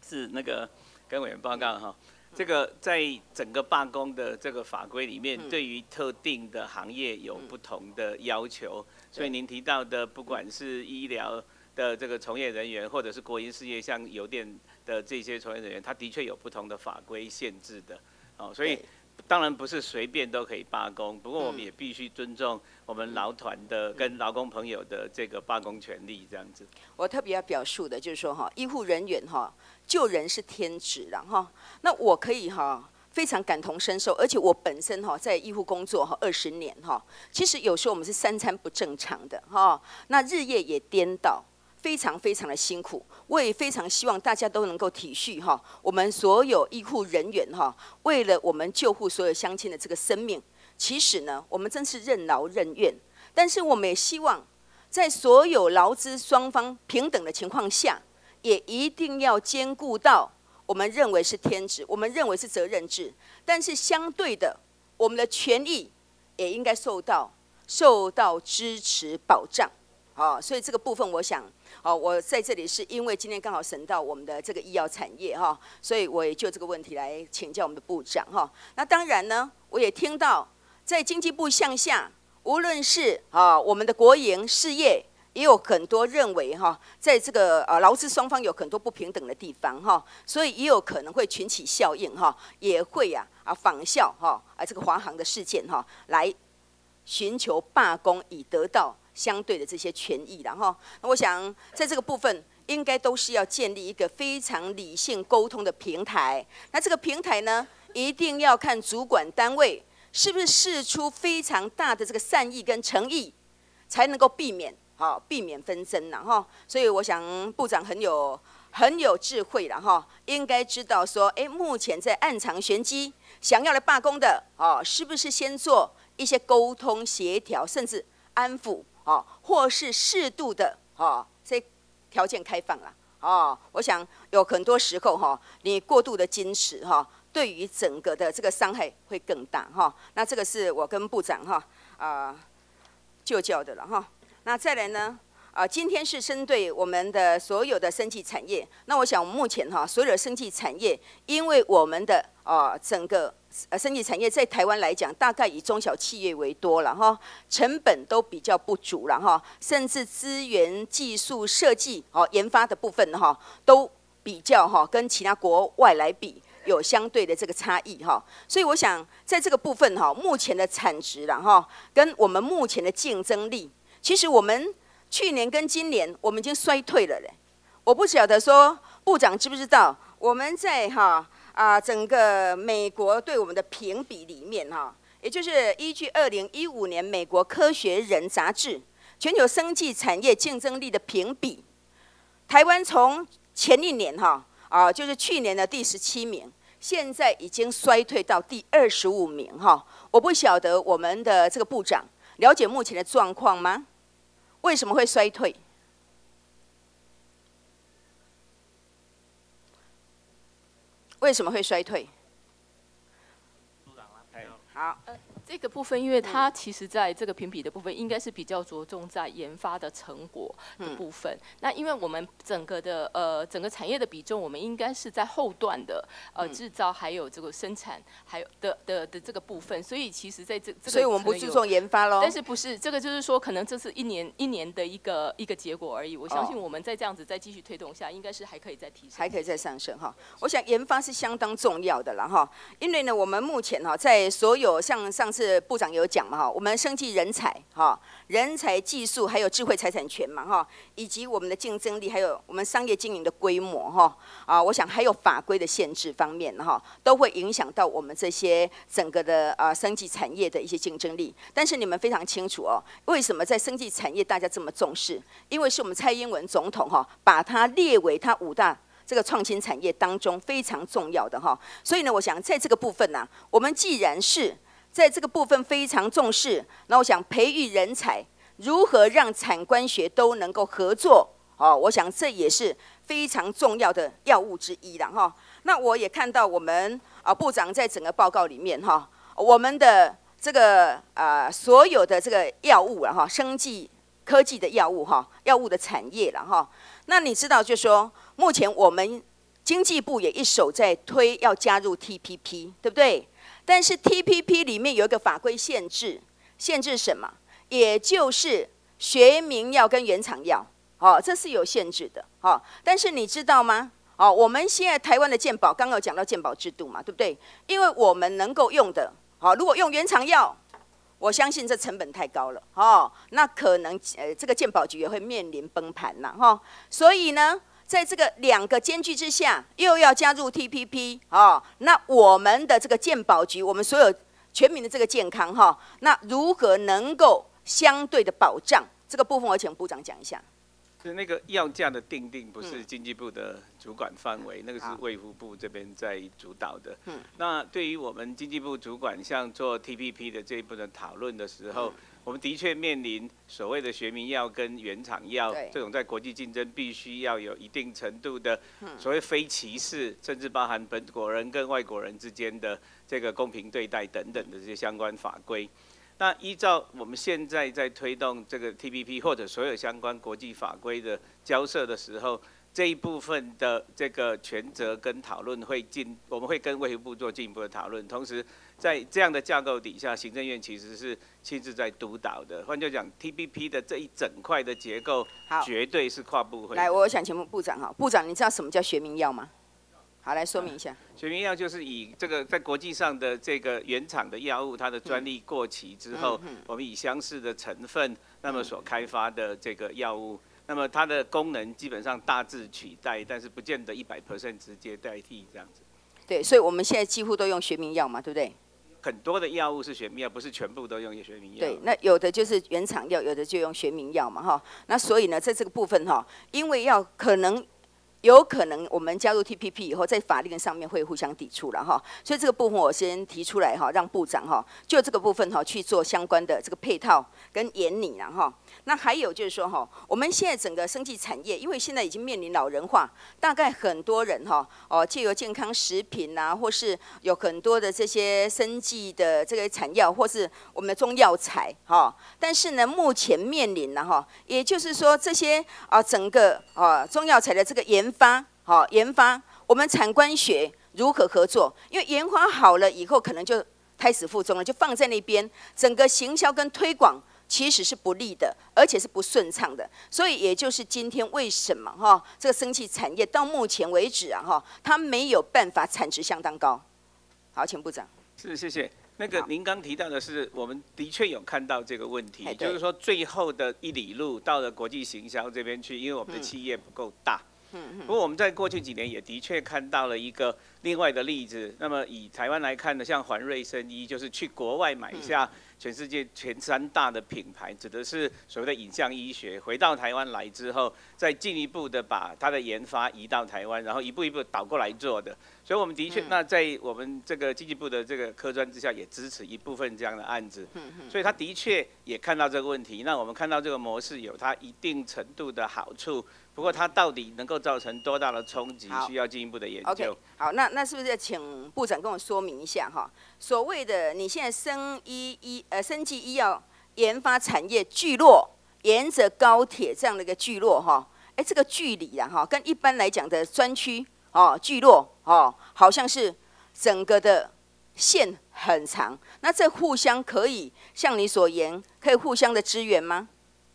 是那个跟委员报告哈，这个在整个罢工的这个法规里面，对于特定的行业有不同的要求，所以您提到的不管是医疗。的这个从业人员，或者是国营事业，像邮电的这些从业人员，他的确有不同的法规限制的，哦，所以当然不是随便都可以罢工，不过我们也必须尊重我们劳团的跟劳工朋友的这个罢工权利，这样子。我特别要表述的就是说哈，医护人员哈，救人是天职了哈，那我可以哈非常感同身受，而且我本身哈在医护工作哈二十年哈，其实有时候我们是三餐不正常的哈，那日夜也颠倒。非常非常的辛苦，我也非常希望大家都能够体恤哈，我们所有医护人员哈，为了我们救护所有乡亲的这个生命，其实呢，我们真是任劳任怨。但是我们也希望，在所有劳资双方平等的情况下，也一定要兼顾到我们认为是天职，我们认为是责任制，但是相对的，我们的权益也应该受到受到支持保障。哦，所以这个部分我想。哦，我在这里是因为今天刚好审到我们的这个医药产业哈，所以我也就这个问题来请教我们的部长哈。那当然呢，我也听到在经济部向下，无论是啊我们的国营事业，也有很多认为哈，在这个呃劳资双方有很多不平等的地方哈，所以也有可能会群起效应哈，也会呀啊仿效哈啊这个华航的事件哈来寻求罢工，以得到相对的这些权益，然后，那我想在这个部分，应该都是要建立一个非常理性沟通的平台。那这个平台呢，一定要看主管单位是不是示出非常大的这个善意跟诚意，才能够避免好避免纷争，然后，所以我想部长很有很有智慧了哈，应该知道说，哎，目前在暗藏玄机，想要来罢工的，哦，是不是先做？一些沟通协调，甚至安抚哦，或是适度的哦，这条件开放了哦。我想有很多时候哈，你过度的矜持哈，对于整个的这个伤害会更大哈。那这个是我跟部长哈啊就教的了哈。那再来呢啊，今天是针对我们的所有的生技产业。那我想目前哈，所有的生技产业，因为我们的啊整个。呃，生技产业在台湾来讲，大概以中小企业为多了哈，成本都比较不足了哈，甚至资源、技术、设计、哦研发的部分哈，都比较哈跟其他国外来比有相对的这个差异哈，所以我想在这个部分哈，目前的产值了哈，跟我们目前的竞争力，其实我们去年跟今年我们已经衰退了嘞，我不晓得说部长知不知道我们在哈。啊，整个美国对我们的评比里面哈，也就是依据二零一五年美国科学人杂志全球生技产业竞争力的评比，台湾从前一年哈啊，就是去年的第十七名，现在已经衰退到第二十五名哈。我不晓得我们的这个部长了解目前的状况吗？为什么会衰退？为什么会衰退？好。这个部分，因为它其实在这个评比的部分，应该是比较着重在研发的成果的部分。那因为我们整个的呃整个产业的比重，我们应该是在后段的呃制造，还有这个生产，还有的的的这个部分。所以其实在这这个，所以我们不注重研发喽。但是不是这个就是说，可能这是一年一年的一个一个结果而已。我相信我们在这样子再继续推动下，应该是还可以再提升，还可以再上升哈。我想研发是相当重要的了哈，因为呢，我们目前哈在所有像上次。是部长有讲嘛哈，我们生计人才哈，人才技术还有智慧财产权嘛哈，以及我们的竞争力，还有我们商业经营的规模哈啊，我想还有法规的限制方面哈，都会影响到我们这些整个的啊生计产业的一些竞争力。但是你们非常清楚哦，为什么在生计产业大家这么重视？因为是我们蔡英文总统哈，把它列为他五大这个创新产业当中非常重要的哈。所以呢，我想在这个部分呢，我们既然是在这个部分非常重视，那我想培育人才，如何让产官学都能够合作？哦，我想这也是非常重要的药物之一了哈。那我也看到我们啊部长在整个报告里面哈，我们的这个啊所有的这个药物了哈，生技科技的药物哈，药物的产业了哈。那你知道就说，目前我们经济部也一手在推要加入 TPP，对不对？但是 TPP 里面有一个法规限制，限制什么？也就是学名药跟原厂药，哦，这是有限制的，哦。但是你知道吗？哦，我们现在台湾的鉴保，刚刚有讲到鉴保制度嘛，对不对？因为我们能够用的，好，如果用原厂药，我相信这成本太高了，哦，那可能呃这个鉴保局也会面临崩盘了，哈。所以呢。在这个两个间距之下，又要加入 TPP 哦，那我们的这个健保局，我们所有全民的这个健康哈，那如何能够相对的保障这个部分？我请部长讲一下。是那个药价的定定不是经济部的主管范围，那个是卫福部这边在主导的。嗯。那对于我们经济部主管像做 TPP 的这一部分讨论的时候。我们的确面临所谓的学名药跟原厂药这种在国际竞争必须要有一定程度的所谓非歧视，甚至包含本国人跟外国人之间的这个公平对待等等的这些相关法规。那依照我们现在在推动这个 TPP 或者所有相关国际法规的交涉的时候，这一部分的这个权责跟讨论会进，我们会跟卫生部做进一步的讨论，同时。在这样的架构底下，行政院其实是亲自在督导的。换句话讲，TPP 的这一整块的结构，绝对是跨部会。来，我想请问部长哈，部长，你知道什么叫学名药吗？好，来说明一下。学名药就是以这个在国际上的这个原厂的药物，它的专利过期之后，我们以相似的成分，那么所开发的这个药物，那么它的功能基本上大致取代，但是不见得一百 percent 直接代替这样子。对，所以我们现在几乎都用学名药嘛，对不对？很多的药物是学名药，不是全部都用学名药。对，那有的就是原厂药，有的就用学名药嘛，哈。那所以呢，在这个部分哈，因为要可能。有可能我们加入 TPP 以后，在法令上面会互相抵触了哈，所以这个部分我先提出来哈，让部长哈就这个部分哈去做相关的这个配套跟研拟了哈。那还有就是说哈，我们现在整个生技产业，因为现在已经面临老人化，大概很多人哈哦借由健康食品呐，或是有很多的这些生技的这个产药，或是我们的中药材哈。但是呢，目前面临了哈，也就是说这些啊整个啊中药材的这个研发好研发，我们产官学如何合作？因为研发好了以后，可能就开始负重了，就放在那边，整个行销跟推广。其实是不利的，而且是不顺畅的，所以也就是今天为什么哈这个生气产业到目前为止啊哈，它没有办法产值相当高。好，请部长。是，谢谢。那个您刚提到的是，我们的确有看到这个问题，就是说最后的一里路到了国际行销这边去，因为我们的企业不够大。嗯不过我们在过去几年也的确看到了一个另外的例子。那么以台湾来看呢，像环瑞生医，就是去国外买下。全世界前三大的品牌，指的是所谓的影像医学，回到台湾来之后，再进一步的把它的研发移到台湾，然后一步一步倒过来做的。所以我们的确，那在我们这个经济部的这个科专之下，也支持一部分这样的案子。所以他的确也看到这个问题。那我们看到这个模式有它一定程度的好处。不过它到底能够造成多大的冲击，需要进一步的研究。OK，好，那那是不是要请部长跟我说明一下哈？所谓的你现在生医医呃生技医药研发产业聚落，沿着高铁这样的一个聚落哈，哎，这个距离啊哈，跟一般来讲的专区哦聚落哦，好像是整个的线很长。那这互相可以像你所言，可以互相的支援吗？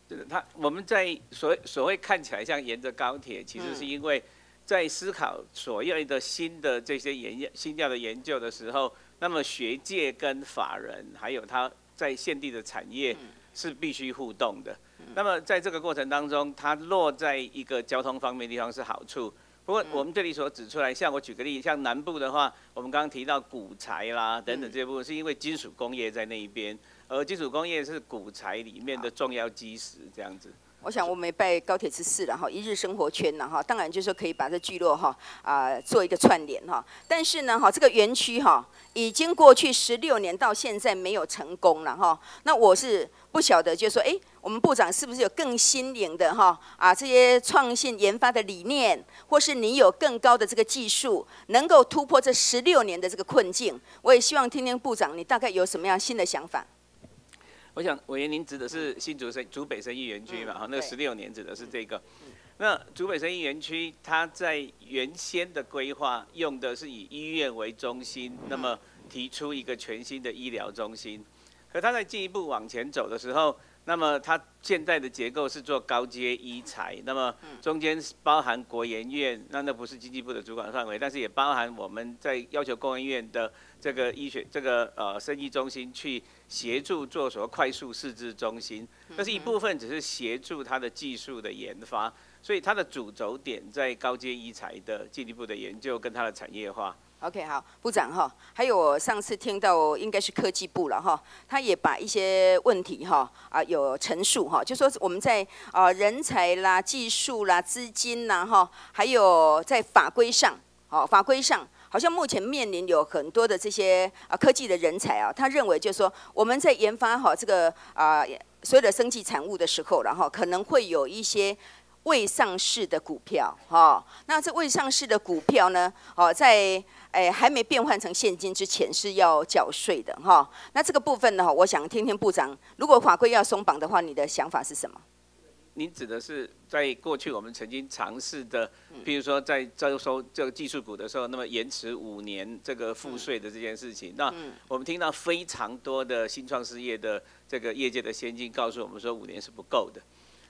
就是他，我们在所所谓看起来像沿着高铁，其实是因为在思考所谓的新的这些研新调的研究的时候，那么学界跟法人还有他在现地的产业是必须互动的。那么在这个过程当中，它落在一个交通方面地方是好处。不过我们这里所指出来，像我举个例，像南部的话，我们刚刚提到古材啦等等这部分，是因为金属工业在那一边。而基础工业是古材里面的重要基石，这样子。我想我们拜高铁之赐了哈，一日生活圈了哈，当然就是说可以把这聚落哈啊做一个串联哈。但是呢哈，这个园区哈已经过去十六年到现在没有成功了哈。那我是不晓得，就是说哎，我们部长是不是有更新颖的哈啊这些创新研发的理念，或是你有更高的这个技术，能够突破这十六年的这个困境？我也希望听听部长你大概有什么样新的想法。我想委员您指的是新竹生竹北生医园区嘛？哈，那个十六年指的是这个。那竹北生医园区，它在原先的规划用的是以医院为中心，那么提出一个全新的医疗中心。可它在进一步往前走的时候，那么它现在的结构是做高阶医材，那么中间包含国研院，那那不是经济部的主管范围，但是也包含我们在要求公研院的这个医学这个呃生医中心去。协助做所谓快速试制中心，那是一部分，只是协助它的技术的研发，所以它的主轴点在高阶医材的进一步的研究跟它的产业化。OK，好，部长哈，还有我上次听到应该是科技部了哈，他也把一些问题哈啊有陈述哈，就说我们在啊人才啦、技术啦、资金啦哈，还有在法规上，好法规上。好像目前面临有很多的这些啊科技的人才啊，他认为就是说我们在研发好这个啊所有的生技产物的时候，然后可能会有一些未上市的股票哈。那这未上市的股票呢，哦在诶还没变换成现金之前是要缴税的哈。那这个部分呢，我想听听部长，如果法规要松绑的话，你的想法是什么？您指的是在过去我们曾经尝试的，比如说在征收这个技术股的时候，那么延迟五年这个付税的这件事情，那我们听到非常多的新创事业的这个业界的先进告诉我们说五年是不够的，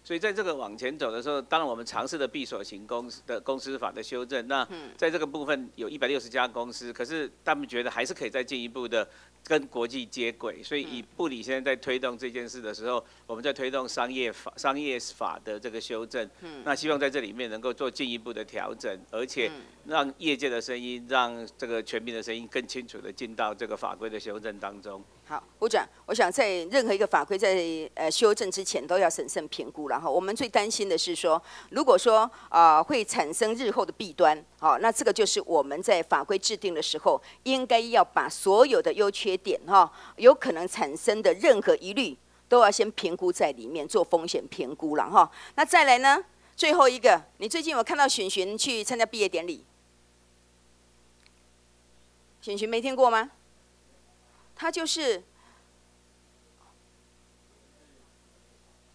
所以在这个往前走的时候，当然我们尝试的闭锁型公司的公司法的修正。那在这个部分有一百六十家公司，可是他们觉得还是可以再进一步的跟国际接轨。所以以布里现在在推动这件事的时候，我们在推动商业法商业法的这个修正。那希望在这里面能够做进一步的调整，而且让业界的声音，让这个全民的声音更清楚的进到这个法规的修正当中。好，部长，我想在任何一个法规在呃修正之前，都要审慎评估然后我们最担心的是说，如果说啊会产生日后的弊端，好，那这个就是我们在法规制定的时候，应该要把所有的优缺点哈，有可能产生的任何疑虑，都要先评估在里面，做风险评估了哈。那再来呢，最后一个，你最近有看到选巡去参加毕业典礼？选巡没听过吗？他就是，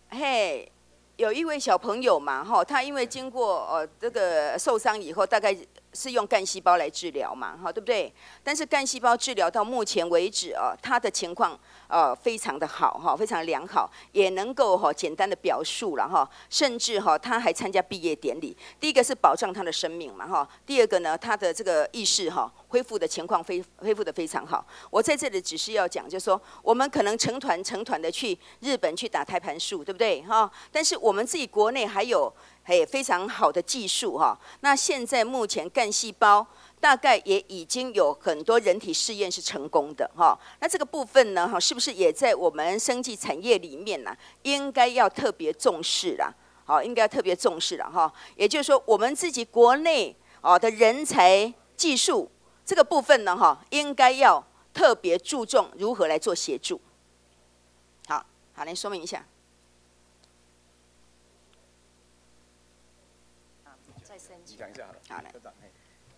嘿，有一位小朋友嘛，哈，他因为经过呃这个受伤以后，大概。是用干细胞来治疗嘛，哈，对不对？但是干细胞治疗到目前为止啊，他的情况呃非常的好哈，非常良好，也能够哈简单的表述了哈，甚至哈他还参加毕业典礼。第一个是保障他的生命嘛，哈，第二个呢，他的这个意识哈恢复的情况非恢复的非常好。我在这里只是要讲，就是说我们可能成团成团的去日本去打胎盘术，对不对哈？但是我们自己国内还有。嘿，非常好的技术哈。那现在目前干细胞大概也已经有很多人体试验是成功的哈。那这个部分呢哈，是不是也在我们生技产业里面呢？应该要特别重视啦。好，应该要特别重视了哈。也就是说，我们自己国内哦的人才技术这个部分呢哈，应该要特别注重如何来做协助。好，好，来说明一下。讲一下好了。好嘞。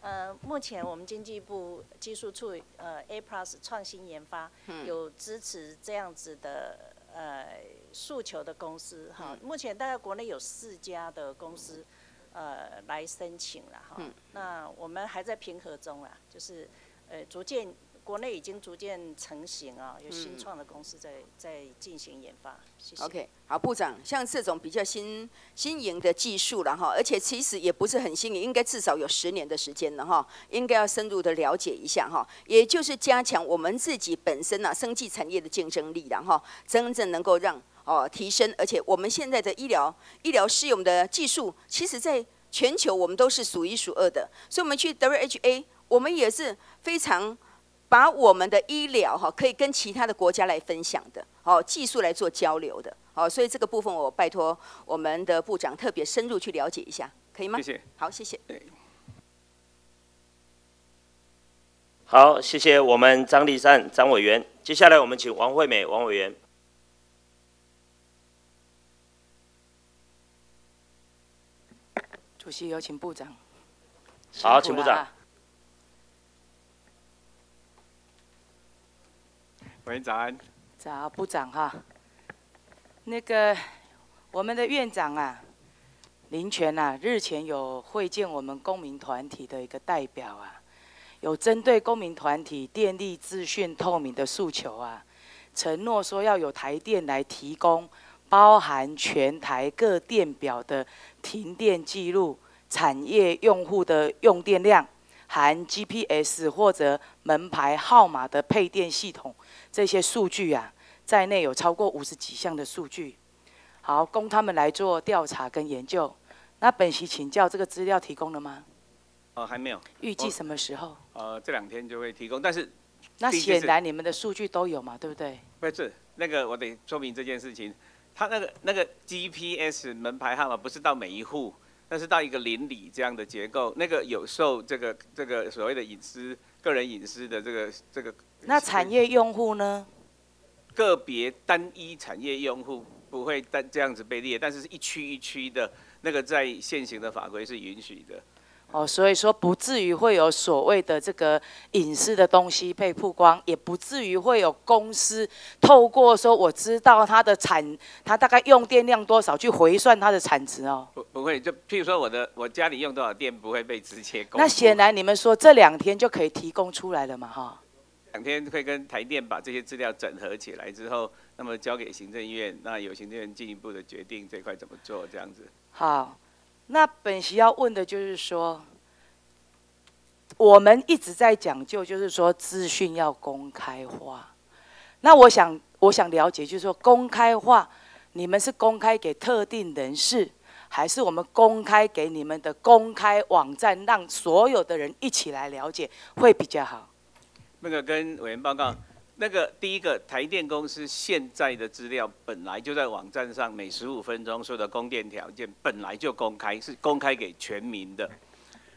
呃，目前我们经济部技术处呃 A Plus 创新研发有支持这样子的呃诉求的公司哈。目前大概国内有四家的公司呃来申请了哈。那我们还在评核中啦，就是呃逐渐。国内已经逐渐成型啊，有新创的公司在在进行研发。谢谢。OK，好，部长，像这种比较新新颖的技术了哈，而且其实也不是很新颖，应该至少有十年的时间了哈，应该要深入的了解一下哈，也就是加强我们自己本身啊，生技产业的竞争力然后真正能够让哦提升，而且我们现在的医疗医疗适用的技术，其实在全球我们都是数一数二的，所以我们去 WHA，我们也是非常。把我们的医疗哈可以跟其他的国家来分享的，好技术来做交流的，好，所以这个部分我拜托我们的部长特别深入去了解一下，可以吗？谢谢。好，谢谢。好，谢谢我们张立善张委员。接下来我们请王惠美王委员。主席有请部长。好，请部长。喂，早安。早，部长哈。那个，我们的院长啊，林权啊，日前有会见我们公民团体的一个代表啊，有针对公民团体电力资讯透明的诉求啊，承诺说要有台电来提供包含全台各电表的停电记录、产业用户的用电量、含 GPS 或者门牌号码的配电系统。这些数据啊，在内有超过五十几项的数据，好供他们来做调查跟研究。那本席请教，这个资料提供了吗？哦，还没有。预计什么时候？呃，这两天就会提供，但是那显然你们的数据都有嘛，对不对？不是，那个我得说明这件事情。他那个那个 GPS 门牌号码不是到每一户，那是到一个邻里这样的结构，那个有受这个这个所谓的隐私、个人隐私的这个这个。那产业用户呢？个别单一产业用户不会单这样子被列，但是是一区一区的那个在现行的法规是允许的。哦，所以说不至于会有所谓的这个隐私的东西被曝光，也不至于会有公司透过说我知道它的产，它大概用电量多少去回算它的产值哦。不不会，就譬如说我的我家里用多少电不会被直接公。那显然你们说这两天就可以提供出来了嘛哈？两天会跟台电把这些资料整合起来之后，那么交给行政院，那由行政院进一步的决定这块怎么做，这样子。好，那本席要问的就是说，我们一直在讲究，就是说资讯要公开化。那我想，我想了解，就是说公开化，你们是公开给特定人士，还是我们公开给你们的公开网站，让所有的人一起来了解，会比较好？那个跟委员报告，那个第一个台电公司现在的资料本来就在网站上，每十五分钟所有的供电条件本来就公开，是公开给全民的。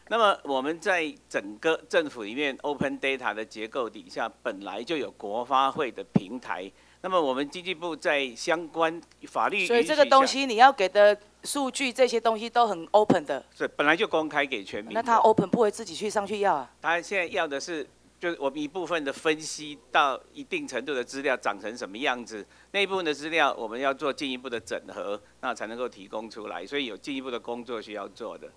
那么我们在整个政府里面 open data 的结构底下，本来就有国发会的平台。那么我们经济部在相关法律，所以这个东西你要给的数据，这些东西都很 open 的。是本来就公开给全民。那他 open 不会自己去上去要啊？他现在要的是。就是我们一部分的分析到一定程度的资料长成什么样子，那一部分的资料我们要做进一步的整合，那才能够提供出来，所以有进一步的工作需要做的。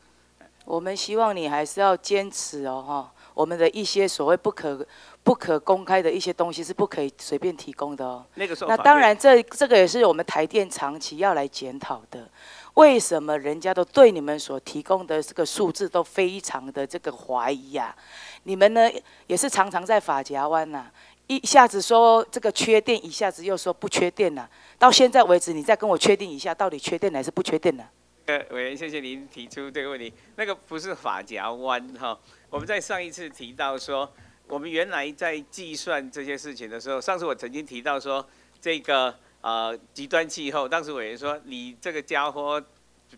我们希望你还是要坚持哦，哈，我们的一些所谓不可不可公开的一些东西是不可以随便提供的哦。那个时候，那当然这这个也是我们台电长期要来检讨的。为什么人家都对你们所提供的这个数字都非常的这个怀疑呀？你们呢也是常常在法夹湾呐，一下子说这个缺电，一下子又说不缺电呐。到现在为止，你再跟我确定一下，到底缺电还是不缺电呢？呃，委员，谢谢您提出这个问题。那个不是法夹湾哈，我们在上一次提到说，我们原来在计算这些事情的时候，上次我曾经提到说这个。呃，极端气候，当时委员说你这个家伙，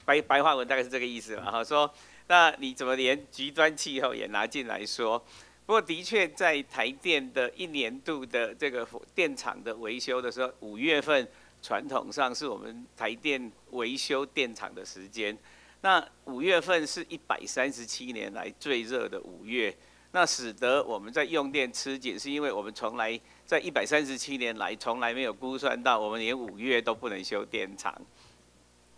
白白话文大概是这个意思了哈，说那你怎么连极端气候也拿进来说？不过的确在台电的一年度的这个电厂的维修的时候，五月份传统上是我们台电维修电厂的时间，那五月份是一百三十七年来最热的五月。那使得我们在用电吃紧，是因为我们从来在一百三十七年来从来没有估算到，我们连五月都不能修电厂。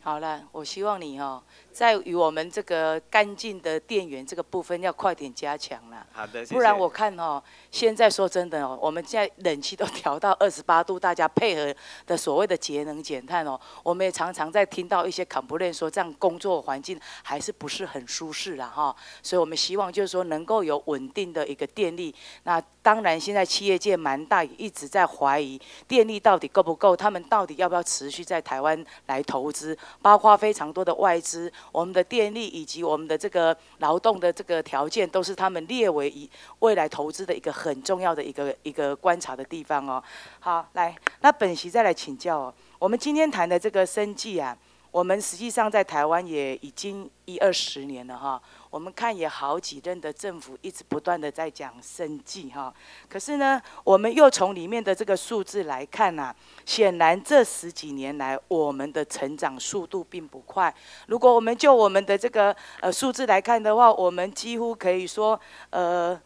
好了，我希望你哦，在与我们这个干净的电源这个部分要快点加强了。好的，不然我看哦，现在说真的哦，我们现在冷气都调到二十八度，大家配合的所谓的节能减碳哦，我们也常常在听到一些 complain 说这样工作环境还是不是很舒适了哈。所以我们希望就是说能够有稳定的一个电力。那当然现在企业界蛮大，一直在怀疑电力到底够不够，他们到底要不要持续在台湾来投资。包括非常多的外资，我们的电力以及我们的这个劳动的这个条件，都是他们列为以未来投资的一个很重要的一个一个观察的地方哦。好，来，那本席再来请教哦，我们今天谈的这个生计啊，我们实际上在台湾也已经一二十年了哈。我们看也好几任的政府一直不断的在讲生计哈，可是呢，我们又从里面的这个数字来看呐，显然这十几年来我们的成长速度并不快。如果我们就我们的这个呃数字来看的话，我们几乎可以说呃，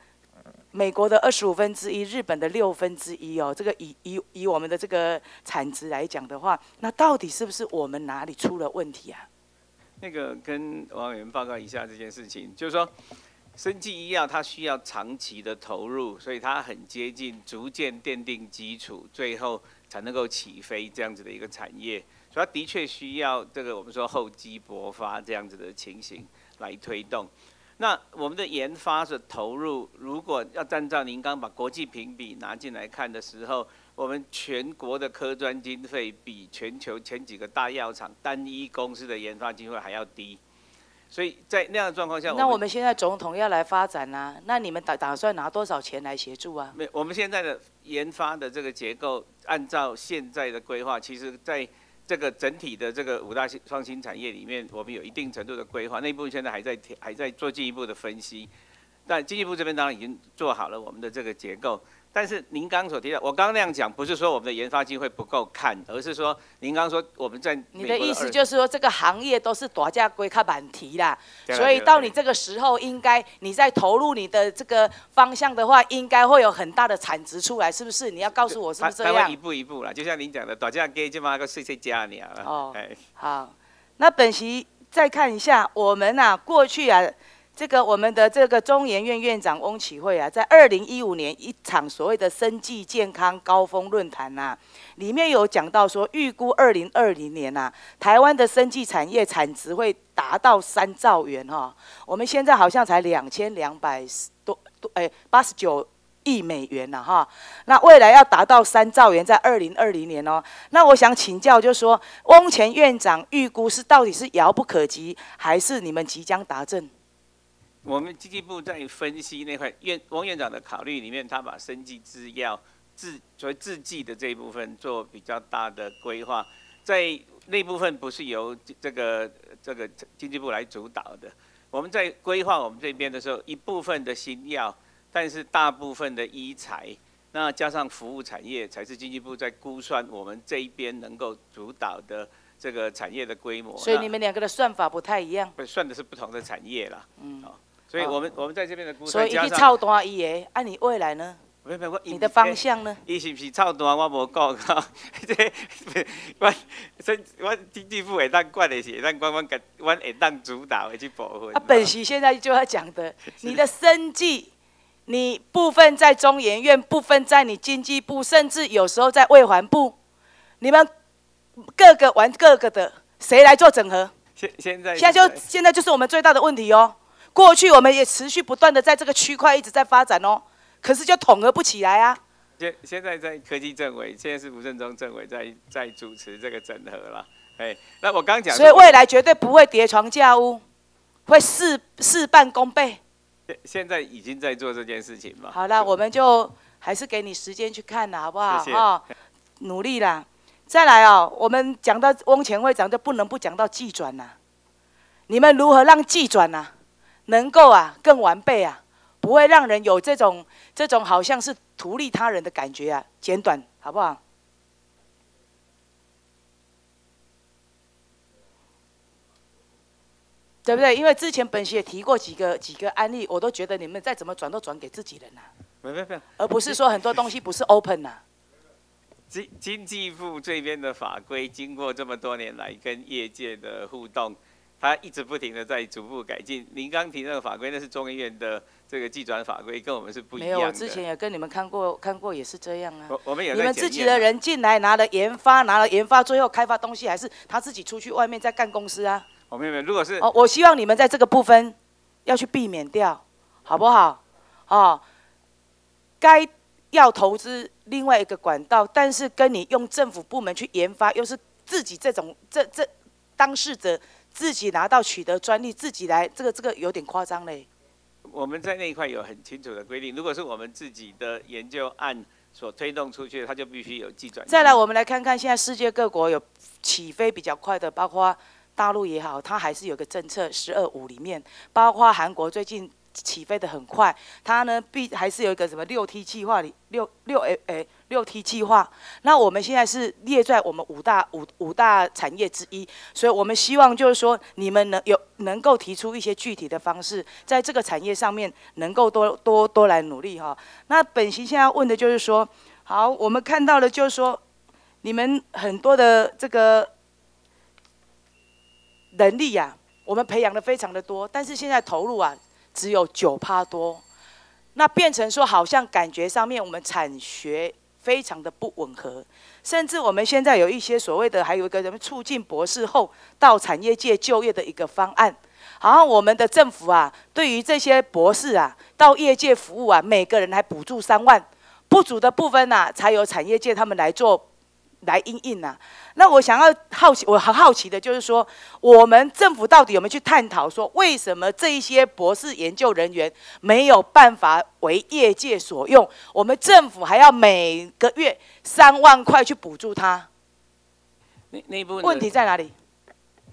美国的二十五分之一，日本的六分之一哦，这个以以以我们的这个产值来讲的话，那到底是不是我们哪里出了问题啊？那个跟王委员报告一下这件事情，就是说，生技医药它需要长期的投入，所以它很接近逐渐奠定基础，最后才能够起飞这样子的一个产业，所以它的确需要这个我们说厚积薄发这样子的情形来推动。那我们的研发的投入，如果要按照您刚把国际评比拿进来看的时候，我们全国的科专经费比全球前几个大药厂单一公司的研发经费还要低，所以在那样的状况下，那我们现在总统要来发展啊，那你们打打算拿多少钱来协助啊？没，我们现在的研发的这个结构，按照现在的规划，其实在这个整体的这个五大创新产业里面，我们有一定程度的规划，那部分现在还在还在做进一步的分析，但经济部这边当然已经做好了我们的这个结构。但是您刚刚所提到，我刚刚那样讲，不是说我们的研发机会不够看，而是说您刚刚说我们在你的意思就是说这个行业都是大家归看板题啦，所以到你这个时候，应该你在投入你的这个方向的话，应该会有很大的产值出来，是不是？你要告诉我是不是这样？一步一步啦，就像您讲的，大家给就嘛个碎碎加你啊。哦，好，那本席再看一下，我们啊过去啊。这个我们的这个中研院院长翁启惠啊，在二零一五年一场所谓的生计健康高峰论坛呐，里面有讲到说，预估二零二零年呐，台湾的生计产业产值会达到三兆元哈。我们现在好像才两千两百多多哎八十九亿美元了哈。那未来要达到三兆元，在二零二零年哦。那我想请教，就是说，翁前院长预估是到底是遥不可及，还是你们即将达阵？我们经济部在分析那块院王院长的考虑里面，他把生技制药制所谓制剂的这一部分做比较大的规划，在那部分不是由这个这个经济部来主导的。我们在规划我们这边的时候，一部分的新药，但是大部分的医材，那加上服务产业，才是经济部在估算我们这一边能够主导的这个产业的规模。所以你们两个的算法不太一样。不算的是不同的产业啦。嗯。所以我们我们在这边的估算，所以一去操单伊的，按你未来呢？没有没有，你的方向呢？伊是不是操单？我无讲哈，这我生我经济部会当管的是，当管管个，我会当主导的去部分。啊，本席现在就要讲的，你的生计，你部分在中研院，部分在你经济部，甚至有时候在卫环部，你们各个玩各个的，谁来做整合？现现在现在就现在就是我们最大的问题哦。过去我们也持续不断的在这个区块一直在发展哦，可是就统合不起来啊。现现在在科技政委，现在是吴振中政委在在主持这个整合了。哎，那我刚讲，所以未来绝对不会叠床架屋，会事事半功倍。现现在已经在做这件事情嘛。好了，我们就还是给你时间去看了，好不好？啊，努力啦。再来哦，我们讲到翁前会长，就不能不讲到技转呐。你们如何让技转呐？能够啊更完备啊，不会让人有这种这种好像是图利他人的感觉啊，简短好不好？对不对？因为之前本席也提过几个几个案例，我都觉得你们再怎么转都转给自己人呐，没没没，而不是说很多东西不是 open 呐。经经济部这边的法规，经过这么多年来跟业界的互动。他一直不停的在逐步改进。您刚提那个法规，那是中医院的这个计转法规，跟我们是不一样的。没有，我之前也跟你们看过，看过也是这样啊。我我们也你们自己的人进来拿了研发，拿了研发，最后开发东西还是他自己出去外面在干公司啊。我没有，如果是哦，我希望你们在这个部分要去避免掉，好不好？哦，该要投资另外一个管道，但是跟你用政府部门去研发，又是自己这种这这当事者。自己拿到取得专利，自己来，这个这个有点夸张嘞。我们在那一块有很清楚的规定，如果是我们自己的研究案所推动出去，它就必须有技转。再来，我们来看看现在世界各国有起飞比较快的，包括大陆也好，它还是有个政策“十二五”里面，包括韩国最近。起飞的很快，它呢必还是有一个什么六 T 计划里六六诶诶六 T 计划。那我们现在是列在我们五大五五大产业之一，所以我们希望就是说你们能有能够提出一些具体的方式，在这个产业上面能够多多多来努力哈。那本席现在问的就是说，好，我们看到的就是说你们很多的这个能力呀，我们培养的非常的多，但是现在投入啊。只有九趴多，那变成说好像感觉上面我们产学非常的不吻合，甚至我们现在有一些所谓的还有一个什么促进博士后到产业界就业的一个方案，好像我们的政府啊，对于这些博士啊到业界服务啊，每个人还补助三万，不足的部分呢，才有产业界他们来做。来应应呐，那我想要好奇，我很好奇的就是说，我们政府到底有没有去探讨说，为什么这一些博士研究人员没有办法为业界所用？我们政府还要每个月三万块去补助他？那那一部分问题在哪里？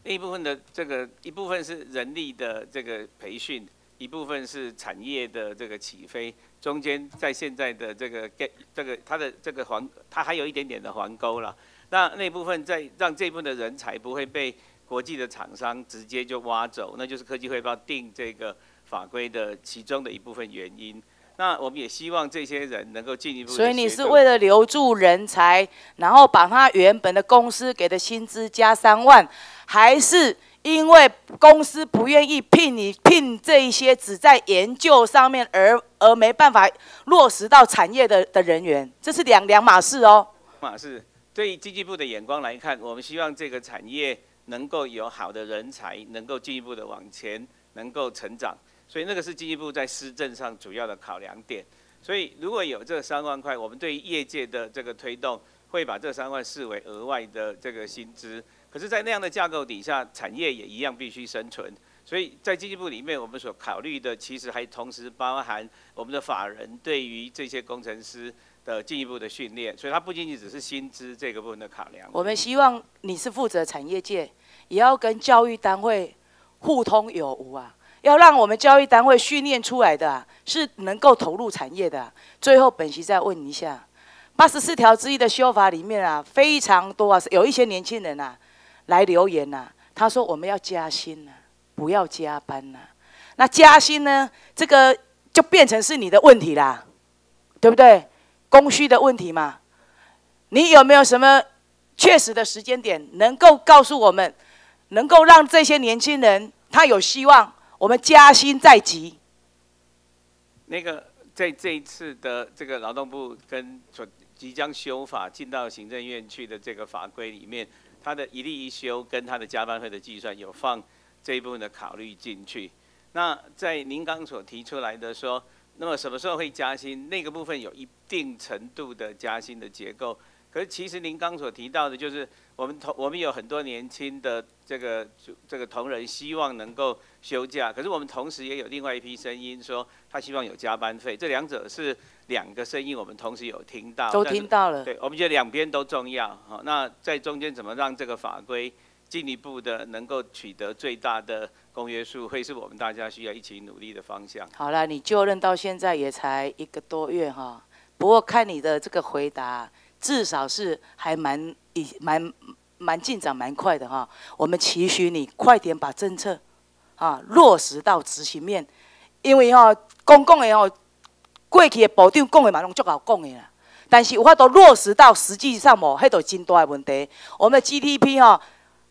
那一部分的这个一部分是人力的这个培训，一部分是产业的这个起飞。中间在现在的这个这个它的这个环，它还有一点点的环沟了。那那部分在让这部分的人才不会被国际的厂商直接就挖走，那就是科技汇报定这个法规的其中的一部分原因。那我们也希望这些人能够进一步。所以你是为了留住人才，然后把他原本的公司给的薪资加三万，还是因为公司不愿意聘你聘这一些只在研究上面而而没办法落实到产业的的人员，这是两两码事哦。码事。对经济部的眼光来看，我们希望这个产业能够有好的人才，能够进一步的往前，能够成长。所以那个是经济部在施政上主要的考量点。所以如果有这三万块，我们对业界的这个推动，会把这三万视为额外的这个薪资。可是，在那样的架构底下，产业也一样必须生存。所以在经济部里面，我们所考虑的，其实还同时包含我们的法人对于这些工程师的进一步的训练。所以它不仅仅只是薪资这个部分的考量。我们希望你是负责产业界，也要跟教育单位互通有无啊，要让我们教育单位训练出来的是能够投入产业的。最后，本席再问一下，八十四条之一的修法里面啊，非常多啊，有一些年轻人啊。来留言呐，他说我们要加薪呐，不要加班呐。那加薪呢，这个就变成是你的问题啦，对不对？供需的问题嘛。你有没有什么确实的时间点，能够告诉我们，能够让这些年轻人他有希望，我们加薪在即？那个在这一次的这个劳动部跟所即将修法进到行政院去的这个法规里面。他的一例一休跟他的加班费的计算有放这一部分的考虑进去。那在您刚所提出来的说，那么什么时候会加薪？那个部分有一定程度的加薪的结构。可是其实您刚所提到的，就是我们同我们有很多年轻的这个这个同仁希望能够休假，可是我们同时也有另外一批声音说他希望有加班费。这两者是。两个声音我们同时有听到，都听到了。对，我们觉得两边都重要。好，那在中间怎么让这个法规进一步的能够取得最大的公约数，会是我们大家需要一起努力的方向。好了，你就任到现在也才一个多月哈，不过看你的这个回答，至少是还蛮以蛮蛮进展蛮快的哈。我们期许你快点把政策啊落实到执行面，因为哈公共的哦。过去的部长讲的嘛，拢足好讲的啦。但是有法度落实到实际上无，迄都真大的问题。我们的 GDP 哈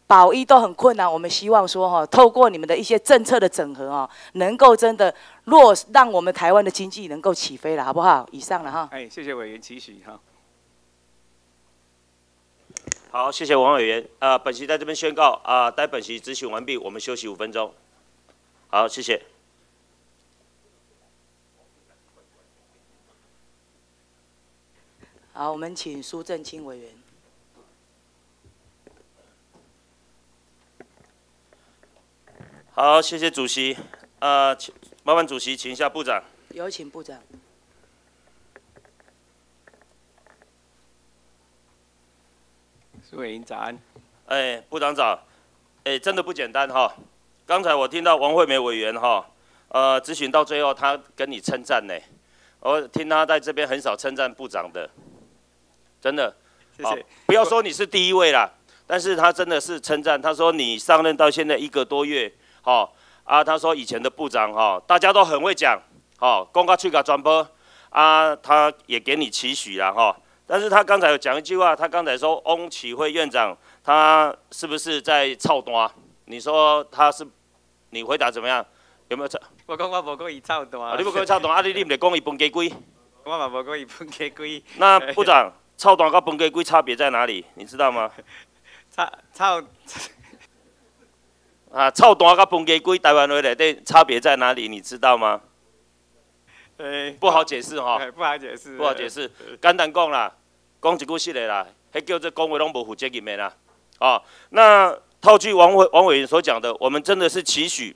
保一都很困难。我们希望说哈，透过你们的一些政策的整合哈，能够真的落，让我们台湾的经济能够起飞了，好不好？以上了哈。哎，谢谢委员期许哈。好，谢谢王委员。啊，本席在这边宣告啊，待本席咨询完毕，我们休息五分钟。好，谢谢。好，我们请苏正清委员。好，谢谢主席。呃，麻烦主席请一下部长。有请部长。苏委员早安。哎，部长早。哎，真的不简单哈。刚才我听到王惠美委员哈，呃，咨询到最后，他跟你称赞呢。我听他在这边很少称赞部长的。真的，谢谢。不要说你是第一位啦，但是他真的是称赞。他说你上任到现在一个多月，好啊。他说以前的部长哈，大家都很会讲，好，公告去搞传播啊。他也给你期许了哈。但是他刚才有讲一句话，他刚才说翁启辉院长他是不是在操单？你说他是，你回答怎么样？有没有操？我讲我无讲伊操单。你不讲伊操单，啊你你唔得讲伊分家规？我嘛无讲伊分家规。那部长。操蛋跟分给龟差别在哪里？你知道吗？[LAUGHS] 操操啊！操蛋跟分给龟台湾话内底差别在哪里？你知道吗？诶，不好解释哈。不好解释。不好解释。简单讲啦，讲一句实的啦，迄叫做讲话拢无负责任的啦。哦，那套句王委王委员所讲的，我们真的是期许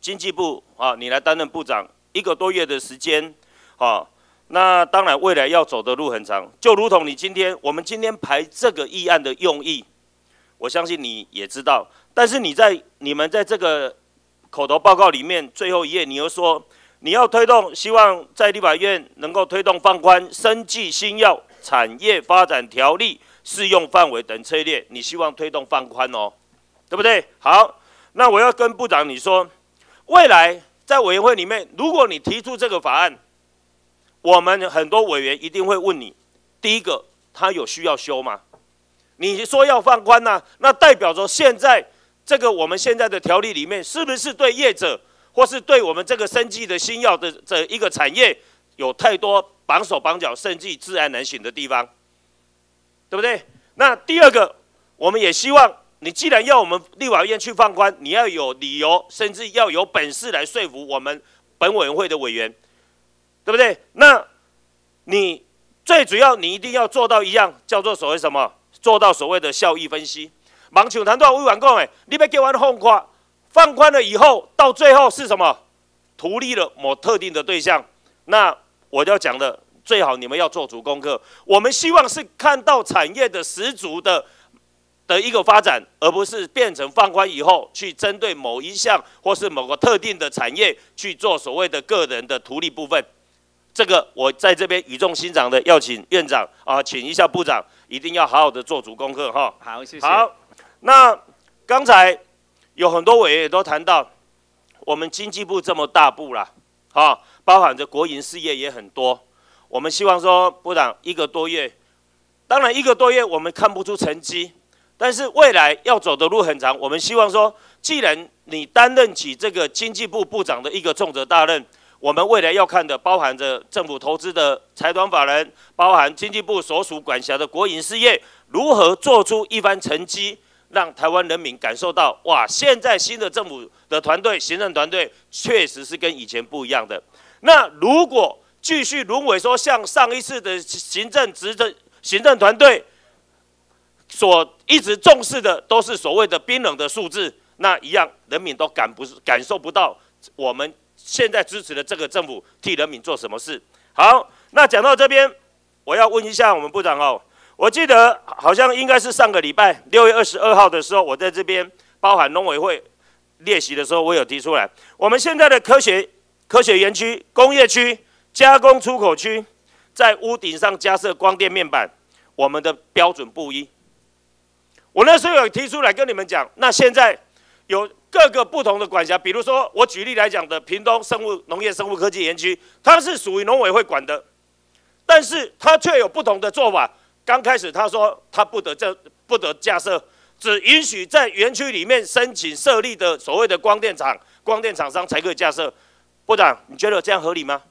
经济部啊，你来担任部长一个多月的时间，啊。那当然，未来要走的路很长，就如同你今天，我们今天排这个议案的用意，我相信你也知道。但是你在你们在这个口头报告里面最后一页，你又说你要推动，希望在立法院能够推动放宽生技新药产业发展条例适用范围等策略，你希望推动放宽哦，对不对？好，那我要跟部长你说，未来在委员会里面，如果你提出这个法案，我们很多委员一定会问你：第一个，他有需要修吗？你说要放宽呢，那代表着现在这个我们现在的条例里面，是不是对业者或是对我们这个生计的新药的这一个产业有太多绑手绑脚、甚至自然难行的地方，对不对？那第二个，我们也希望你既然要我们立法院去放宽，你要有理由，甚至要有本事来说服我们本委员会的委员，对不对？那你最主要，你一定要做到一样，叫做所谓什么？做到所谓的效益分析。盲球团队委员讲，哎，你别给完放宽，放宽了以后，到最后是什么？图利了某特定的对象。那我要讲的，最好你们要做足功课。我们希望是看到产业的十足的的一个发展，而不是变成放宽以后去针对某一项或是某个特定的产业去做所谓的个人的图利部分。这个我在这边语重心长的要请院长啊，请一下部长，一定要好好的做足功课哈。好，谢谢。好，那刚才有很多委员也都谈到，我们经济部这么大部啦，啊，包含着国营事业也很多。我们希望说，部长一个多月，当然一个多月我们看不出成绩，但是未来要走的路很长。我们希望说，既然你担任起这个经济部部长的一个重责大任。我们未来要看的，包含着政府投资的财团法人，包含经济部所属管辖的国营事业，如何做出一番成绩，让台湾人民感受到，哇，现在新的政府的团队、行政团队确实是跟以前不一样的。那如果继续沦为说，像上一次的行政执政行政团队所一直重视的，都是所谓的冰冷的数字，那一样人民都感不感受不到我们。现在支持的这个政府替人民做什么事？好，那讲到这边，我要问一下我们部长哦。我记得好像应该是上个礼拜六月二十二号的时候，我在这边包含农委会列席的时候，我有提出来，我们现在的科学科学园区、工业区、加工出口区，在屋顶上加设光电面板，我们的标准不一。我那时候有提出来跟你们讲，那现在有。各个不同的管辖，比如说我举例来讲的屏东生物农业生物科技园区，它是属于农委会管的，但是它却有不同的做法。刚开始他说他不得这不得架设，只允许在园区里面申请设立的所谓的光电厂、光电厂商才可以架设。部长，你觉得这样合理吗？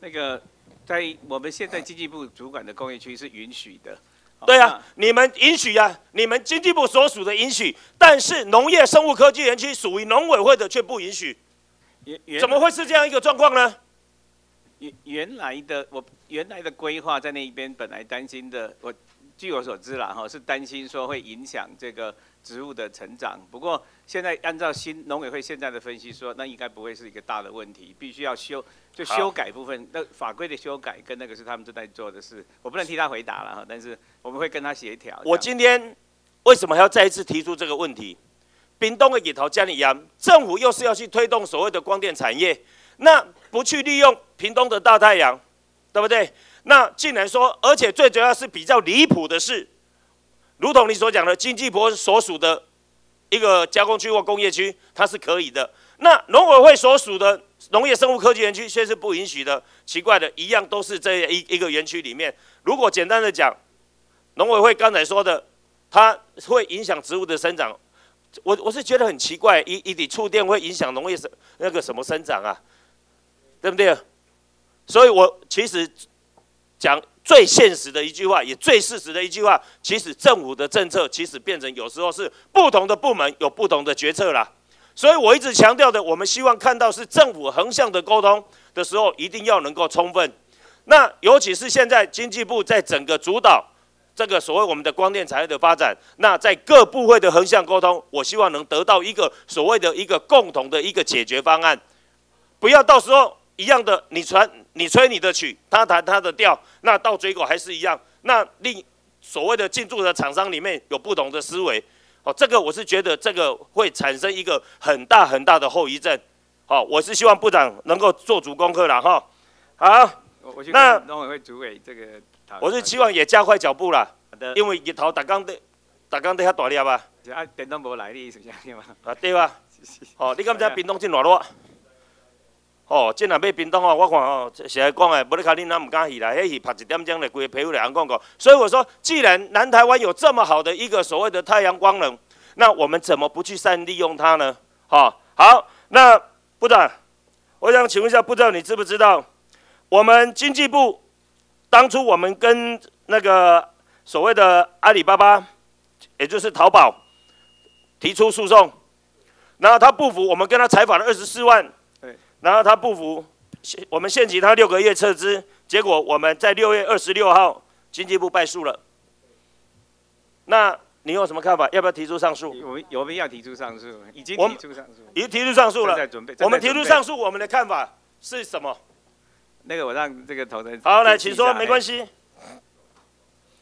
那个在我们现在经济部主管的工业区是允许的。对啊，你们允许啊，你们经济部所属的允许，但是农业生物科技园区属于农委会的却不允许，怎么会是这样一个状况呢？原原来的我原来的规划在那一边本来担心的，我据我所知啦哈，是担心说会影响这个植物的成长。不过现在按照新农委会现在的分析说，那应该不会是一个大的问题，必须要修。就修改部分，那法规的修改跟那个是他们正在做的事，我不能替他回答了哈。但是我们会跟他协调。我今天为什么还要再一次提出这个问题？屏东的野桃江里阳，政府又是要去推动所谓的光电产业，那不去利用屏东的大太阳，对不对？那竟然说，而且最主要是比较离谱的是，如同你所讲的，经济部所属的一个加工区或工业区，它是可以的。那农委会所属的。农业生物科技园区却是不允许的，奇怪的，一样都是这一一个园区里面。如果简单的讲，农委会刚才说的，它会影响植物的生长，我我是觉得很奇怪，一一点触电会影响农业生那个什么生长啊，对不对？所以我其实讲最现实的一句话，也最事实的一句话，其实政府的政策其实变成有时候是不同的部门有不同的决策啦。所以我一直强调的，我们希望看到是政府横向的沟通的时候，一定要能够充分。那尤其是现在经济部在整个主导这个所谓我们的光电产业的发展，那在各部会的横向沟通，我希望能得到一个所谓的一个共同的一个解决方案，不要到时候一样的，你传你吹你的曲，他弹他的调，那到最后还是一样。那另所谓的进驻的厂商里面有不同的思维。哦，这个我是觉得这个会产生一个很大很大的后遗症。好，我是希望部长能够做足功课了哈。好，那农委会主委这个，我是希望也加快脚步了。好的，因为日头打刚的打刚的遐大粒吧。啊，电动无来，你意思是吗？啊，对 [LAUGHS] 吧？哦，你敢知冰冻真热热？哦，即若买冰冻哦，我看哦，是来讲诶，无你看恁哪毋敢去啦，迄是拍一点钟来规个皮肤来人讲过。所以我说，既然南台湾有这么好的一个所谓的太阳光能，那我们怎么不去善利用它呢？好，好，那部长，我想请问一下，不知道你知不知道，我们经济部当初我们跟那个所谓的阿里巴巴，也就是淘宝提出诉讼，然后他不服，我们跟他采访了二十四万，然后他不服，我们限期他六个月撤资，结果我们在六月二十六号经济部败诉了。那你有什么看法？要不要提出上诉？我们我们要提出上诉，已经提出上诉，已经提出上诉了在准备。我们提出上诉，我们的看法是什么？那个我让这个投人好，来，请说，没关。系。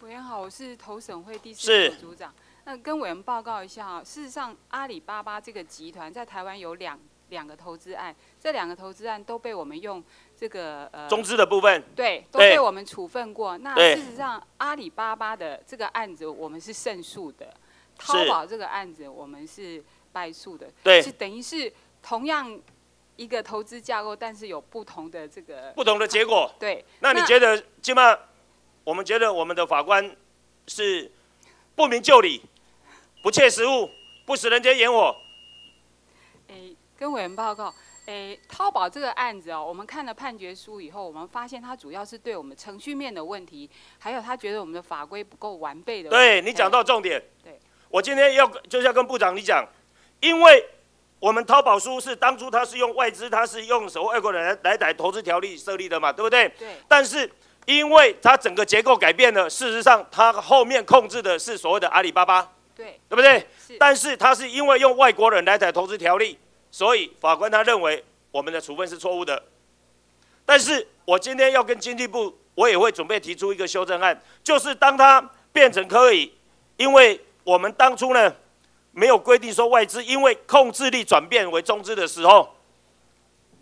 委员好，我是投审会第四组组长。那跟委员报告一下啊，事实上阿里巴巴这个集团在台湾有两两个投资案，这两个投资案都被我们用这个呃中资的部分对都被我们处分过。那事实上阿里巴巴的这个案子我们是胜诉的，淘宝这个案子我们是败诉的，对是等于是同样一个投资架构，但是有不同的这个不同的结果。对。那你觉得，起码我们觉得我们的法官是不明就里、不切实务、不食人间烟火。诶，跟委员报告，诶，淘宝这个案子哦，我们看了判决书以后，我们发现它主要是对我们程序面的问题，还有他觉得我们的法规不够完备的。对你讲到重点。对，我今天要就是要跟部长你讲，因为我们淘宝书是当初他是用外资，他是用所谓外国人来来台投资条例设立的嘛，对不对？对。但是因为它整个结构改变了，事实上它后面控制的是所谓的阿里巴巴。对，对不对？是但是它是因为用外国人来台投资条例，所以法官他认为我们的处分是错误的。但是我今天要跟经济部，我也会准备提出一个修正案，就是当它变成可以，因为我们当初呢没有规定说外资因为控制力转变为中资的时候，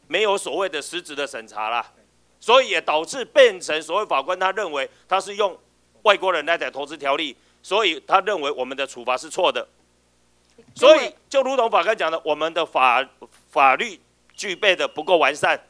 没有所谓的实质的审查啦，所以也导致变成所谓法官他认为他是用外国人来在投资条例。所以他认为我们的处罚是错的，所以就如同法官讲的，我们的法法律具备的不够完善，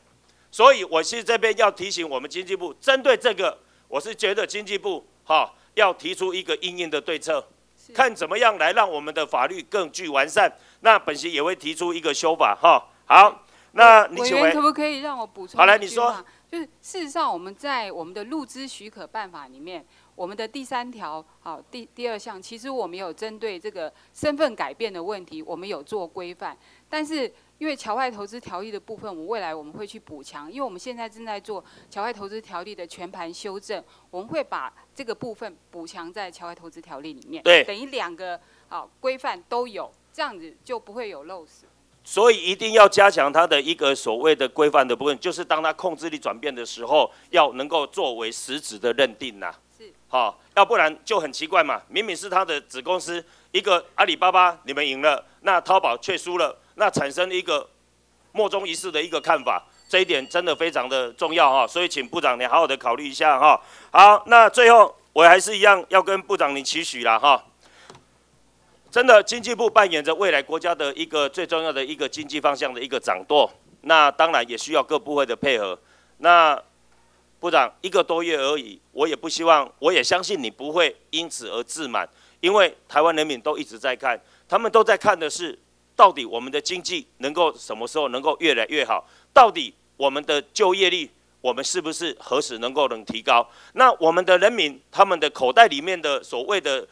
所以我是这边要提醒我们经济部，针对这个，我是觉得经济部哈要提出一个应应的对策，看怎么样来让我们的法律更具完善。那本席也会提出一个修法哈。好，那你委请问员可不可以让我补充？好来你说。就是事实上，我们在我们的入资许可办法里面，我们的第三条，好第第二项，其实我们有针对这个身份改变的问题，我们有做规范。但是因为侨外投资条例的部分，我们未来我们会去补强，因为我们现在正在做侨外投资条例的全盘修正，我们会把这个部分补强在侨外投资条例里面。对等于两个好规范都有，这样子就不会有漏失。所以一定要加强它的一个所谓的规范的部分，就是当它控制力转变的时候，要能够作为实质的认定呐。是。好，要不然就很奇怪嘛。明明是他的子公司，一个阿里巴巴你们赢了，那淘宝却输了，那产生一个莫衷一是的一个看法，这一点真的非常的重要哈。所以请部长你好好的考虑一下哈。好，那最后我还是一样要跟部长你期许了哈。真的，经济部扮演着未来国家的一个最重要的一个经济方向的一个掌舵，那当然也需要各部会的配合。那部长一个多月而已，我也不希望，我也相信你不会因此而自满，因为台湾人民都一直在看，他们都在看的是，到底我们的经济能够什么时候能够越来越好，到底我们的就业率，我们是不是何时能够能提高？那我们的人民他们的口袋里面的所谓的。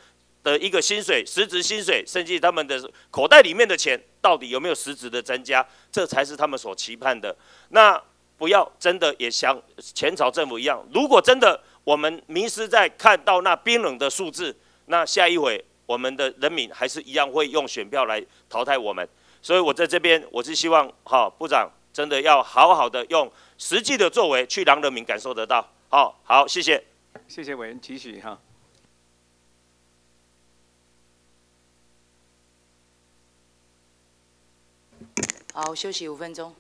的一个薪水，实质薪水，甚至他们的口袋里面的钱，到底有没有实质的增加？这才是他们所期盼的。那不要真的也像前朝政府一样，如果真的我们迷失在看到那冰冷的数字，那下一回我们的人民还是一样会用选票来淘汰我们。所以我在这边，我是希望，哈，部长真的要好好的用实际的作为去让人民感受得到。好，好，谢谢，谢谢委员提醒哈。好，休息五分钟。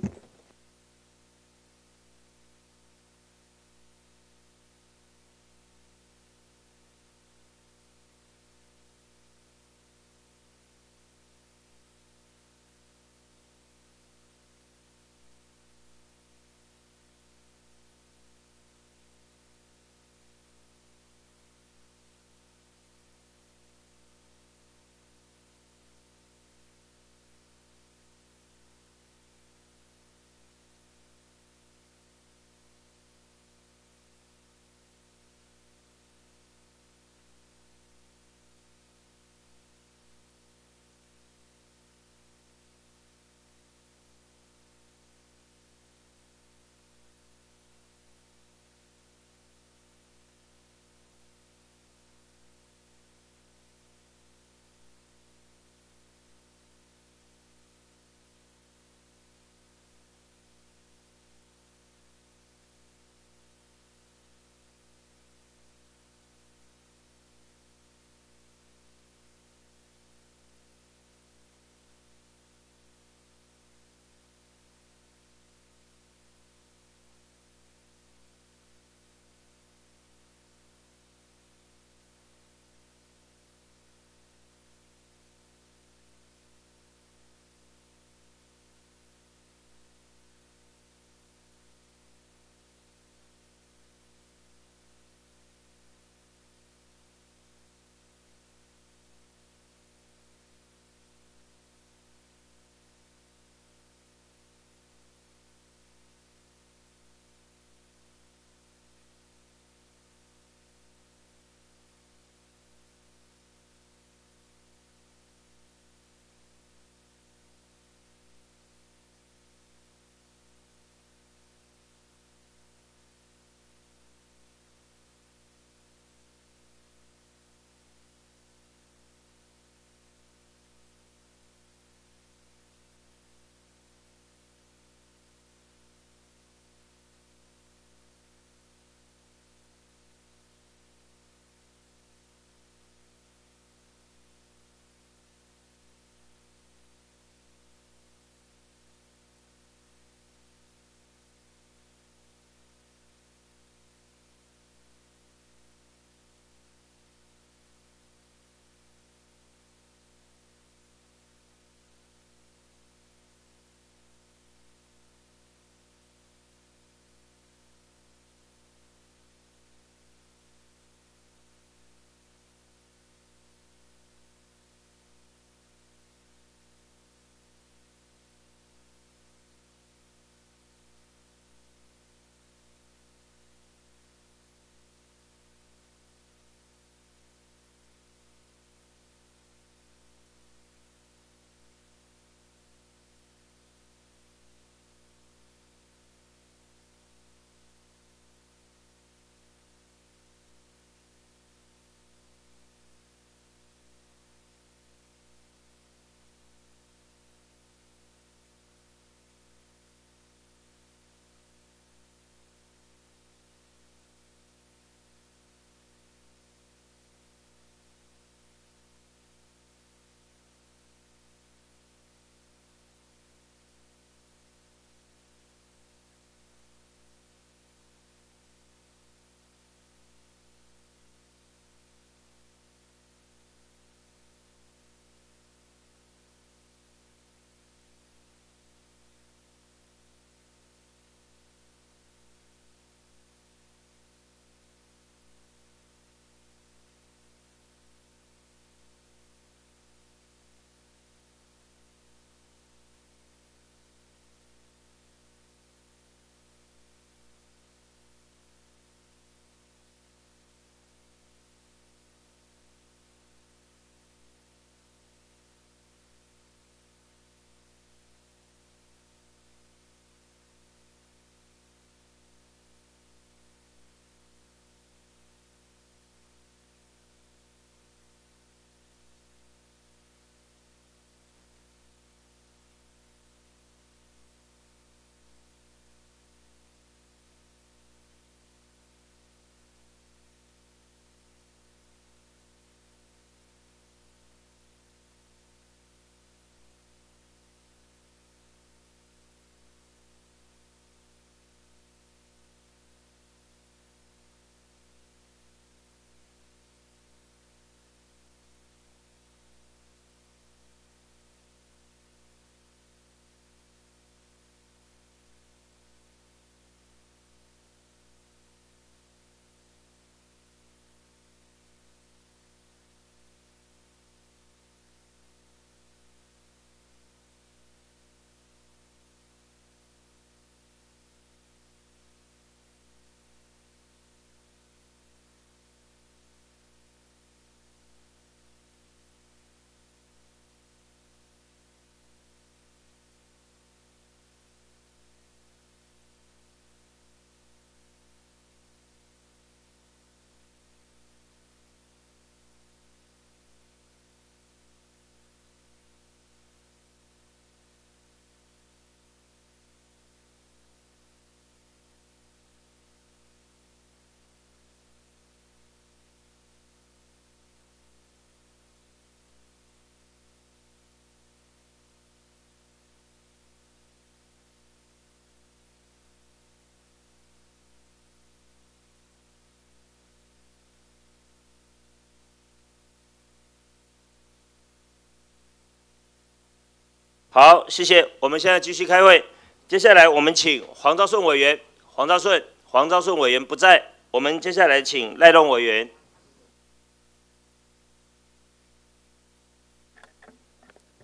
好，谢谢。我们现在继续开会。接下来我们请黄昭顺委员。黄昭顺，黄兆顺委员不在。我们接下来请赖龙委员。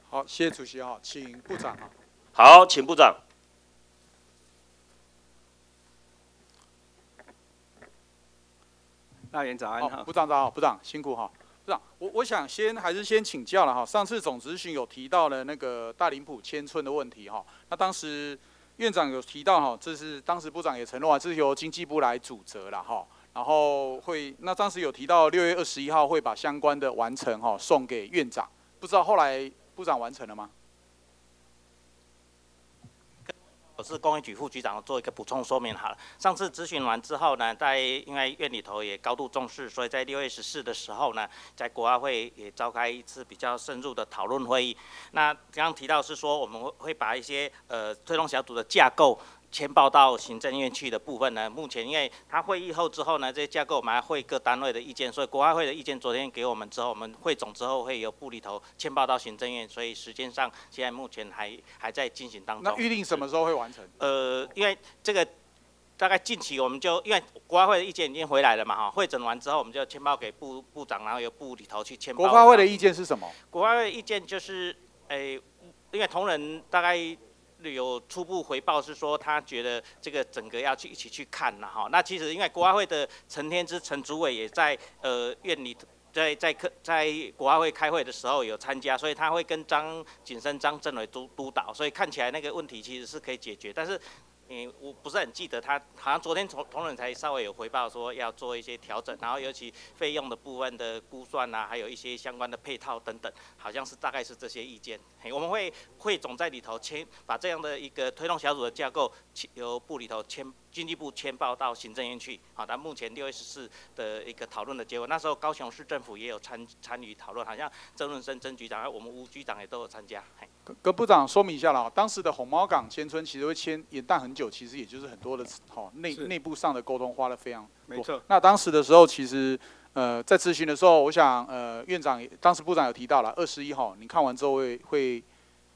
好，谢谢主席啊，请部长啊。好，请部长。赖员早安哈。部长早，部长辛苦哈。是啊，我我想先还是先请教了哈。上次总执行有提到了那个大林埔千村的问题哈。那当时院长有提到哈，这是当时部长也承诺啊，这是由经济部来主责了哈。然后会，那当时有提到六月二十一号会把相关的完成哈送给院长，不知道后来。部长完成了吗？我是公安局副局长，做一个补充说明好了。上次咨询完之后呢，在因为院里头也高度重视，所以在六月十四的时候呢，在国外会也召开一次比较深入的讨论会议。那刚刚提到是说，我们会把一些呃推动小组的架构。迁报到行政院去的部分呢，目前因为他会议后之后呢，这些架构我们还会各单位的意见，所以国外会的意见昨天给我们之后，我们汇总之后会由部里头签报到行政院，所以时间上现在目前还还在进行当中。那预定什么时候会完成？呃，因为这个大概近期我们就因为国外会的意见已经回来了嘛，哈，会诊完之后我们就签报给部部长，然后由部里头去签报。国外会的意见是什么？国外会的意见就是，诶，因为同仁大概。有初步回报是说，他觉得这个整个要去一起去看了哈。那其实因为国外会的陈天之陈主委也在呃院里，在在客在国外会开会的时候有参加，所以他会跟张景生张政委督督导，所以看起来那个问题其实是可以解决，但是。我不是很记得他，好像昨天同同仁才稍微有回报说要做一些调整，然后尤其费用的部分的估算啊，还有一些相关的配套等等，好像是大概是这些意见。我们会汇总在里头签，把这样的一个推动小组的架构由部里头签。经济部签报到行政院去，好，但目前六月十四的一个讨论的结果，那时候高雄市政府也有参参与讨论，好像曾润生曾局长，还有我们吴局长也都有参加。跟部长说明一下了，当时的红毛港迁村其实会迁延宕很久，其实也就是很多的好内内部上的沟通花了非常没错。那当时的时候，其实呃在咨询的时候，我想呃院长当时部长有提到了二十一号，你看完之后会会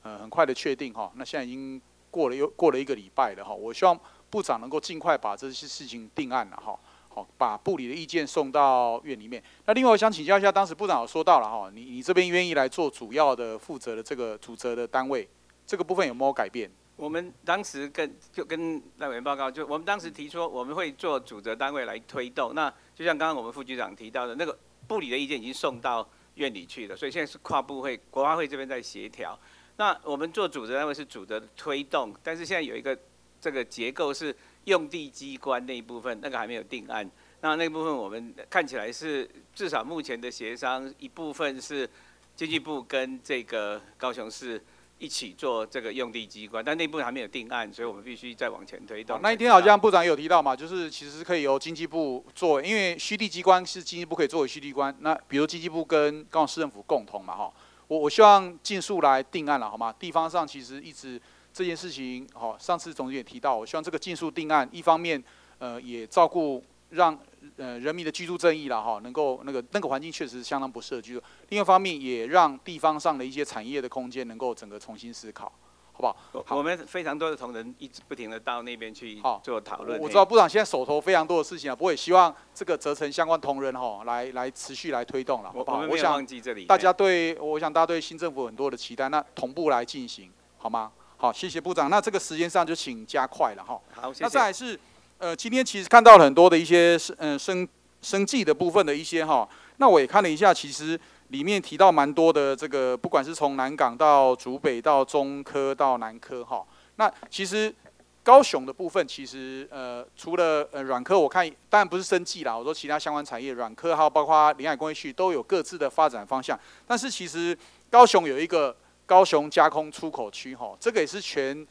呃很快的确定哈，那现在已经过了又过了一个礼拜了哈，我希望。部长能够尽快把这些事情定案了哈，好，把部里的意见送到院里面。那另外我想请教一下，当时部长有说到了哈，你你这边愿意来做主要的负责的这个主责的单位，这个部分有没有改变？我们当时跟就跟赖委员报告，就我们当时提出我们会做主责单位来推动。那就像刚刚我们副局长提到的，那个部里的意见已经送到院里去了，所以现在是跨部会国发会这边在协调。那我们做主责单位是主责推动，但是现在有一个。这个结构是用地机关那一部分，那个还没有定案。那那部分我们看起来是至少目前的协商一部分是经济部跟这个高雄市一起做这个用地机关，但那部分还没有定案，所以我们必须再往前推动。那一天好像部长也有提到嘛，就是其实是可以由经济部做，因为虚地机关是经济部可以作为虚地关。那比如经济部跟高雄市政府共同嘛，哈，我我希望尽速来定案了，好吗？地方上其实一直。这件事情，好，上次总也提到，我希望这个尽速定案，一方面，呃，也照顾让呃人民的居住正义了哈，能够那个那个环境确实相当不适合居住；另一方面，也让地方上的一些产业的空间能够整个重新思考，好不好？我们非常多的同仁一直不停的到那边去做讨论。我知道部长现在手头非常多的事情啊，不过也希望这个责成相关同仁哈来来持续来推动了，好不好？我想大家对，我想大家对新政府很多的期待，那同步来进行，好吗？好，谢谢部长。那这个时间上就请加快了哈。好，谢谢。那再来是，呃，今天其实看到了很多的一些生，嗯，生生计的部分的一些哈。那我也看了一下，其实里面提到蛮多的这个，不管是从南港到竹北到中科到南科哈。那其实高雄的部分，其实呃，除了呃软科，我看当然不是生计啦，我说其他相关产业，软科还有包括临海工业区都有各自的发展方向。但是其实高雄有一个。高雄加工出口区，哈，这个也是全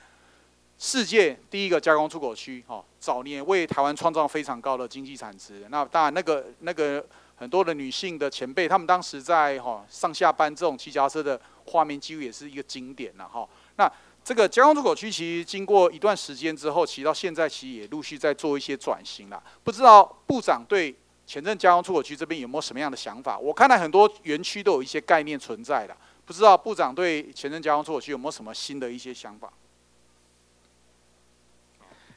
世界第一个加工出口区，哈，早年为台湾创造非常高的经济产值。那当然，那个那个很多的女性的前辈，他们当时在哈上下班这种骑脚车的画面，几乎也是一个经典了，哈。那这个加工出口区其实经过一段时间之后，其实到现在其实也陆续在做一些转型了。不知道部长对前镇加工出口区这边有没有什么样的想法？我看来很多园区都有一些概念存在的。不知道部长对前镇加工出口区有没有什么新的一些想法？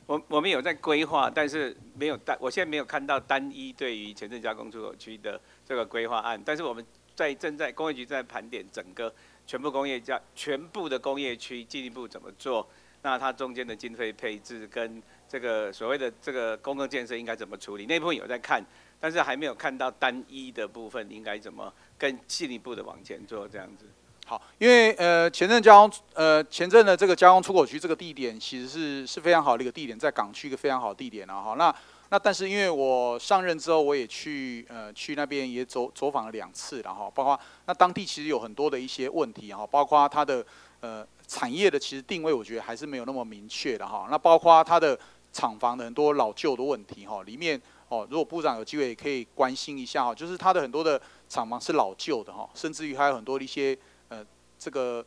我我们有在规划，但是没有单，我现在没有看到单一对于前镇加工出口区的这个规划案。但是我们在正在工业局在盘点整个全部工业加全部的工业区进一步怎么做，那它中间的经费配置跟这个所谓的这个公共建设应该怎么处理，那部分有在看，但是还没有看到单一的部分应该怎么更进一步的往前做这样子。好，因为呃前阵加工呃前阵的这个加工出口区这个地点其实是是非常好的一个地点，在港区一个非常好的地点了哈。那那但是因为我上任之后，我也去呃去那边也走走访了两次然后包括那当地其实有很多的一些问题哈，包括它的呃产业的其实定位，我觉得还是没有那么明确的哈。那包括它的厂房的很多老旧的问题哈，里面哦如果部长有机会也可以关心一下哈，就是它的很多的厂房是老旧的哈，甚至于还有很多的一些呃。这个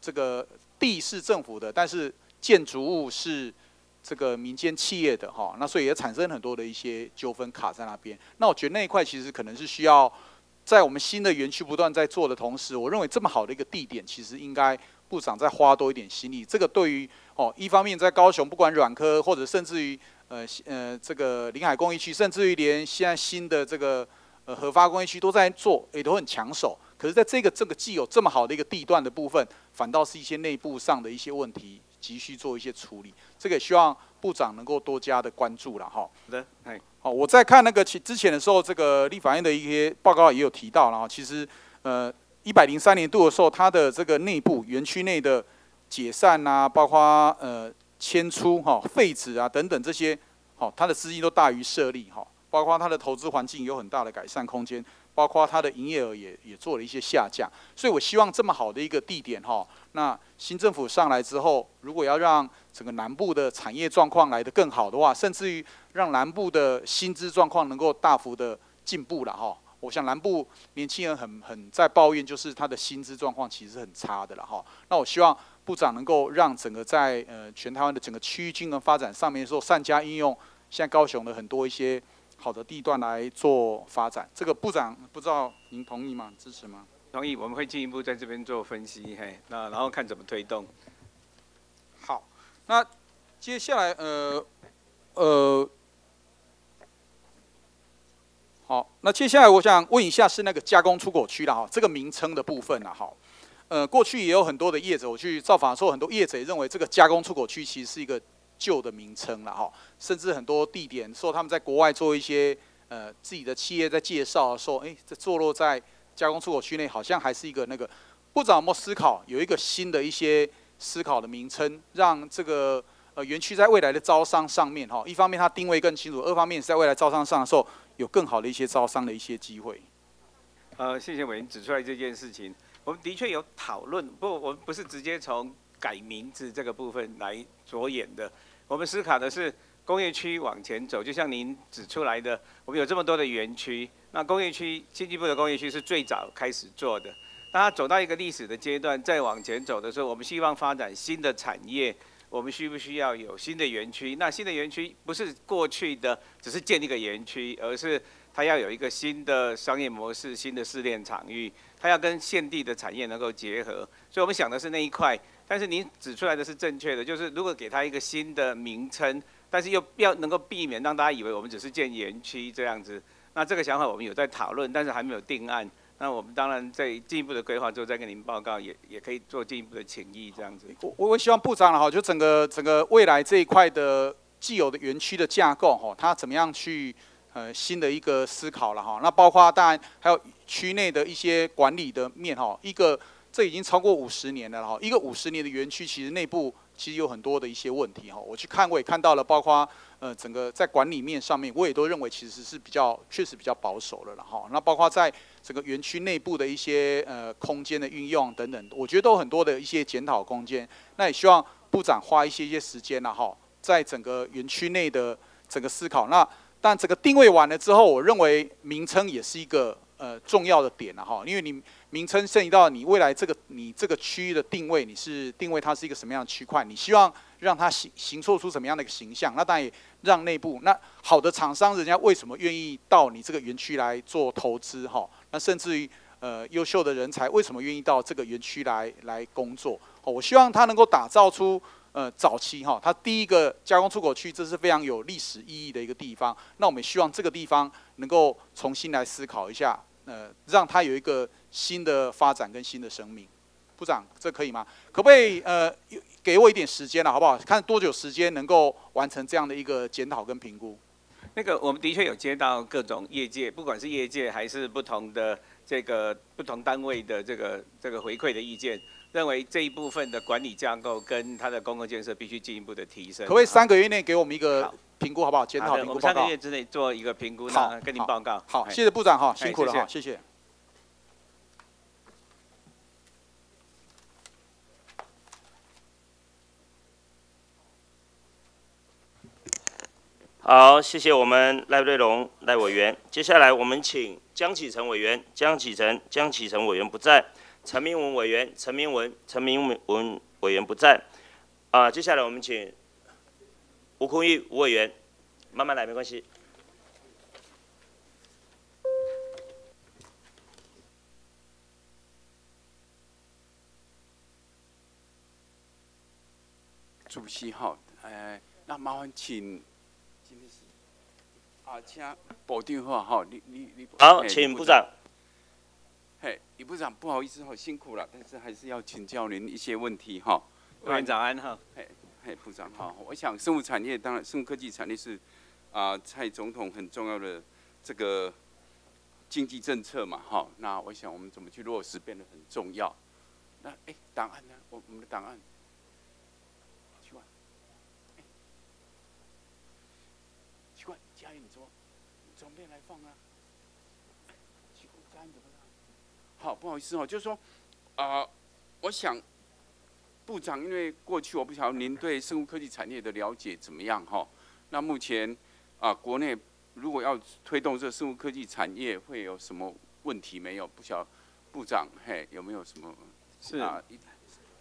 这个地是政府的，但是建筑物是这个民间企业的哈，那所以也产生很多的一些纠纷卡在那边。那我觉得那一块其实可能是需要在我们新的园区不断在做的同时，我认为这么好的一个地点，其实应该部长再花多一点心力。这个对于哦，一方面在高雄，不管软科或者甚至于呃呃这个临海工业区，甚至于连现在新的这个呃核发工业区都在做，也都很抢手。可是，在这个这个既有这么好的一个地段的部分，反倒是一些内部上的一些问题，急需做一些处理。这个也希望部长能够多加的关注了哈。好的，哎，好，我在看那个其之前的时候，这个立法院的一些报告也有提到，然后其实呃一百零三年度的时候，它的这个内部园区内的解散啊，包括呃迁出哈废止啊等等这些，好，它的资金都大于设立哈，包括它的投资环境有很大的改善空间。包括它的营业额也也做了一些下降，所以我希望这么好的一个地点哈，那新政府上来之后，如果要让整个南部的产业状况来得更好的话，甚至于让南部的薪资状况能够大幅的进步了哈，我想南部年轻人很很在抱怨，就是他的薪资状况其实很差的了哈。那我希望部长能够让整个在呃全台湾的整个区域均衡发展上面说善加应用，现在高雄的很多一些。好的地段来做发展，这个部长不知道您同意吗？支持吗？同意，我们会进一步在这边做分析，嘿，那然后看怎么推动。好，那接下来呃呃，好，那接下来我想问一下是那个加工出口区了哈，这个名称的部分了哈，呃，过去也有很多的业者，我去造访的时候，很多业者也认为这个加工出口区其实是一个。旧的名称了哈，甚至很多地点说他们在国外做一些呃自己的企业在介绍说，哎，这坐落在加工出口区内，好像还是一个那个不怎么思考有一个新的一些思考的名称，让这个呃园区在未来的招商上面哈，一方面它定位更清楚，二方面是在未来招商上的时候有更好的一些招商的一些机会。呃，谢谢委员指出来这件事情，我们的确有讨论，不，我们不是直接从改名字这个部分来着眼的。我们思考的是工业区往前走，就像您指出来的，我们有这么多的园区。那工业区，经济部的工业区是最早开始做的。当它走到一个历史的阶段，再往前走的时候，我们希望发展新的产业，我们需不需要有新的园区？那新的园区不是过去的只是建一个园区，而是它要有一个新的商业模式、新的试炼场域，它要跟现地的产业能够结合。所以我们想的是那一块。但是您指出来的是正确的，就是如果给它一个新的名称，但是又要能够避免让大家以为我们只是建园区这样子，那这个想法我们有在讨论，但是还没有定案。那我们当然在进一步的规划之后再跟您报告，也也可以做进一步的请意这样子。我我希望部长了哈，就整个整个未来这一块的既有的园区的架构哈，它怎么样去呃新的一个思考了哈？那包括当然还有区内的一些管理的面哈，一个。这已经超过五十年了哈，一个五十年的园区，其实内部其实有很多的一些问题哈。我去看，我也看到了，包括呃整个在管理面上面，我也都认为其实是比较确实比较保守了了哈。那包括在整个园区内部的一些呃空间的运用等等，我觉得都很多的一些检讨空间。那也希望部长花一些一些时间了哈，在整个园区内的整个思考。那但这个定位完了之后，我认为名称也是一个呃重要的点了哈，因为你。名称涉及到你未来这个你这个区域的定位，你是定位它是一个什么样的区块？你希望让它形形塑出什么样的一个形象？那当然也让内部那好的厂商，人家为什么愿意到你这个园区来做投资？哈，那甚至于呃优秀的人才为什么愿意到这个园区来来工作？哦，我希望它能够打造出呃早期哈，它第一个加工出口区，这是非常有历史意义的一个地方。那我们希望这个地方能够重新来思考一下，呃，让它有一个新的发展跟新的生命。部长，这可以吗？可不可以呃给我一点时间了，好不好？看多久时间能够完成这样的一个检讨跟评估？那个我们的确有接到各种业界，不管是业界还是不同的这个不同单位的这个这个回馈的意见，认为这一部分的管理架构跟它的公共建设必须进一步的提升。可不可以三个月内给我们一个评估，好不好？检讨评估报告。我们三个月之内做一个评估，那跟您报告。好，谢谢部长哈，辛苦了哈，谢谢。好，谢谢我们赖瑞龙赖委员。接下来我们请江启成委员，江启成，江启成委员不在。陈明文委员，陈明文，陈明文委员不在。啊，接下来我们请吴坤玉吴委员，慢慢来，没关系。主席好，呃，那麻烦请。啊，请保电话哈，你你你。好，请部长。嘿，李部长，不好意思哈，辛苦了，但是还是要请教您一些问题哈。委员早安哈。嘿，嘿，部长好，我想生物产业当然，生物科技产业是啊，蔡总统很重要的这个经济政策嘛哈。那我想我们怎么去落实变得很重要。那哎，档案呢？我我们的档案。好，不好意思哦，就是说，啊，我想部长，因为过去我不晓得您对生物科技产业的了解怎么样哈。那目前啊，国内如果要推动这生物科技产业，会有什么问题没有？不晓得部长嘿有没有什么是啊？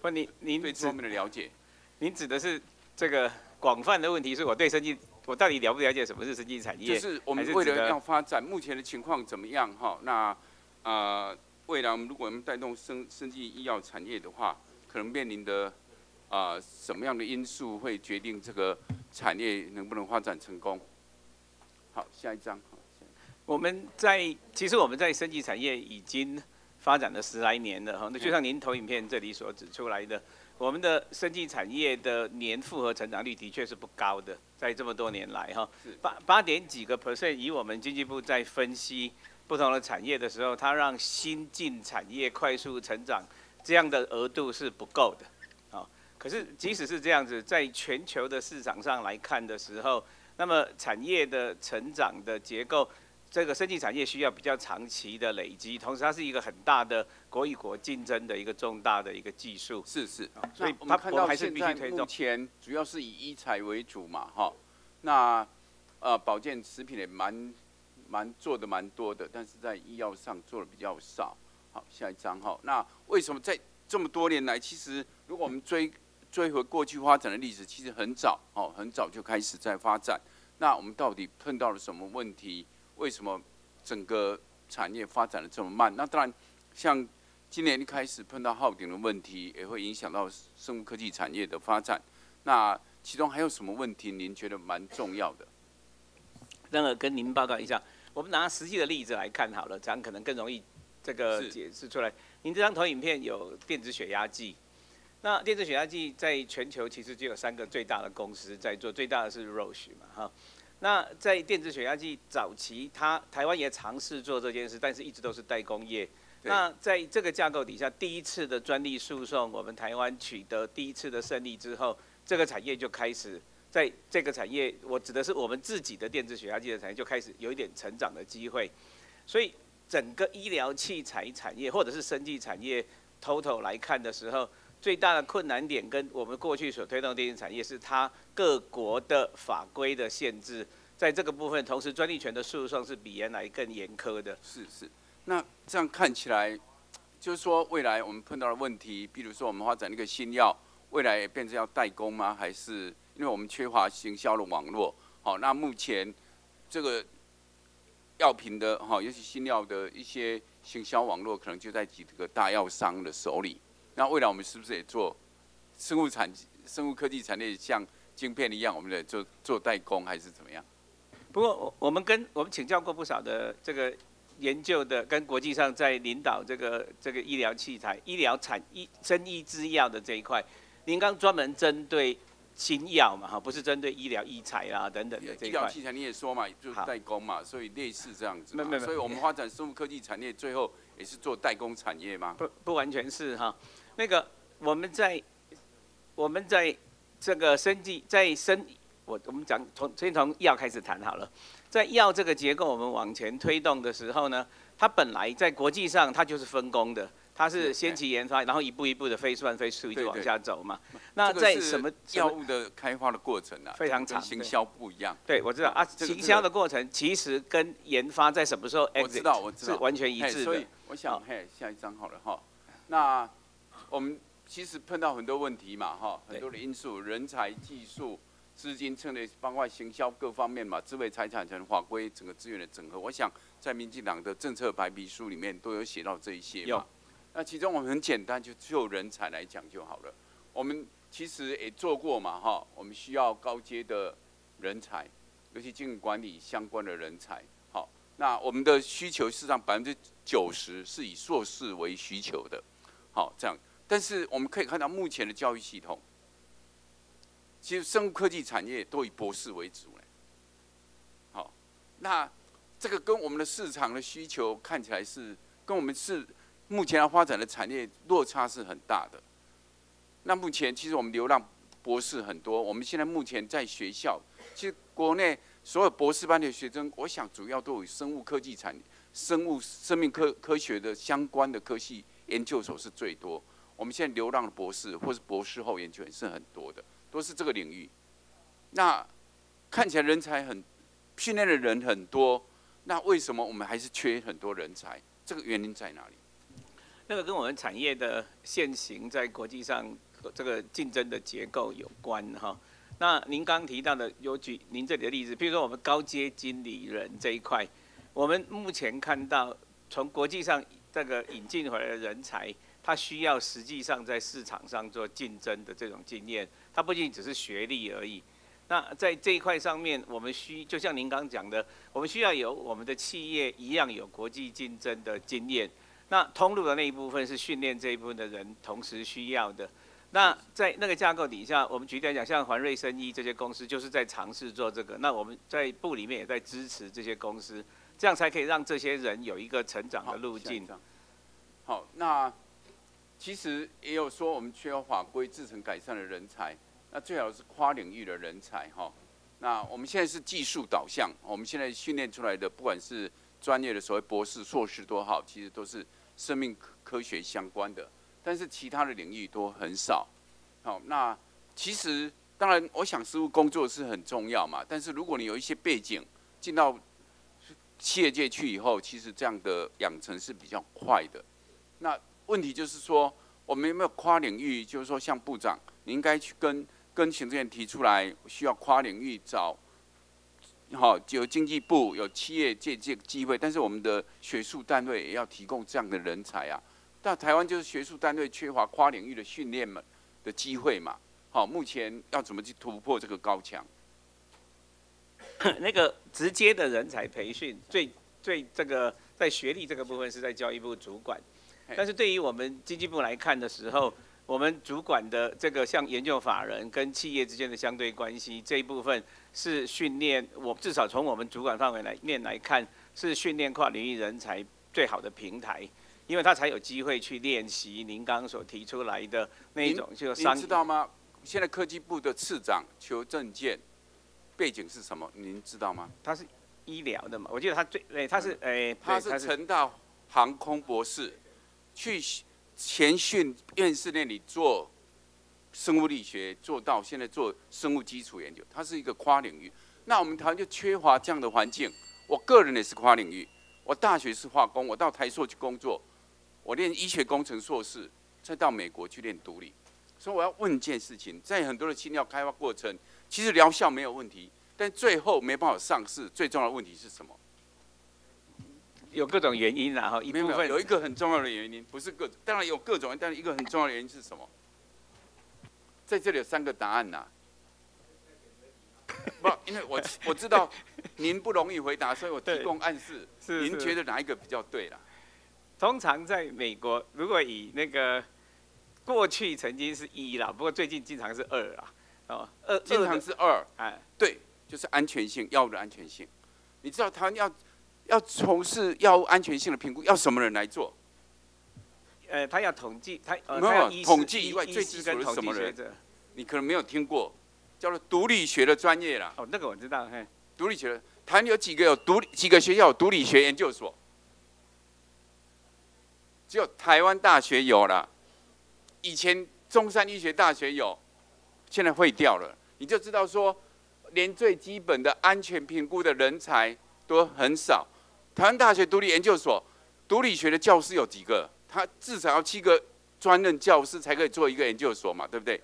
不，您您对这方面的了解，您指的是这个广泛的问题，是我对生技，我到底了不了解什么是生技产业？就是我们为了要发展，目前的情况怎么样哈？那呃。未来，我们如果我们带动生生技医药产业的话，可能面临的啊什么样的因素会决定这个产业能不能发展成功？好，下一张。我们在其实我们在生技产业已经发展了十来年了哈。那就像您投影片这里所指出来的，我们的生技产业的年复合成长率的确是不高的，在这么多年来哈，八八点几个 percent，以我们经济部在分析。不同的产业的时候，它让新进产业快速成长，这样的额度是不够的，啊，可是即使是这样子，在全球的市场上来看的时候，那么产业的成长的结构，这个生技产业需要比较长期的累积，同时它是一个很大的国与国竞争的一个重大的一个技术。是是，所以我们看到现在目前主要是以医材为主嘛，哈，那呃保健食品也蛮。蛮做的蛮多的，但是在医药上做的比较少。好，下一张哈。那为什么在这么多年来，其实如果我们追追回过去发展的历史，其实很早哦，很早就开始在发展。那我们到底碰到了什么问题？为什么整个产业发展的这么慢？那当然，像今年一开始碰到耗顶的问题，也会影响到生物科技产业的发展。那其中还有什么问题？您觉得蛮重要的？那个跟您报告一下。我们拿实际的例子来看好了，这样可能更容易这个解释出来。您这张投影片有电子血压计，那电子血压计在全球其实就有三个最大的公司在做，最大的是 Roche 嘛，哈。那在电子血压计早期，它台湾也尝试做这件事，但是一直都是代工业。那在这个架构底下，第一次的专利诉讼，我们台湾取得第一次的胜利之后，这个产业就开始。在这个产业，我指的是我们自己的电子血压计的产业就开始有一点成长的机会，所以整个医疗器材产业或者是生技产业 total 来看的时候，最大的困难点跟我们过去所推动电信产业是它各国的法规的限制，在这个部分，同时专利权的诉讼是比原来更严苛的。是是，那这样看起来，就是说未来我们碰到的问题，比如说我们发展一个新药，未来也变成要代工吗？还是？因为我们缺乏行销的网络，好，那目前这个药品的哈，尤其新药的一些行销网络，可能就在几个大药商的手里。那未来我们是不是也做生物产、生物科技产业，像晶片一样，我们的做做代工，还是怎么样？不过我我们跟我们请教过不少的这个研究的，跟国际上在领导这个这个医疗器材、医疗产医生医制药的这一块，您刚专门针对新药嘛，哈，不是针对医疗医材啦等等的这一块。医疗器材你也说嘛，就是代工嘛，所以类似这样子嘛。没没没所以我们发展生物科技产业，最后也是做代工产业吗？不不完全是哈，那个我们在我们在这个生计在生。我我们讲从先从药开始谈好了，在药这个结构我们往前推动的时候呢，它本来在国际上它就是分工的，它是先期研发，然后一步一步的飞算飞数一直往下走嘛。那在什么药物的开发的过程啊？非常长，行销不一样。对，我知道啊，行销的过程其实跟研发在什么时候我知道我知道是完全一致的。所以我想嘿，下一张好了哈。那我们其实碰到很多问题嘛哈，很多的因素，人才、技术。资金策略、包括行销各方面嘛，智慧财产权法规整个资源的整合，我想在民进党的政策白皮书里面都有写到这一些嘛。那其中我们很简单，就就人才来讲就好了。我们其实也做过嘛，哈，我们需要高阶的人才，尤其经营管理相关的人才。好，那我们的需求事实上百分之九十是以硕士为需求的。好，这样，但是我们可以看到目前的教育系统。其实生物科技产业都以博士为主嘞，好，那这个跟我们的市场的需求看起来是跟我们是目前要发展的产业落差是很大的。那目前其实我们流浪博士很多，我们现在目前在学校，其实国内所有博士班的学生，我想主要都有生物科技产、生物生命科科学的相关的科系研究所是最多。我们现在流浪的博士或是博士后研究员是很多的。都是这个领域，那看起来人才很训练的人很多，那为什么我们还是缺很多人才？这个原因在哪里？那个跟我们产业的现行在国际上这个竞争的结构有关哈。那您刚提到的有举您这里的例子，比如说我们高阶经理人这一块，我们目前看到从国际上这个引进回来的人才。他需要实际上在市场上做竞争的这种经验，他不仅只是学历而已。那在这一块上面，我们需就像您刚讲的，我们需要有我们的企业一样有国际竞争的经验。那通路的那一部分是训练这一部分的人同时需要的。那在那个架构底下，我们举例来讲，像环瑞生医这些公司就是在尝试做这个。那我们在部里面也在支持这些公司，这样才可以让这些人有一个成长的路径。好，那。其实也有说我们缺乏法规制成改善的人才，那最好是跨领域的人才哈。那我们现在是技术导向，我们现在训练出来的不管是专业的所谓博士、硕士多好，其实都是生命科学相关的，但是其他的领域都很少。好，那其实当然，我想师务工作是很重要嘛，但是如果你有一些背景进到企业界去以后，其实这样的养成是比较快的。那问题就是说，我们有没有跨领域？就是说，像部长，你应该去跟跟行政院提出来，需要跨领域找，好，有经济部有企业借这个机会，但是我们的学术单位也要提供这样的人才啊。但台湾就是学术单位缺乏跨领域的训练嘛的机会嘛。好，目前要怎么去突破这个高墙？[COUGHS] 那个直接的人才培训，最最这个在学历这个部分是在教育部主管。但是对于我们经济部来看的时候，我们主管的这个像研究法人跟企业之间的相对关系这一部分是训练我至少从我们主管范围来面来看是训练跨领域人才最好的平台，因为他才有机会去练习您刚刚所提出来的那一种就商。您知道吗？现在科技部的次长求证件背景是什么？您知道吗？他是医疗的嘛？我记得他最诶他是诶他是成大航空博士。去前训院士那里做生物力学，做到现在做生物基础研究，它是一个跨领域。那我们台湾就缺乏这样的环境。我个人也是跨领域，我大学是化工，我到台硕去工作，我练医学工程硕士，再到美国去练独立。所以我要问一件事情：在很多的新药开发过程，其实疗效没有问题，但最后没办法上市，最重要的问题是什么？有各种原因然后一部分有一个很重要的原因，不是各种，当然有各种，但是一个很重要的原因是什么？在这里有三个答案呐。[LAUGHS] 不，因为我我知道您不容易回答，所以我提供暗示。是您觉得哪一个比较对啦？通常在美国，如果以那个过去曾经是一啦，不过最近经常是二啦。哦，二经常是二。哎，对，就是安全性，药物的安全性。你知道他要要从事药物安全性的评估，要什么人来做？呃，他要统计，他没有统计以外，最基础是什么人？你可能没有听过，叫做毒理学的专业啦。哦，那个我知道，嘿，毒理学的，台湾有几个有毒几个学校有毒理学研究所？只有台湾大学有了，以前中山医学大学有，现在废掉了。你就知道说，连最基本的安全评估的人才都很少。台湾大学独立研究所，毒理学的教师有几个？他至少要七个专任教师才可以做一个研究所嘛，对不对？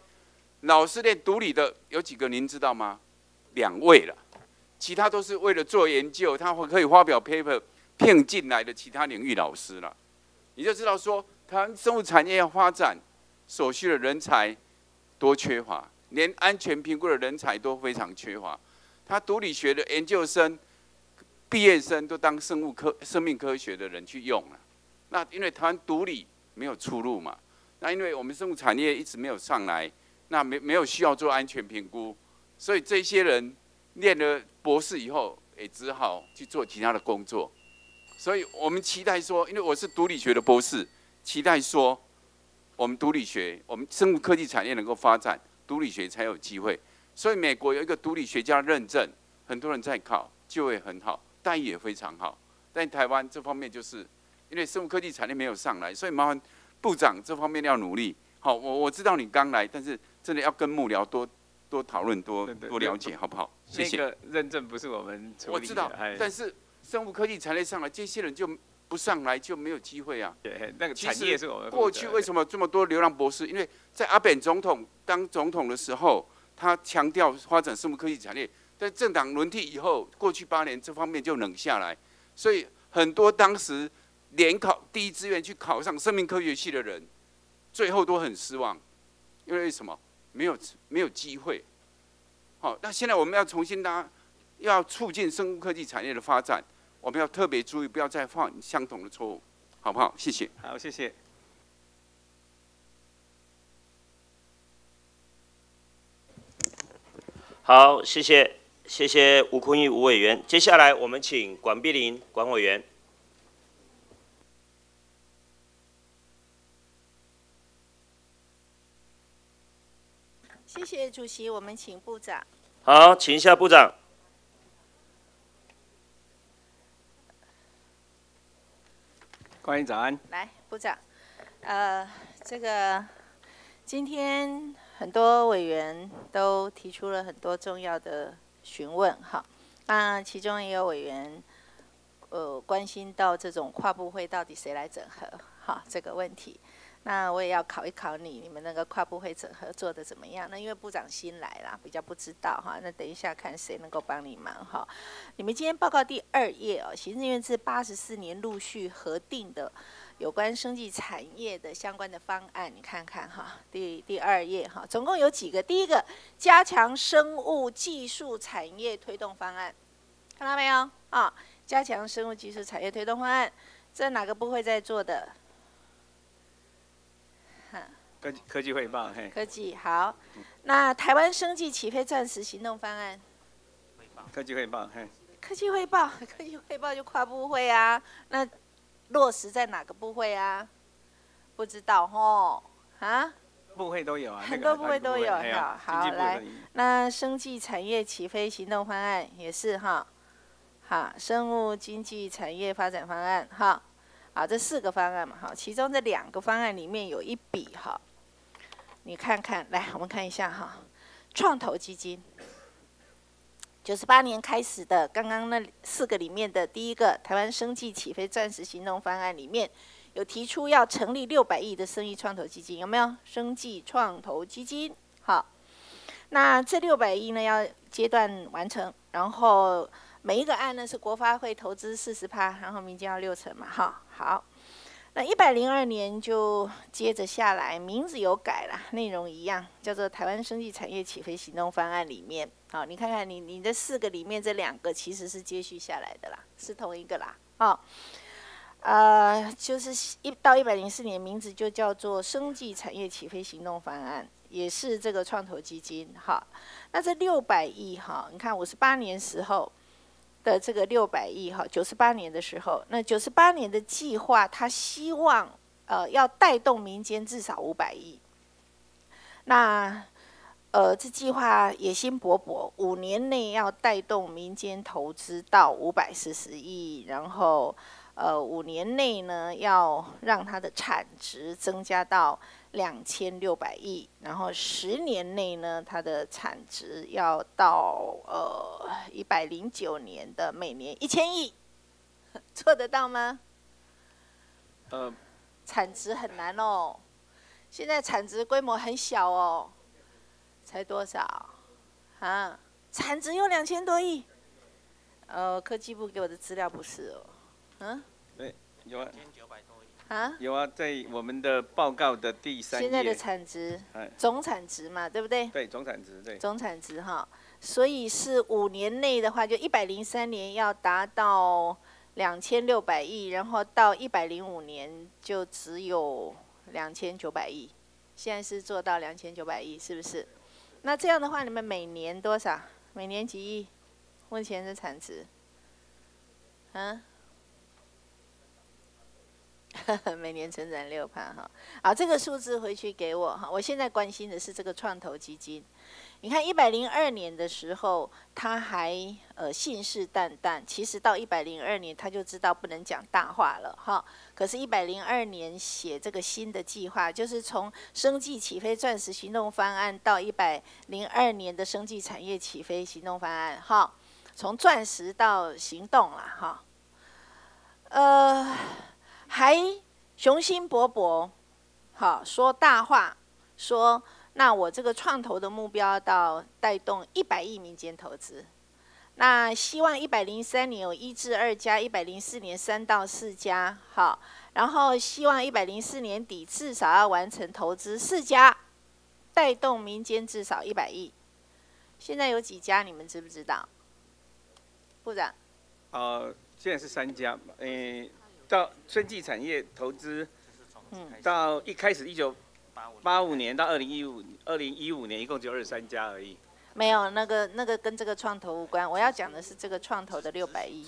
老师练毒理的有几个？您知道吗？两位了，其他都是为了做研究，他会可以发表 paper 骗进来的其他领域老师了。你就知道说，台湾生物产业要发展，所需的人才多缺乏，连安全评估的人才都非常缺乏。他毒理学的研究生、毕业生都当生物科、生命科学的人去用了。那因为台湾独立没有出路嘛，那因为我们生物产业一直没有上来，那没没有需要做安全评估，所以这些人念了博士以后，也只好去做其他的工作。所以我们期待说，因为我是毒理学的博士，期待说，我们毒理学，我们生物科技产业能够发展，毒理学才有机会。所以美国有一个毒理学家认证，很多人在考，就会很好，待遇也非常好。但台湾这方面就是。因为生物科技产业没有上来，所以麻烦部长这方面要努力。好，我我知道你刚来，但是真的要跟幕僚多多讨论，多多了解，好不好？谢谢。那个认证不是我们处理我知道，但是生物科技产业上来，这些人就不上来就没有机会啊。对，那个产业是我们。过去为什么这么多流浪博士？因为在阿扁总统当总统的时候，他强调发展生物科技产业，在政党轮替以后，过去八年这方面就冷下来，所以很多当时。联考第一志愿去考上生命科学系的人，最后都很失望，因为什么？没有没有机会。好，那现在我们要重新拉，要促进生物科技产业的发展，我们要特别注意，不要再犯相同的错误，好不好？谢谢。好，谢谢。好，谢谢，谢谢吴坤玉吴委员。接下来我们请管碧林管委员。谢谢主席，我们请部长。好，请一下部长。欢迎早安。来，部长，呃，这个今天很多委员都提出了很多重要的询问，哈，那其中也有委员呃关心到这种跨部会到底谁来整合，哈，这个问题。那我也要考一考你，你们那个跨部会整合做的怎么样？那因为部长新来啦，比较不知道哈。那等一下看谁能够帮你忙哈。你们今天报告第二页哦，行政院是八十四年陆续核定的有关生技产业的相关的方案，你看看哈。第第二页哈，总共有几个？第一个，加强生物技术产业推动方案，看到没有啊？加强生物技术产业推动方案，这哪个部会在做的？科科技汇报，嘿。科技好，那台湾生技起飞钻石行动方案。科技汇报，嘿。科技汇报，科技汇报就跨部会啊，那落实在哪个部会啊？不知道吼，啊？部会都有啊，[LAUGHS] 很多部会都有，好，好来，那生技产业起飞行动方案也是哈，好，生物经济产业发展方案，哈，好，这四个方案嘛，哈，其中这两个方案里面有一笔哈。你看看，来，我们看一下哈，创投基金，九十八年开始的，刚刚那四个里面的第一个台湾生计起飞钻石行动方案里面有提出要成立六百亿的生意创投基金，有没有？生计创投基金，好，那这六百亿呢要阶段完成，然后每一个案呢是国发会投资四十趴，然后民间要六成嘛，哈，好。那一百零二年就接着下来，名字有改了，内容一样，叫做《台湾生技产业起飞行动方案》里面，好，你看看你你的四个里面这两个其实是接续下来的啦，是同一个啦，哦，呃，就是一到一百零四年，名字就叫做《生技产业起飞行动方案》，也是这个创投基金，好，那这六百亿哈，你看五十八年时候。的这个六百亿哈，九十八年的时候，那九十八年的计划，他希望呃要带动民间至少五百亿。那呃这计划野心勃勃，五年内要带动民间投资到五百四十亿，然后呃五年内呢要让它的产值增加到。两千六百亿，然后十年内呢，它的产值要到呃一百零九年的每年一千亿，[LAUGHS] 做得到吗？呃，产值很难哦，现在产值规模很小哦，才多少？啊，产值有两千多亿，呃，科技部给我的资料不是哦，嗯？对，有啊。啊，有啊，在我们的报告的第三现在的产值，总产值嘛，对不对？对，总产值对。总产值哈，所以是五年内的话，就一百零三年要达到两千六百亿，然后到一百零五年就只有两千九百亿。现在是做到两千九百亿，是不是？那这样的话，你们每年多少？每年几亿？目前的产值？嗯？[LAUGHS] 每年成长六趴哈，好，这个数字回去给我哈。我现在关心的是这个创投基金。你看一百零二年的时候，他还呃信誓旦旦，其实到一百零二年他就知道不能讲大话了哈。可是，一百零二年写这个新的计划，就是从生计起飞钻石行动方案到一百零二年的生计产业起飞行动方案哈，从钻石到行动了哈，呃。还雄心勃勃，好说大话，说那我这个创投的目标到带动一百亿民间投资，那希望一百零三年有一至二家，一百零四年三到四家，好，然后希望一百零四年底至少要完成投资四家，带动民间至少一百亿。现在有几家？你们知不知道？部长？呃，现在是三家，诶。到生技产业投资，嗯到一开始一九八五年到二零一五二零一五年，一共就二十三家而已。没有那个那个跟这个创投无关，我要讲的是这个创投的六百亿。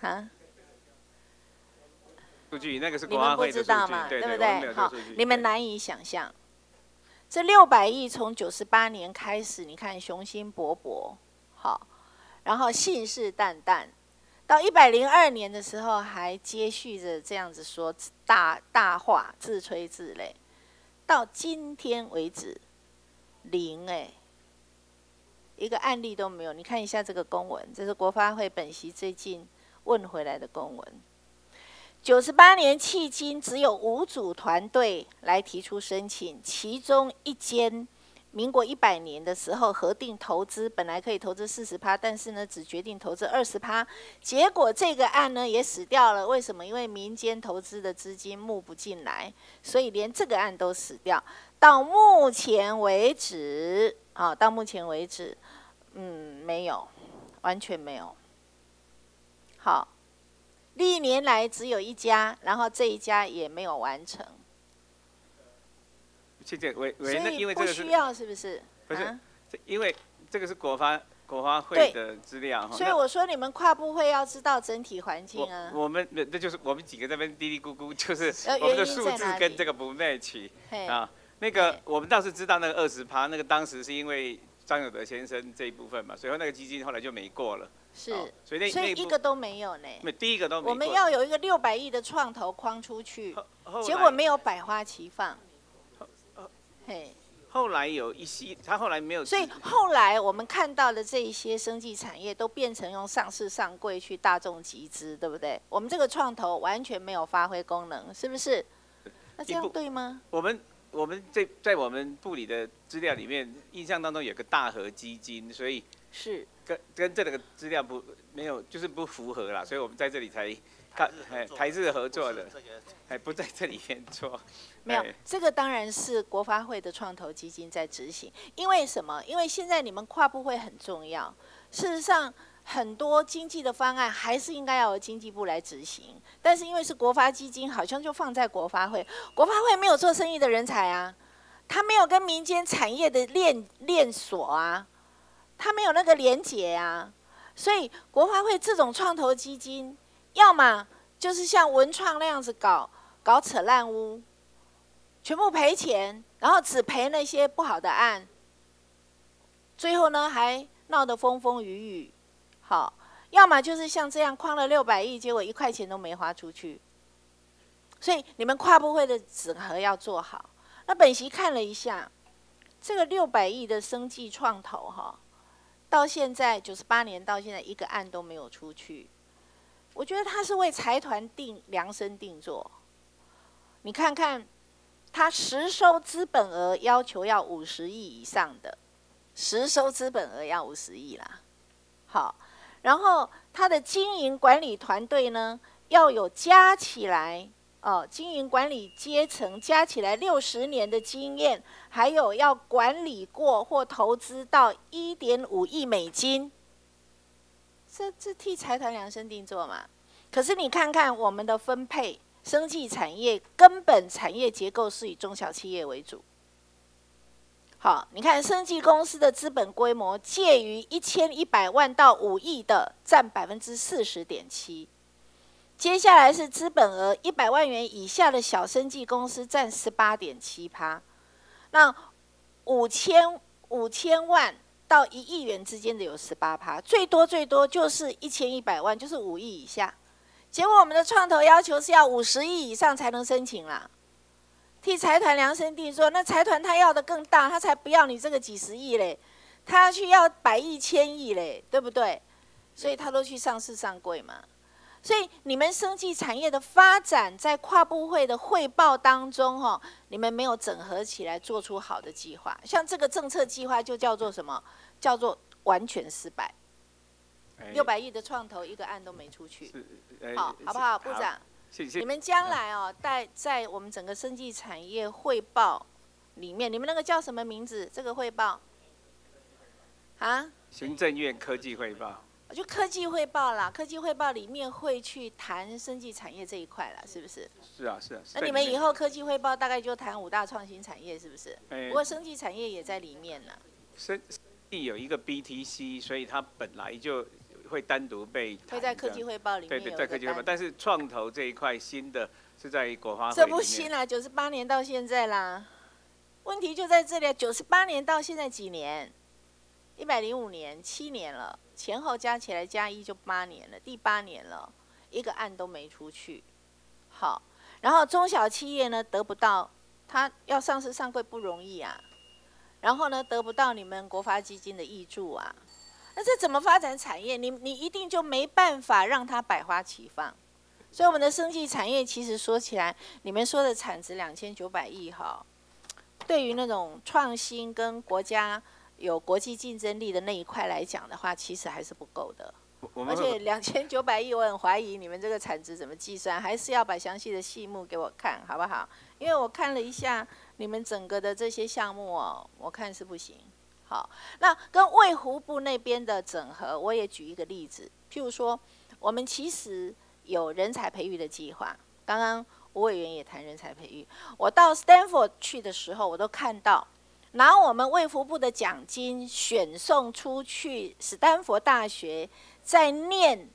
啊？数据那个是你们不知道嘛？对不对？好，你们难以想象，这六百亿从九十八年开始，你看雄心勃勃，好，然后信誓旦旦。到一百零二年的时候，还接续着这样子说大大话，自吹自擂。到今天为止，零哎，一个案例都没有。你看一下这个公文，这是国发会本席最近问回来的公文。九十八年迄今，只有五组团队来提出申请，其中一间。民国一百年的时候，核定投资本来可以投资四十趴，但是呢，只决定投资二十趴。结果这个案呢也死掉了。为什么？因为民间投资的资金募不进来，所以连这个案都死掉。到目前为止，啊，到目前为止，嗯，没有，完全没有。好，历年来只有一家，然后这一家也没有完成。谢谢委委员，因为这个是需要是不是？不是，因为这个是国发国发会的资料哈。所以我说你们跨部会要知道整体环境啊。我们那那就是我们几个这边嘀嘀咕咕，就是我们的数字跟这个不 match 啊。那个我们倒是知道那个二十趴，那个当时是因为张友德先生这一部分嘛，所以那个基金后来就没过了。是，所以那所以一个都没有呢。没第一个都没。我们要有一个六百亿的创投框出去，结果没有百花齐放。嘿，后来有一些，他后来没有。所以后来我们看到的这一些生技产业都变成用上市上柜去大众集资，对不对？我们这个创投完全没有发挥功能，是不是？那这样对吗？我们我们在在我们部里的资料里面，印象当中有个大和基金，所以是跟跟这个资料不没有，就是不符合啦，所以我们在这里才看哎台日合作的，还 [LAUGHS] 不在这里面做。[LAUGHS] 没有哎，这个当然是国发会的创投基金在执行。因为什么？因为现在你们跨部会很重要。事实上，很多经济的方案还是应该要由经济部来执行。但是因为是国发基金，好像就放在国发会。国发会没有做生意的人才啊，他没有跟民间产业的链链锁啊，他没有那个连结啊。所以国发会这种创投基金，要么就是像文创那样子搞搞扯烂屋。全部赔钱，然后只赔那些不好的案，最后呢还闹得风风雨雨。好，要么就是像这样框了六百亿，结果一块钱都没花出去。所以你们跨部会的整合要做好。那本席看了一下，这个六百亿的生计创投哈，到现在九十八年到现在一个案都没有出去。我觉得他是为财团定量身定做。你看看。他实收资本额要求要五十亿以上的，实收资本额要五十亿啦。好，然后他的经营管理团队呢，要有加起来哦，经营管理阶层加起来六十年的经验，还有要管理过或投资到一点五亿美金。这这替财团量身定做嘛？可是你看看我们的分配。生技产业根本产业结构是以中小企业为主。好，你看生技公司的资本规模介于一千一百万到五亿的，占百分之四十点七。接下来是资本额一百万元以下的小生技公司，占十八点七趴。那五千五千万到一亿元之间的有十八趴，最多最多就是一千一百万，就是五亿以下。结果我们的创投要求是要五十亿以上才能申请啦，替财团量身定做。那财团他要的更大，他才不要你这个几十亿嘞，他要去要百亿、千亿嘞，对不对？所以他都去上市上柜嘛。所以你们生技产业的发展，在跨部会的汇报当中，哈，你们没有整合起来做出好的计划。像这个政策计划就叫做什么？叫做完全失败。六百亿的创投一个案都没出去。好，好不好，部长？谢谢。你们将来哦，在在我们整个生技产业汇报里面，你们那个叫什么名字？这个汇报？啊？行政院科技汇报。就科技汇报啦，科技汇报里面会去谈生技产业这一块啦，是不是？是啊，是啊。那你们以后科技汇报大概就谈五大创新产业，是不是？哎。不过生技产业也在里面呢。生技有一个 BTC，所以它本来就。会单独被会在科技汇报里面对对，在科技汇报，但是创投这一块新的是在国发这不新啦，九十八年到现在啦，问题就在这里，九十八年到现在几年？一百零五年，七年了，前后加起来加一就八年了，第八年了，一个案都没出去。好，然后中小企业呢得不到，它要上市上柜不容易啊，然后呢得不到你们国发基金的益助啊。那这怎么发展产业？你你一定就没办法让它百花齐放。所以我们的生技产业其实说起来，你们说的产值两千九百亿哈，对于那种创新跟国家有国际竞争力的那一块来讲的话，其实还是不够的。而且两千九百亿，我很怀疑你们这个产值怎么计算，还是要把详细的细目给我看好不好？因为我看了一下你们整个的这些项目哦，我看是不行。好，那跟卫福部那边的整合，我也举一个例子，譬如说，我们其实有人才培育的计划。刚刚吴委员也谈人才培育，我到 Stanford 去的时候，我都看到拿我们卫福部的奖金选送出去，史丹佛大学在念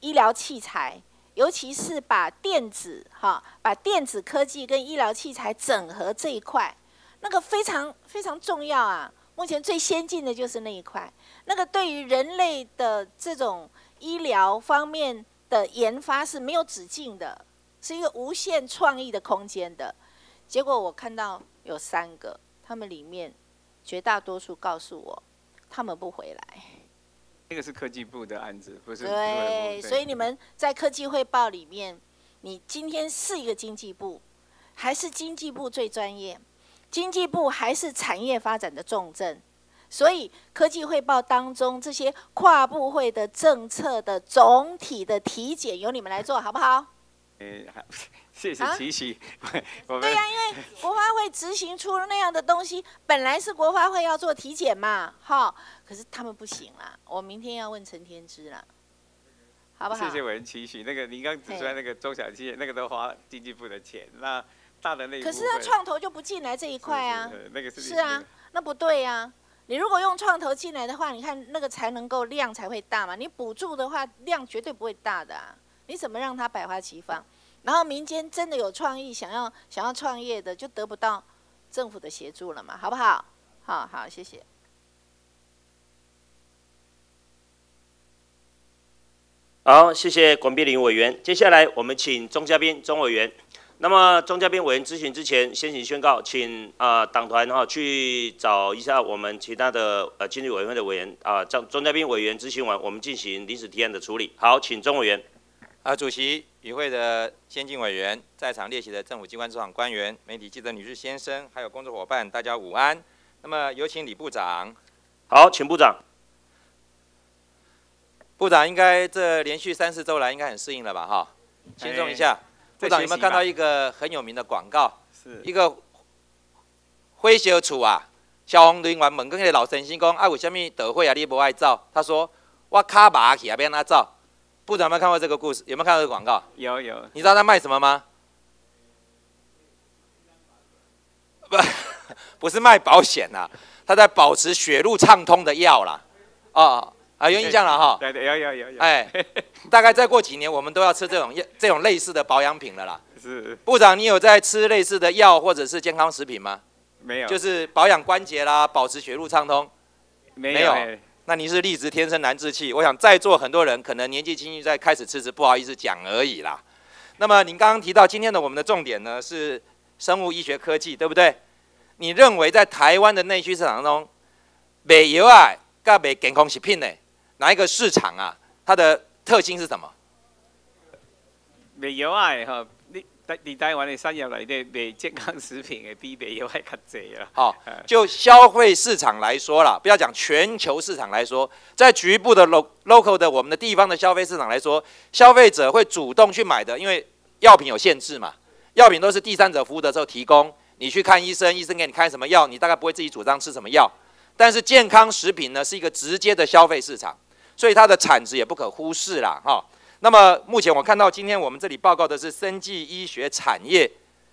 医疗器材，尤其是把电子哈，把电子科技跟医疗器材整合这一块，那个非常非常重要啊。目前最先进的就是那一块，那个对于人类的这种医疗方面的研发是没有止境的，是一个无限创意的空间的。结果我看到有三个，他们里面绝大多数告诉我，他们不回来。那个是科技部的案子，不是？对，所以你们在科技汇报里面，你今天是一个经济部，还是经济部最专业？经济部还是产业发展的重镇，所以科技汇报当中这些跨部会的政策的总体的体检由你们来做好不好？诶，[LAUGHS] 谢谢啊提醒。[LAUGHS] 我们对呀、因为国发会执行出那样的东西，本来是国发会要做体检嘛，哈，可是他们不行啦。我明天要问陈天之啦，好不好？谢谢委员期许。那个您刚指出来那个中小企业，那个都花经济部的钱，那大的那可是他创投就不进来这一块啊。是是那个是是啊，那不对呀、你如果用创投进来的话，你看那个才能够量才会大嘛。你补助的话，量绝对不会大的啊。你怎么让它百花齐放？然后民间真的有创意，想要想要创业的，就得不到政府的协助了嘛，好不好？好好，谢谢。好，谢谢管碧林委员。接下来我们请钟嘉宾钟委员。那么钟嘉宾委员咨询之前，先行宣告，请啊、呃党团哈去找一下我们其他的呃经济委员会的委员啊，张、钟嘉宾委员咨询完，我们进行临时提案的处理。好，请钟委员。啊，主席、与会的先进委员、在场列席的政府机关主管官员、媒体记者女士、先生，还有工作伙伴，大家午安。那么有请李部长。好，请部长。部长应该这连续三四周来应该很适应了吧？哈，轻松一下。部长有没有看到一个很有名的广告？是一个灰小厝啊，消防人员问跟那个老神仙讲啊，为什么得会啊你不爱照？他说我卡麻起啊，别让他照。部长有没有看过这个故事？有没有看到这个广告？有有。你知道他卖什么吗？不，[LAUGHS] 不是卖保险呐，他在保持血路畅通的药啦。哦，啊，有印象了哈。对对，有有有有。哎，大概再过几年，我们都要吃这种药这种类似的保养品了啦。是部长，你有在吃类似的药或者是健康食品吗？没有。就是保养关节啦，保持血路畅通。没有哎那你是立直天生难志气。我想在座很多人可能年纪轻轻在开始吃吃，不好意思讲而已啦。那么您刚刚提到今天的我们的重点呢是生物医学科技，对不对？你认为在台湾的内需市场中，美油啊、跟美健康食品呢，哪一个市场啊，它的特性是什么？袂药啊哈，你台伫台湾的产业内底卖健康食品的比卖药还较济啊。好，就消费市场来说啦，不要讲全球市场来说，在局部的 lo local 的我们的地方的消费市场来说，消费者会主动去买的，因为药品有限制嘛，药品都是第三者服务的时候提供，你去看医生，医生给你开什么药，你大概不会自己主张吃什么药。但是健康食品呢，是一个直接的消费市场，所以它的产值也不可忽视啦，哈。那么目前我看到今天我们这里报告的是生技医学产业，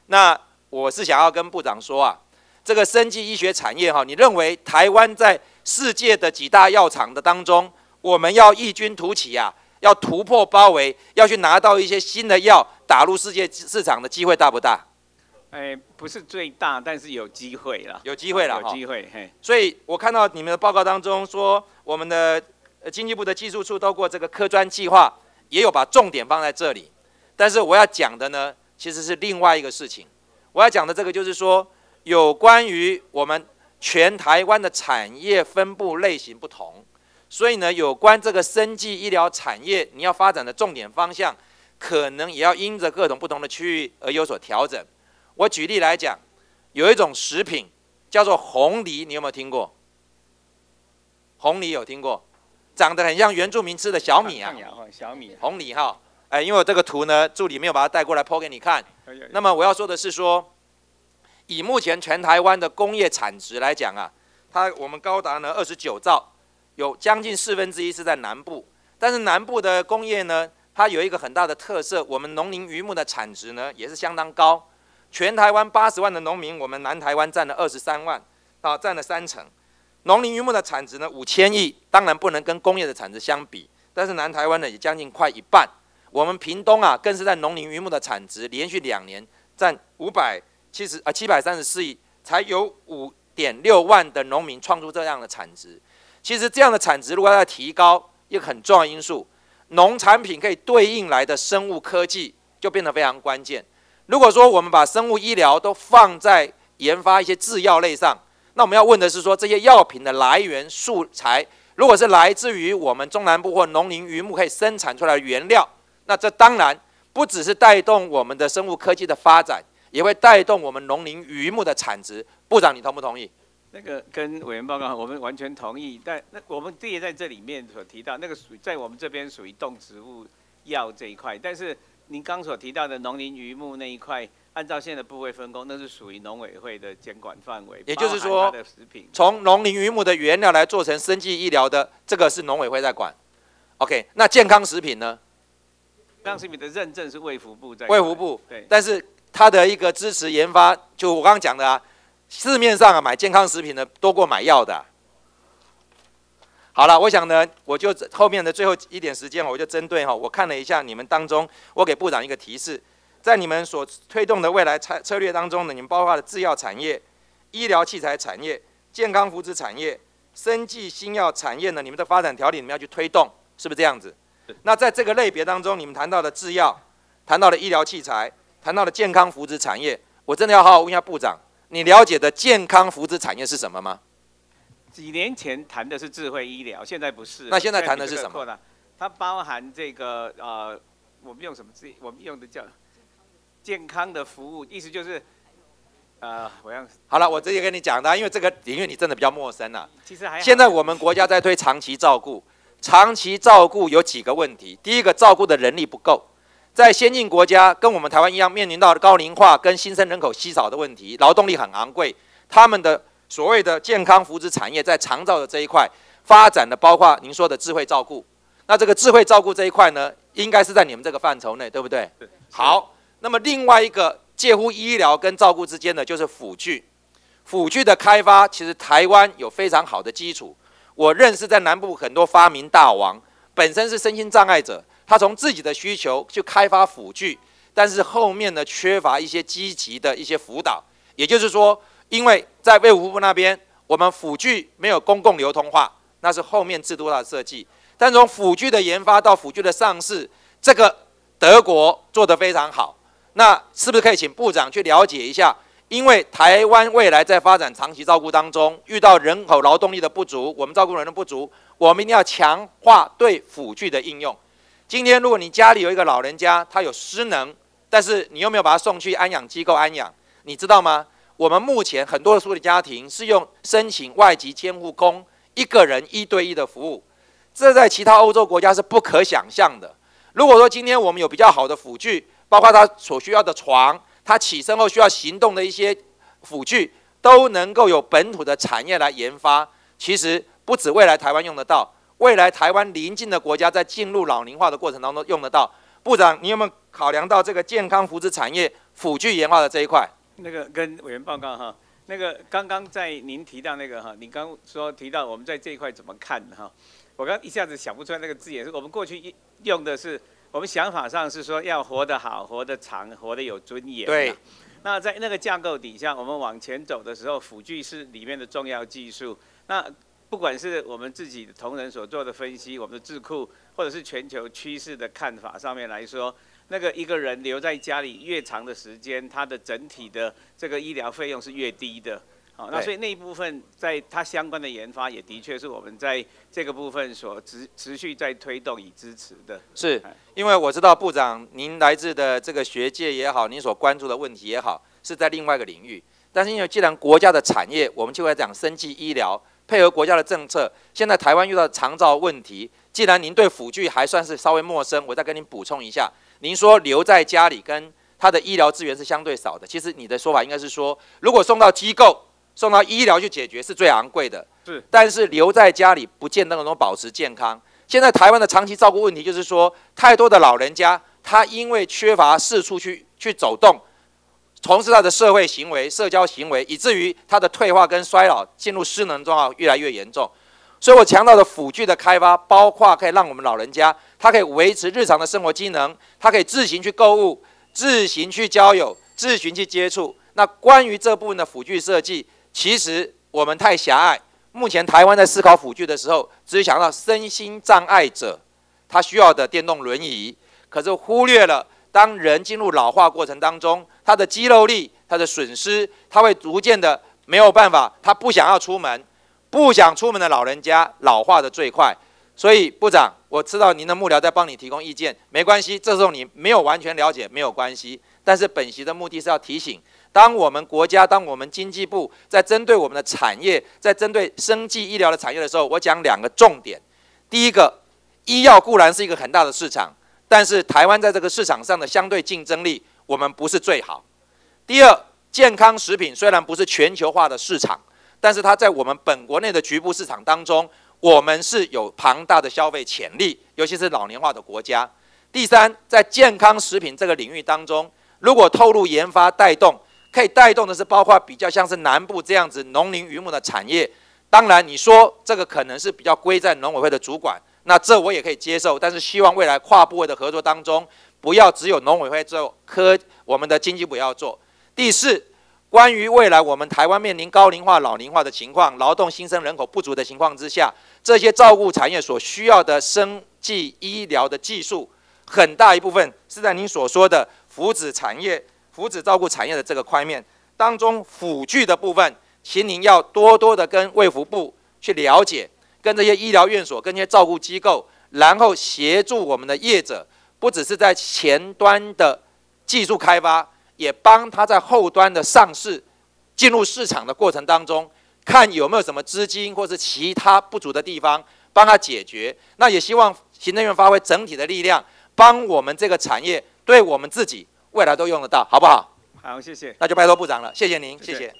那我是想要跟部长说啊，这个生技医学产业哈，你认为台湾在世界的几大药厂的当中，我们要异军突起啊，要突破包围，要去拿到一些新的药打入世界市场的机会大不大？哎，不是最大，但是有机会啦。有机会啦有机会，嘿。所以我看到你们的报告当中说，我们的呃经济部的技术处透过这个科专计划，也有把重点放在这里。但是我要讲的呢，其实是另外一个事情。我要讲的这个就是说，有关于我们全台湾的产业分布类型不同，所以呢，有关这个生技医疗产业你要发展的重点方向，可能也要因着各种不同的区域而有所调整。我举例来讲，有一种食品叫做红梨，你有没有听过？红梨有听过，长得很像原住民吃的小米啊小米。红梨哈。哎，因为我这个图呢，助理没有把它带过来剖给你看。那么我要说的是说，以目前全台湾的工业产值来讲啊，它我们高达呢二十九兆，有将近四分之一是在南部。但是南部的工业呢，它有一个很大的特色，我们农林渔牧的产值呢也是相当高。全台湾八十万的农民，我们南台湾占了二十三万，啊，占了三成。农林渔牧的产值呢五千亿，当然不能跟工业的产值相比，但是南台湾呢也将近快一半。我们屏东啊，更是在农林渔牧的产值连续两年占五百七十啊七百三十四亿，才有五点六万的农民创出这样的产值。其实这样的产值如果要提高，一个很重要因素，农产品可以对应来的生物科技就变得非常关键。如果说我们把生物医疗都放在研发一些制药类上，那我们要问的是说，这些药品的来源素材，如果是来自于我们中南部或农林渔牧可以生产出来的原料，那这当然不只是带动我们的生物科技的发展，也会带动我们农林渔牧的产值部长，你同不同意？那个跟委员报告，我们完全同意。但那我们第一在这里面所提到，那个属在我们这边属于动植物药这一块，但是您刚所提到的农林渔牧那一块，按照现在的部位分工，那是属于农委会的监管范围。也就是说从农林渔牧的原料来做成生技医疗的，这个是农委会在管。OK，那健康食品呢？让食品的认证是卫福部在管。卫福部，对，但是它的一个支持研发，就我刚刚讲的啊，市面上啊买健康食品的多过买药的啊、好了，我想呢，我就后面的最后一点时间，我就针对哈，我看了一下你们当中，我给部长一个提示，在你们所推动的未来策策略当中呢，你们包括了制药产业、医疗器材产业、健康福祉产业、生技新药产业呢，你们的发展条例你们要去推动，是不是这样子？那在这个类别当中，你们谈到的制药，谈到了医疗器材，谈到了健康福祉产业，我真的要好好问一下部长，你了解的健康福祉产业是什么吗？几年前谈的是智慧医疗，现在不是。那现在谈的是什么 [LAUGHS] 它包含这个呃，我们用什么字？我们用的叫健康的服务，意思就是呃，我要好了，我直接跟你讲的啊，因为这个领域你真的比较陌生啊。其实还好现在我们国家在推长期照顾，长期照顾有几个问题。第一个，照顾的人力不够，在先进国家跟我们台湾一样，面临到高龄化跟新生人口稀少的问题，劳动力很昂贵，他们的所谓的健康福祉产业在长照的这一块发展的，包括您说的智慧照顾。那这个智慧照顾这一块呢，应该是在你们这个范畴内，对不对？好，那么另外一个介乎医疗跟照顾之间的就是辅具。辅具的开发，其实台湾有非常好的基础。我认识在南部很多发明大王，本身是身心障碍者，他从自己的需求去开发辅具，但是后面呢缺乏一些积极的一些辅导。也就是说，因为在卫福部那边，我们辅具没有公共流通化，那是后面制度化的设计。但从辅具的研发到辅具的上市，这个德国做得非常好。那是不是可以请部长去了解一下？因为台湾未来在发展长期照顾当中，遇到人口劳动力的不足，我们照顾人的不足，我们一定要强化对辅具的应用。今天如果你家里有一个老人家，他有失能，但是你又没有把他送去安养机构安养，你知道吗？我们目前很多的疏离家庭是用申请外籍监护工，一个人一对一的服务，这在其他欧洲国家是不可想象的。如果说今天我们有比较好的辅具，包括他所需要的床，他起身后需要行动的一些辅具，都能够有本土的产业来研发。其实不止未来台湾用得到，未来台湾邻近的国家在进入老龄化的过程当中用得到。部长，你有没有考量到这个健康福祉产业辅具研发的这一块？那个跟委员报告哈，那个刚刚在您提到那个哈，您刚说提到我们在这一块怎么看哈，我刚一下子想不出来那个字眼，是我们过去一用的是，我们想法上是说要活得好、活得长、活得有尊严。对。那在那个架构底下，我们往前走的时候，辅具是里面的重要技术。那不管是我们自己的同仁所做的分析，我们的智库，或者是全球趋势的看法上面来说，那个一个人留在家里越长的时间，他的整体的这个医疗费用是越低的。好，那所以那一部分在它相关的研发，也的确是我们在这个部分所持持续在推动与支持的。是因为我知道部长您来自的这个学界也好，您所关注的问题也好，是在另外一个领域。但是因为既然国家的产业，我们就会讲生技医疗，配合国家的政策，现在台湾遇到长照问题，既然您对辅具还算是稍微陌生，我再跟您补充一下。您说留在家里跟他的医疗资源是相对少的，其实你的说法应该是说，如果送到机构、送到医疗去解决是最昂贵的。是，但是留在家里不见得能够保持健康。现在台湾的长期照顾问题就是说，太多的老人家他因为缺乏四处去去走动，从事他的社会行为、社交行为，以至于他的退化跟衰老进入失能状况越来越严重。所以我强调的辅具的开发，包括可以让我们老人家他可以维持日常的生活机能，他可以自行去购物、自行去交友、自行去接触。那关于这部分的辅具设计，其实我们太狭隘。目前台湾在思考辅具的时候，只想到身心障碍者他需要的电动轮椅，可是忽略了当人进入老化过程当中，他的肌肉力、他的损失，他会逐渐的没有办法，他不想要出门，不想出门的老人家老化的最快。所以部长，我知道您的幕僚在帮你提供意见，没关系，这时候你没有完全了解没有关系，但是本席的目的是要提醒当我们国家、当我们经济部在针对我们的产业，在针对生技医疗的产业的时候，我讲两个重点。第一个，医药固然是一个很大的市场，但是台湾在这个市场上的相对竞争力，我们不是最好。第二，健康食品虽然不是全球化的市场，但是它在我们本国内的局部市场当中，我们是有庞大的消费潜力，尤其是老年化的国家。第三，在健康食品这个领域当中，如果透露研发带动，可以带动的是包括比较像是南部这样子农林渔牧的产业。当然，你说这个可能是比较归在农委会的主管，那这我也可以接受。但是希望未来跨部位的合作当中，不要只有农委会做，科我们的经济部要做。第四，关于未来我们台湾面临高龄化、老龄化的情况，劳动新生人口不足的情况之下，这些照顾产业所需要的生技医疗的技术。很大一部分是在您所说的福祉产业、福祉照顾产业的这个块面当中，辅具的部分，请您要多多的跟卫福部去了解，跟这些医疗院所、跟这些照顾机构，然后协助我们的业者，不只是在前端的技术开发，也帮他在后端的上市、进入市场的过程当中，看有没有什么资金或是其他不足的地方，帮他解决。那也希望行政院发挥整体的力量。帮我们这个产业，对我们自己未来都用得到，好不好？好，谢谢。那就拜托部长了，谢谢您，谢谢。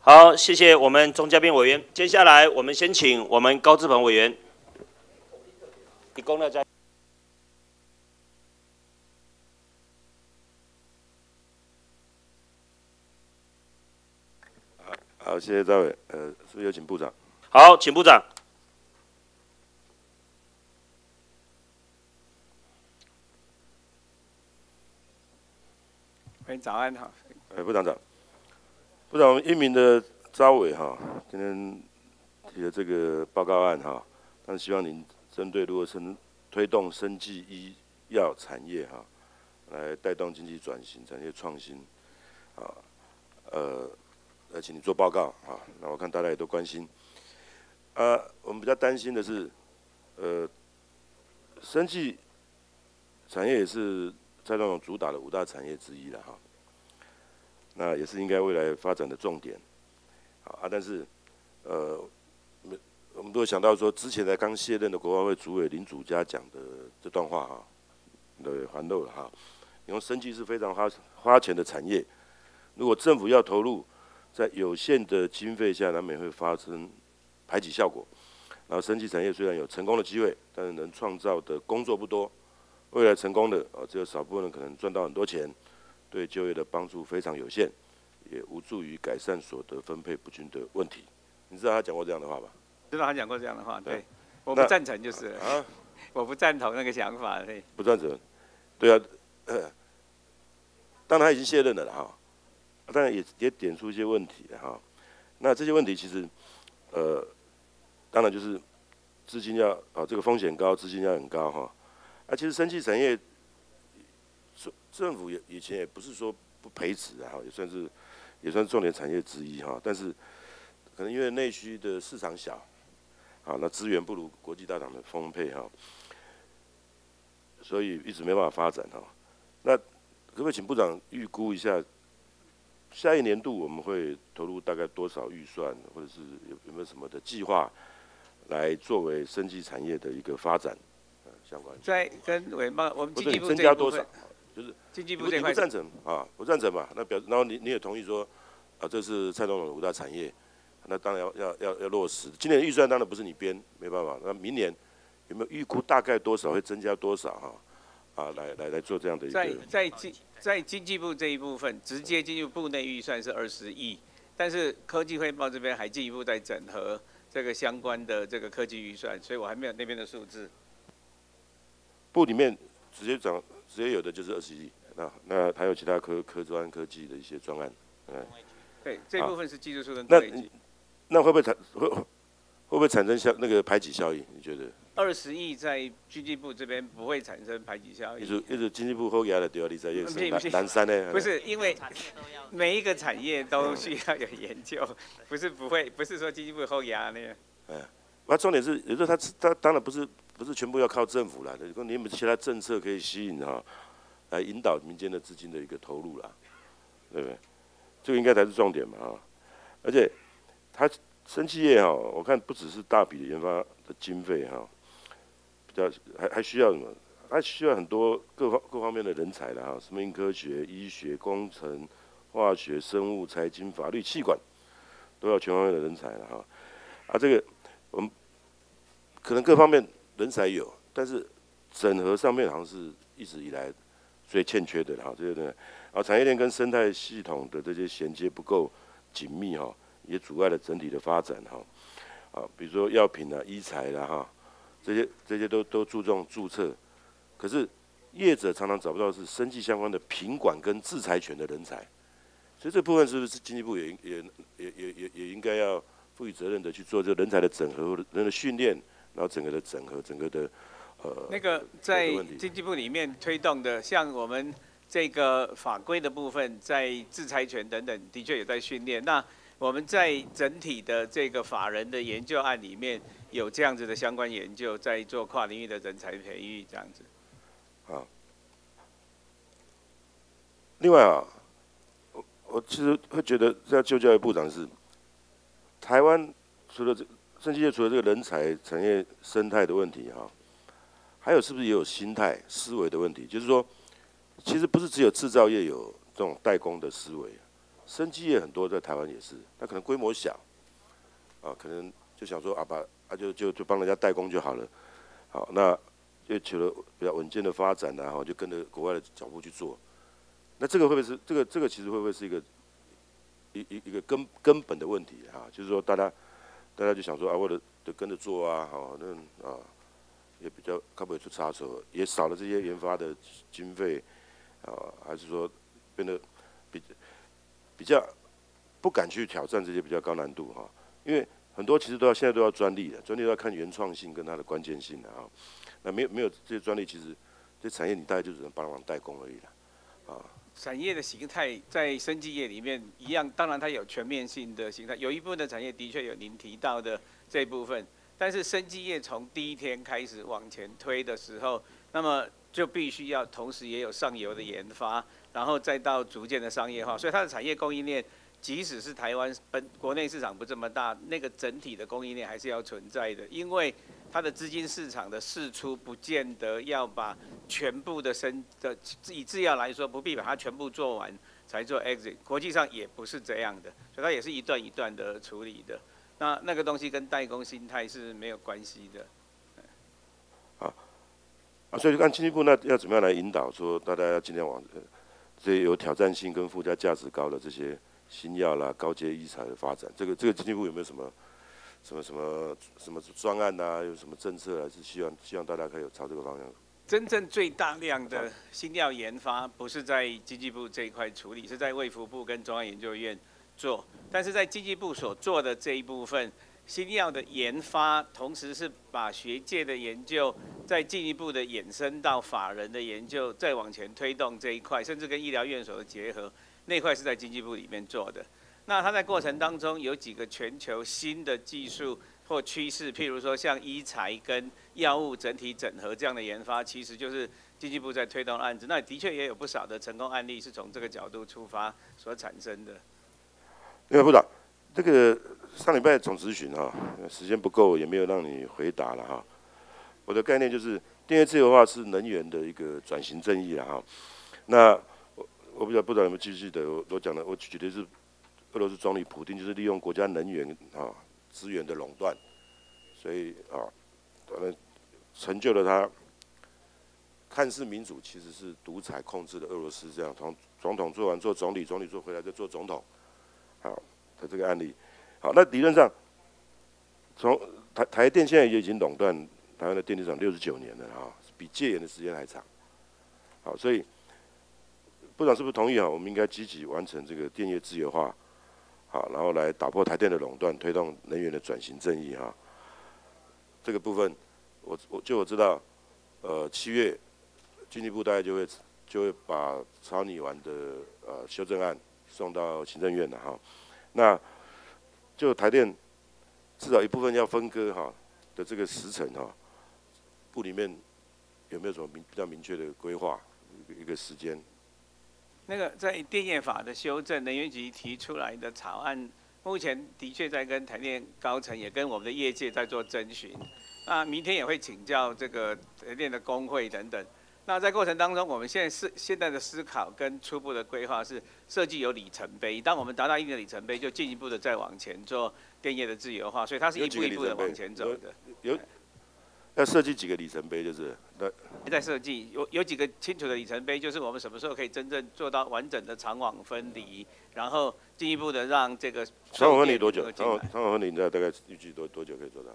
好，谢谢我们钟嘉宾委员。接下来我们先请我们高志鹏委员。你公了在。好，谢谢赵伟。呃，是不是有请部长？好，请部长。早安，好。哎，部长长，部长，一名的招委哈，今天提的这个报告案哈，但是希望您针对如何生推动生技医药产业哈，来带动经济转型、产业创新，啊，呃，来请你做报告啊。那我看大家也都关心，啊，我们比较担心的是，呃，生技产业也是。在那种主打的五大产业之一了哈，那也是应该未来发展的重点，好啊，但是，呃，我们都会想到说，之前才刚卸任的国发会主委林祖嘉讲的这段话哈，对，还漏了哈，因为生技是非常花花钱的产业，如果政府要投入，在有限的经费下，难免会发生排挤效果，然后生技产业虽然有成功的机会，但是能创造的工作不多。未来成功的啊，只有少部分人可能赚到很多钱，对就业的帮助非常有限，也无助于改善所得分配不均的问题。你知道他讲过这样的话吧？知道他讲过这样的话，对，我不赞成就是啊，[LAUGHS] 我不赞同那个想法，对。不赞成，对啊，[CLEARS THROAT] 当然他已经卸任了哈，当然也也点出一些问题哈。那这些问题其实，呃，当然就是资金要啊，这个风险高，资金要很高哈。啊，其实生技产业，政政府也以前也不是说不培植啊，也算是也算是重点产业之一哈。但是可能因为内需的市场小，啊，那资源不如国际大厂的丰沛哈，所以一直没办法发展哈。那可不可以请部长预估一下，下一年度我们会投入大概多少预算，或者是有有没有什么的计划，来作为生技产业的一个发展？相关在跟委报，我们经济部增加多少？就是经济部这块，不赞成啊？不赞成嘛？那表，然后你你也同意说，啊，这是蔡总统的五大产业，那当然要要要要落实。今年预算当然不是你编，没办法。那明年有没有预估大概多少会增加多少哈？啊，来来来做这样的一个。在在经在经济部这一部分，直接进入部内预算是二十亿，但是科技汇报这边还进一步在整合这个相关的这个科技预算，所以我还没有那边的数字。部里面直接涨，直接有的就是二十亿，那那还有其他科科专科技的一些专案，嗯，对，这部分是技术出身那那会不会产会会不会产生效那个排挤效应？你觉得？二十亿在经济部这边不会产生排挤效应。一直一直经济部后压的丢你在南南山呢？不是因为每一个产业都需要有研究，[LAUGHS] 不是不会，不是说经济部后压那样。嗯，那重点是，有时候他他当然不是。不是全部要靠政府来的，如果你有其他政策可以吸引哈，来引导民间的资金的一个投入啦，对不对？这个应该才是重点嘛哈。而且，它生技业哈，我看不只是大笔的研发的经费哈，比较还还需要什么？还需要很多各方各方面的人才的哈，生命科学、医学、工程、化学、生物、财经、法律、气管，都要全方面的人才了哈。啊，这个我们可能各方面人才有，但是整合上面好像是一直以来最欠缺的哈。这些呢，啊，产业链跟生态系统的这些衔接不够紧密哈，也阻碍了整体的发展哈。啊，比如说药品啊、医材啦哈，这些这些都都注重注册。可是业者常常找不到是生计相关的品管跟制裁权的人才，所以这部分是不是经济部也也也也也也应该要负起责任的去做这个人才的整合、人的训练，然后整个的整合、整个的呃那个在经济部里面推动的，像我们这个法规的部分，在制裁权等等，的确有在训练。那我们在整体的这个法人的研究案里面，有这样子的相关研究，在做跨领域的人才培育这样子。啊，另外啊，我我其实会觉得，在旧教育部长是台湾除了这生技业除了这个人才产业生态的问题哈，还有是不是也有心态思维的问题？就是说，其实不是只有制造业有这种代工的思维，生技业很多在台湾也是，那可能规模小，啊，可能就想说啊，把啊就就就帮人家代工就好了，好那。就求了比较稳健的发展，然后就跟着国外的脚步去做。那这个会不会是这个这个其实会不会是一个一一一个根根本的问题啊？就是说大家大家就想说啊，为了得跟着做啊，好那啊也比较看不出差错，也少了这些研发的经费啊，还是说变得比比较不敢去挑战这些比较高难度哈？因为很多其实都要现在都要专利的，专利要看原创性跟它的关键性的啊。那没有没有这些专利，其实这产业你大概就只能帮忙代工而已了，啊。产业的形态在生技业里面一样，当然它有全面性的形态，有一部分的产业的确有您提到的这部分，但是生技业从第一天开始往前推的时候，那么就必须要同时也有上游的研发，然后再到逐渐的商业化，所以它的产业供应链。即使是台湾本国内市场不这么大，那个整体的供应链还是要存在的，因为它的资金市场的释出不见得要把全部的生的以制药来说，不必把它全部做完才做 exit，国际上也不是这样的，所以它也是一段一段的处理的。那那个东西跟代工心态是没有关系的。啊，啊，所以按经济部那要怎么样来引导，说大家要尽量往这些有挑战性跟附加价值高的这些。新药啦，高阶医材的发展，这个这个经济部有没有什么什么什么什么专案呐？有什么政策？还是希望希望大家可以朝这个方向？真正最大量的新药研发，不是在经济部这一块处理，是在卫福部跟中央研究院做。但是在经济部所做的这一部分新药的研发，同时是把学界的研究再进一步的衍生到法人的研究，再往前推动这一块，甚至跟医疗院所的结合。那块是在经济部里面做的，那它在过程当中有几个全球新的技术或趋势，譬如说像医材跟药物整体整合这样的研发，其实就是经济部在推动案子。那的确也有不少的成功案例是从这个角度出发所产生的。那个部长，这个上礼拜总咨询哈，时间不够，也没有让你回答了哈。我的概念就是电业自由化是能源的一个转型正义了哈。那我我不知道部长有没有记记得我我讲的，我举的是俄罗斯总理普京，就是利用国家能源啊资源的垄断，所以啊，当然成就了他看似民主，其实是独裁控制的俄罗斯这样，从总统做完做总理，总理做回来再做总统，好的这个案例，好，那理论上从台台电现在也已经垄断台湾的电力厂六十九年了啊，比戒严的时间还长，好，所以。部长是不是同意啊？我们应该积极完成这个电业自由化，好，然后来打破台电的垄断，推动能源的转型正义哈。这个部分，我我就我知道，呃，七月经济部大概就会就会把草拟完的呃修正案送到行政院的哈。那就台电至少一部分要分割哈的这个时程哈，部里面有没有什么明比较明确的规划一个时间？那个在电业法的修正，能源局提出来的草案，目前的确在跟台电高层，也跟我们的业界在做征询。那明天也会请教这个台电的工会等等。那在过程当中，我们现在是现在的思考跟初步的规划是设计有里程碑。当我们达到一定的里程碑，就进一步的再往前做电业的自由化。所以它是一步一步的往前走的。有要设计几个里程碑，就是对。在设计有有几个清楚的里程碑，就是我们什么时候可以真正做到完整的长网分离，然后进一步的让这个长网分离多久？长网长网分离，你知道大概预计多多久可以做到？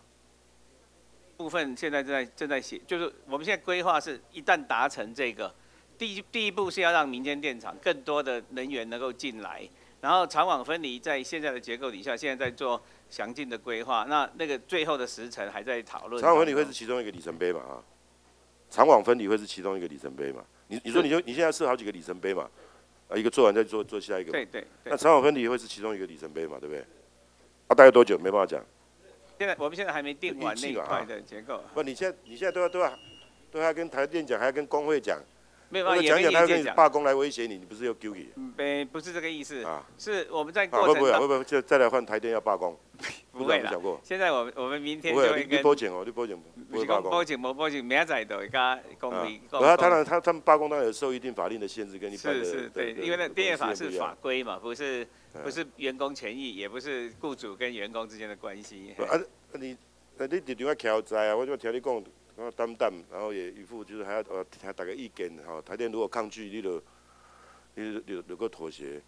部分现在正在正在写，就是我们现在规划是一旦达成这个，第一第一步是要让民间电厂更多的能源能够进来，然后长网分离在现在的结构底下，现在在做详尽的规划，那那个最后的时程还在讨论。长网分离会是其中一个里程碑嘛？啊，长网分离会是其中一个里程碑嘛？你你说你就你现在设好几个里程碑嘛？啊，一个做完再做做下一个。对对。那长网分离会是其中一个里程碑嘛？对不对？啊，大概多久？没办法讲。现在我们现在还没定完那一块的结构。不，你现在你现在都要都要都要跟台电讲，还要跟工会讲。没有讲讲他跟你罢工来威胁你，你不是要丢你？没，不是这个意思。啊，是我们在过程。会不会会不会再再来换台电要罢工？[LAUGHS] 不会啦。现在我我们明天就会跟。你报警哦，你报警不会罢工。报警不报警，明仔就会加公理。他当然他他们罢工当然有受一定法令的限制，跟你。是是，对，因为那电业法是法规嘛，不是不是员工权益，也不是雇主跟员工之间的关系。啊，你。那你一定要调在啊！我就听你讲，我担担，然后也一副就是还要呃还打个意见哈。台电如果抗拒，你就你就有个妥协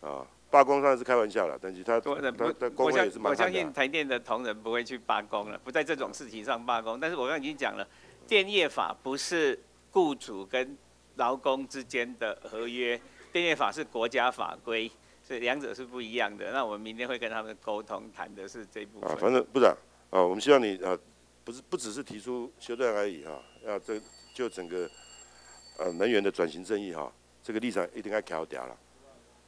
啊。罢工当然是开玩笑了，但是他他他工会也是蛮我相信台电的同仁不会去罢工了，不在这种事情上罢工。但是我刚刚已经讲了，电业法不是雇主跟劳工之间的合约，电业法是国家法规，所以两者是不一样的。那我们明天会跟他们沟通，谈的是这部分。啊，反正部长。啊，我们希望你啊，不是不只是提出修正而已哈，要这就整个呃能源的转型正义哈，这个立场一定要调掉了，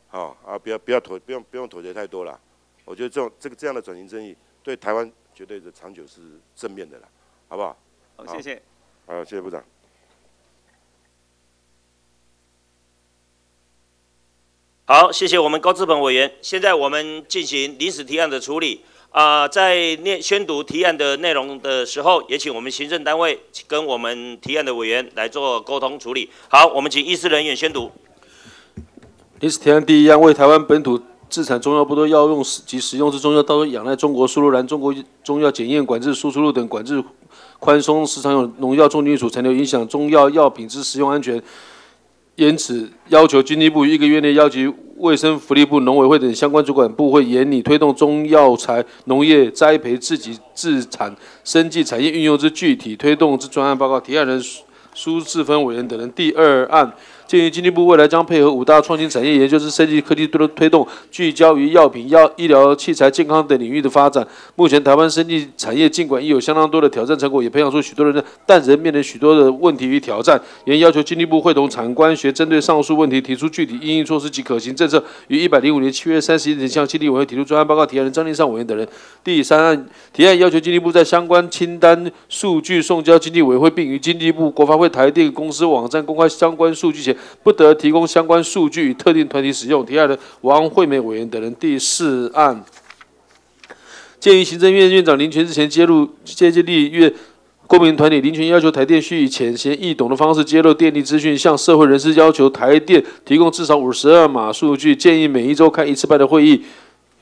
好啊，不要不要妥不用不用妥协太多了，我觉得这种这个这样的转型正义对台湾绝对的长久是正面的了，好不好？好，谢谢。好，谢谢部长。好，谢谢我们高志鹏委员。现在我们进行临时提案的处理。啊，在念宣读提案的内容的时候，也请我们行政单位跟我们提案的委员来做沟通处理。好，我们请议事人员宣读。临时提案第一案，为台湾本土自产中药不多药用及使用之中药，都仰赖中国输入栏、中国中药检验管制、输出入等管制宽松，时常有农药重金属残留影响中药药品之食用安全。因此，要求经济部一个月内要求卫生福利部、农委会等相关主管部会严拟推动中药材农业栽培自给自产生计产业运用之具体推动之专案报告。提案人苏志芬委员等人。第二案。建议经济部未来将配合五大创新产业研究之生技科技推推动，聚焦于药品、药医疗器材、健康等领域的发展。目前台湾生技产业尽管已有相当多的挑战成果，也培养出许多人，但仍面临许多的问题与挑战。也要求经济部会同产官学，针对上述问题提出具体应应措施及可行政策，于一百零五年七月三十一日向经济委员会提出专案报告。提案人张立尚委员等人。第三案提案要求经济部在相关清单数据送交经济委员会，并于经济部、国发会、台电公司网站公开相关数据前。不得提供相关数据特定团体使用。第二人王惠美委员等人。第四案，鉴于行政院院长林权之前揭露接近立院公民团体，林权要求台电需以浅显易懂的方式揭露电力资讯，向社会人士要求台电提供至少五十二码数据，建议每一周开一次半的会议。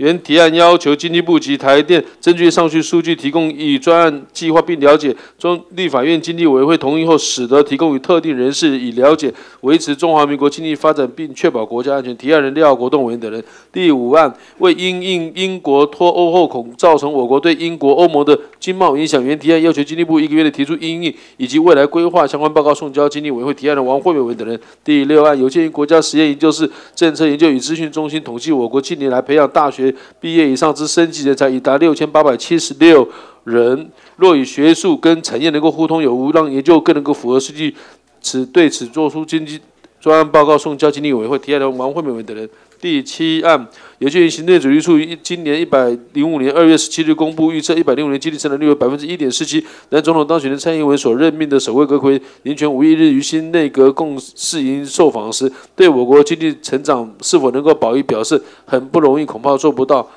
原提案要求经济部及台电根据上述数据提供以专案计划，并了解中立法院经济委员会同意后，使得提供与特定人士以了解维持中华民国经济发展，并确保国家安全。提案人廖国栋委员等人。第五案为因应英国脱欧后恐造成我国对英国欧盟的经贸影响，原提案要求经济部一个月内提出应应以及未来规划相关报告送交经济委员会。提案人王惠美委员等人。第六案有鉴于国家实验研究室政策研究与资讯中心统计，我国近年来培养大学毕业以上之升级人才已达六千八百七十六人。若以学术跟产业能够互通有无，让研究更能够符合实际，此对此作出经济专案报告送交经济委员会。提案的王惠美等人。第七案，有鉴于行政主计处于今年一百零五年二月十七日公布预测，一百零五年经济成长率为百分之一点四七，但总统当选人蔡英文所任命的首位阁揆林权五一日于新内阁共事营受访时，对我国经济成长是否能够保一表示很不容易，恐怕做不到。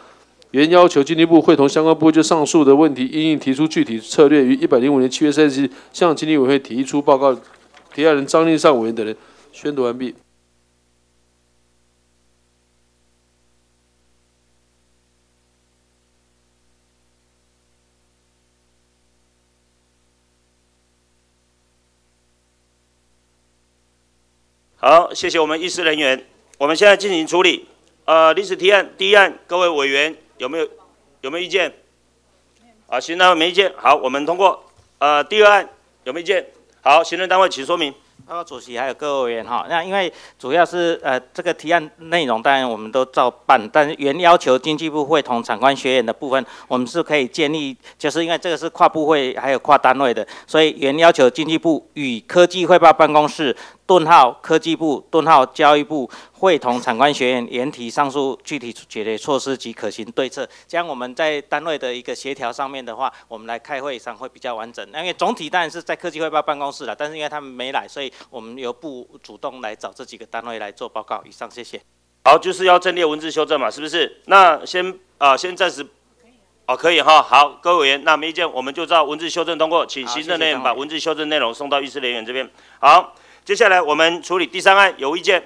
原要求经济部会同相关部就上述的问题，应应提出具体策略，于一百零五年七月三十日向经济委员会提出报告。提案人张立尚委员等人宣读完毕。好，谢谢我们议事人员。我们现在进行处理。呃，历史提案第一案，各位委员有没有有没有意见？啊，行政单位没意见。好，我们通过。呃，第二案有没有意见？好，行政单位请说明。报告主席还有各位委员哈，那因为主要是呃这个提案内容，当然我们都照办，但是原要求经济部会同长官学院的部分，我们是可以建立，就是因为这个是跨部会还有跨单位的，所以原要求经济部与科技汇报办公室。顿号科技部、顿号教育部会同产官学院研提上述具体解决措施及可行对策，这样我们在单位的一个协调上面的话，我们来开会上会比较完整。因为总体当然是在科技汇报办公室了，但是因为他们没来，所以我们由部主动来找这几个单位来做报告。以上，谢谢。好，就是要阵列文字修正嘛，是不是？那先啊，先暂时，哦，可以哈。好，各位委员，那没意见，我们就照文字修正通过，请行政人员把文字修正内容送到议事人员这边。好。接下来我们处理第三案，有意见？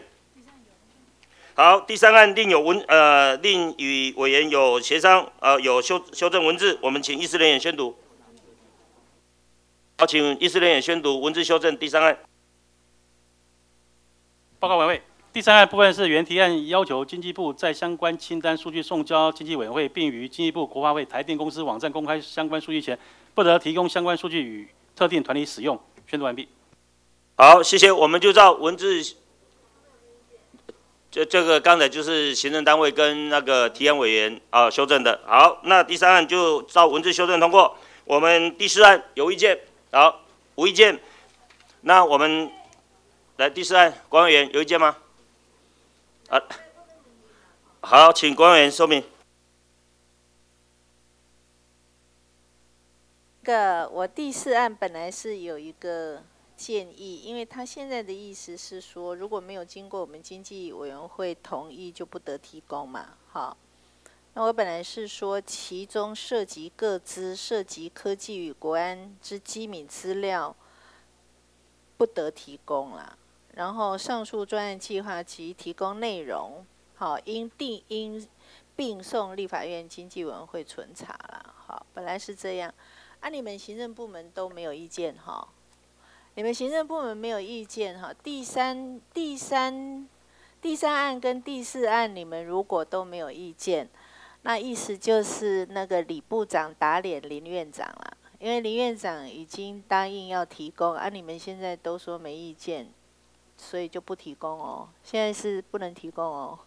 好，第三案另有文呃，另与委员有协商，呃，有修修正文字，我们请议事人员宣读。好，请议事人员宣读文字修正第三案。报告委员，第三案部分是原提案要求经济部在相关清单数据送交经济委员会，并于经济部国发会台电公司网站公开相关数据前，不得提供相关数据与特定团体使用。宣读完毕。好，谢谢。我们就照文字，这这个刚才就是行政单位跟那个提案委员啊修正的。好，那第三案就照文字修正通过。我们第四案有意见，好，无意见。那我们来第四案，管委员有意见吗？啊，好，请管委员说明。个我第四案本来是有一个。建议，因为他现在的意思是说，如果没有经过我们经济委员会同意，就不得提供嘛。好，那我本来是说，其中涉及各资、涉及科技与国安之机密资料，不得提供啦。然后上述专案计划及提供内容，好，应定应并送立法院经济委员会存查了。好，本来是这样，啊，你们行政部门都没有意见哈。你们行政部门没有意见哈？第三、第三、第三案跟第四案，你们如果都没有意见，那意思就是那个李部长打脸林院长了，因为林院长已经答应要提供，而你们现在都说没意见，所以就不提供哦。现在是不能提供哦。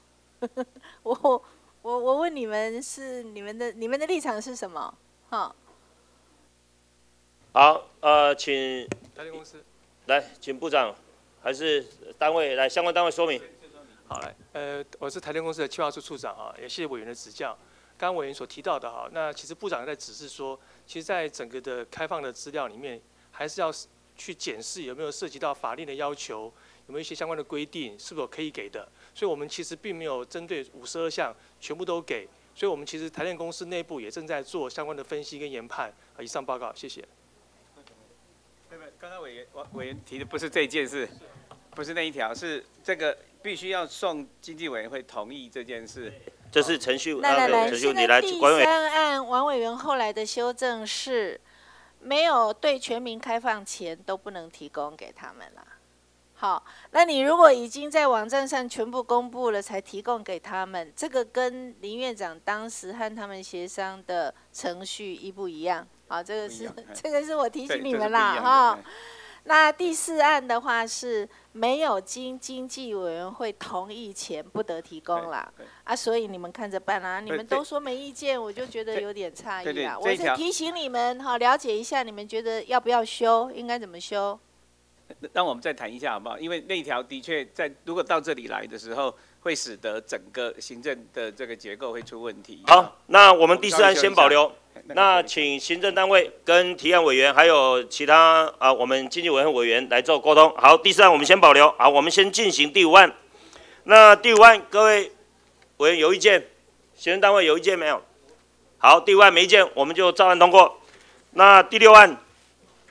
[LAUGHS] 我我我问你们是你们的你们的立场是什么？哈？好，呃，请台电公司来，请部长还是单位来相关单位说明。好，来，呃，我是台电公司的企划处处长啊，也谢谢委员的指教。刚刚委员所提到的哈，那其实部长在指示说，其实在整个的开放的资料里面，还是要去检视有没有涉及到法令的要求，有没有一些相关的规定，是否可以给的。所以我们其实并没有针对五十二项全部都给，所以我们其实台电公司内部也正在做相关的分析跟研判。啊，以上报告，谢谢。刚刚委员委委员提的不是这件事，不是那一条，是这个必须要送经济委员会同意这件事。这是程序，来来来，现在第三案王委员后来的修正是，没有对全民开放前都不能提供给他们了。好，那你如果已经在网站上全部公布了才提供给他们，这个跟林院长当时和他们协商的程序一不一样？好，这个是 [LAUGHS] 这个是我提醒你们啦，哈。那第四案的话是没有经经济委员会同意前不得提供啦，啊，所以你们看着办啦。你们都说没意见，我就觉得有点诧异啦。我是提醒你们哈，了解一下，你们觉得要不要修，应该怎么修？让我们再谈一下好不好？因为那条的确在如果到这里来的时候，会使得整个行政的这个结构会出问题。好，那我们第四案先保留。那请行政单位跟提案委员还有其他啊，我们经济委员会委员来做沟通。好，第四案我们先保留。好，我们先进行第五案。那第五案各位委员有意见？行政单位有意见没有？好，第五案没意见，我们就照案通过。那第六案，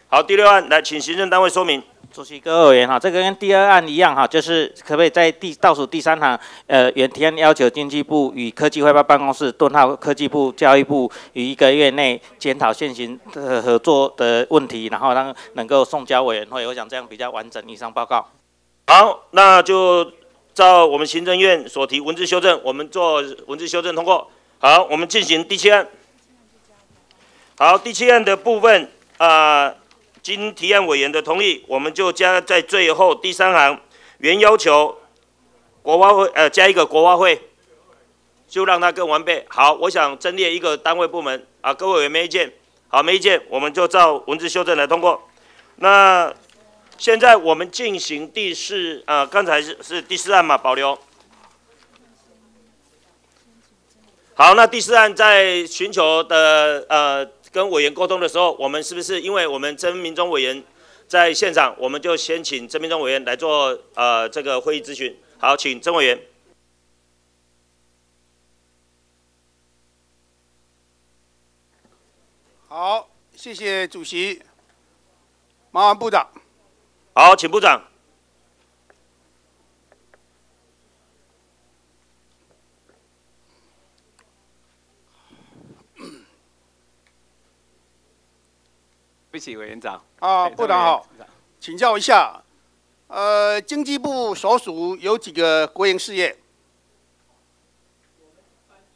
好，第六案来，请行政单位说明。主席各位委员哈，这个跟第二案一样哈，就是可不可以在第倒数第三行，呃，原提案要求经济部与科技汇报办公室顿号科技部、教育部于一个月内检讨现行的合作的问题，然后让能够送交委员会。我想这样比较完整。以上报告。好，那就照我们行政院所提文字修正，我们做文字修正通过。好，我们进行第七案。好，第七案的部分啊。经提案委员的同意，我们就加在最后第三行，原要求国发会呃加一个国发会，就让它更完备。好，我想增列一个单位部门啊，各位委员没意见？好，没意见，我们就照文字修正来通过。那现在我们进行第四啊，刚才是是第四案嘛，保留。好，那第四案在寻求的呃。跟委员沟通的时候，我们是不是因为我们曾明忠委员在现场，我们就先请曾明忠委员来做呃这个会议咨询。好，请曾委员。好，谢谢主席。麻烦部长。好，请部长。对不起，委员长。啊，部长好，请教一下，呃，经济部所属有几个国营事业？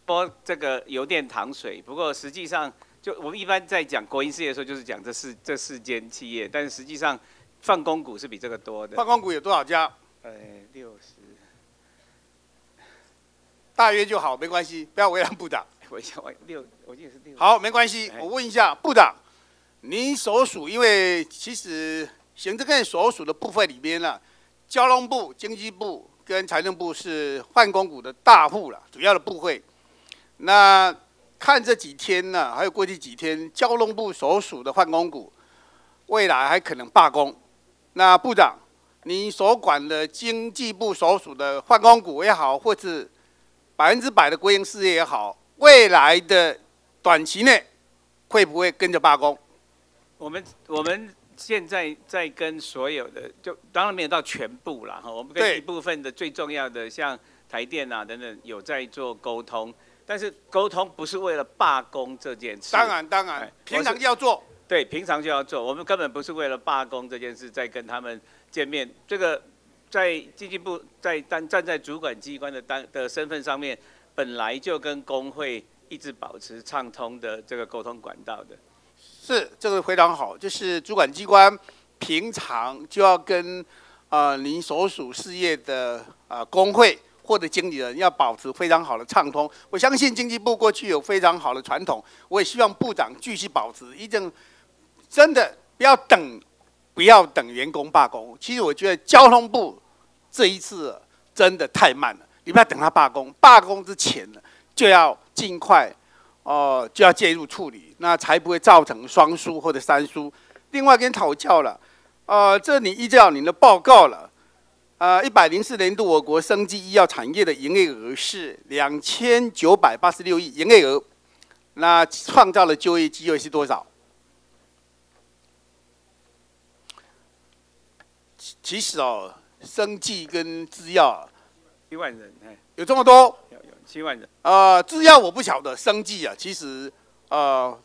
说这个油电糖水，不过实际上，就我们一般在讲国营事业的时候，就是讲这四这四间企业，但是实际上放公股是比这个多的。放公股有多少家？呃，六十，大约就好，没关系，不要为难部长。[LAUGHS] 我想我六，我记得是六。好，没关系，我问一下部长。您所属，因为其实行政院所属的部分里边呢，交通部、经济部跟财政部是换公股的大户了，主要的部会。那看这几天呢，还有过去几天，交通部所属的换公股，未来还可能罢工。那部长，你所管的经济部所属的换公股也好，或是百分之百的国营事业也好，未来的短期内会不会跟着罢工？我们我们现在在跟所有的，就当然没有到全部了哈。我们跟一部分的最重要的，像台电啊等等，有在做沟通。但是沟通不是为了罢工这件事。当然当然，平常就要做。对，平常就要做。我们根本不是为了罢工这件事在跟他们见面。这个在经济部在单站在主管机关的单的身份上面，本来就跟工会一直保持畅通的这个沟通管道的。是这个非常好，就是主管机关平常就要跟啊您所属事业的啊工会或者经理人要保持非常好的畅通。我相信经济部过去有非常好的传统，我也希望部长继续保持，一定真的不要等，不要等员工罢工。其实我觉得交通部这一次真的太慢了，你不要等他罢工，罢工之前呢就要尽快。哦，就要介入处理，那才不会造成双输或者三输。另外跟讨教了，呃，这你依照您的报告了，呃，一百零四年度我国生技医药产业的营业额是两千九百八十六亿营业额，那创造的就业机会是多少？其实哦，生技跟制药，一万人，有这么多。七万人。呃，制药我不晓得，生计啊，其实呃，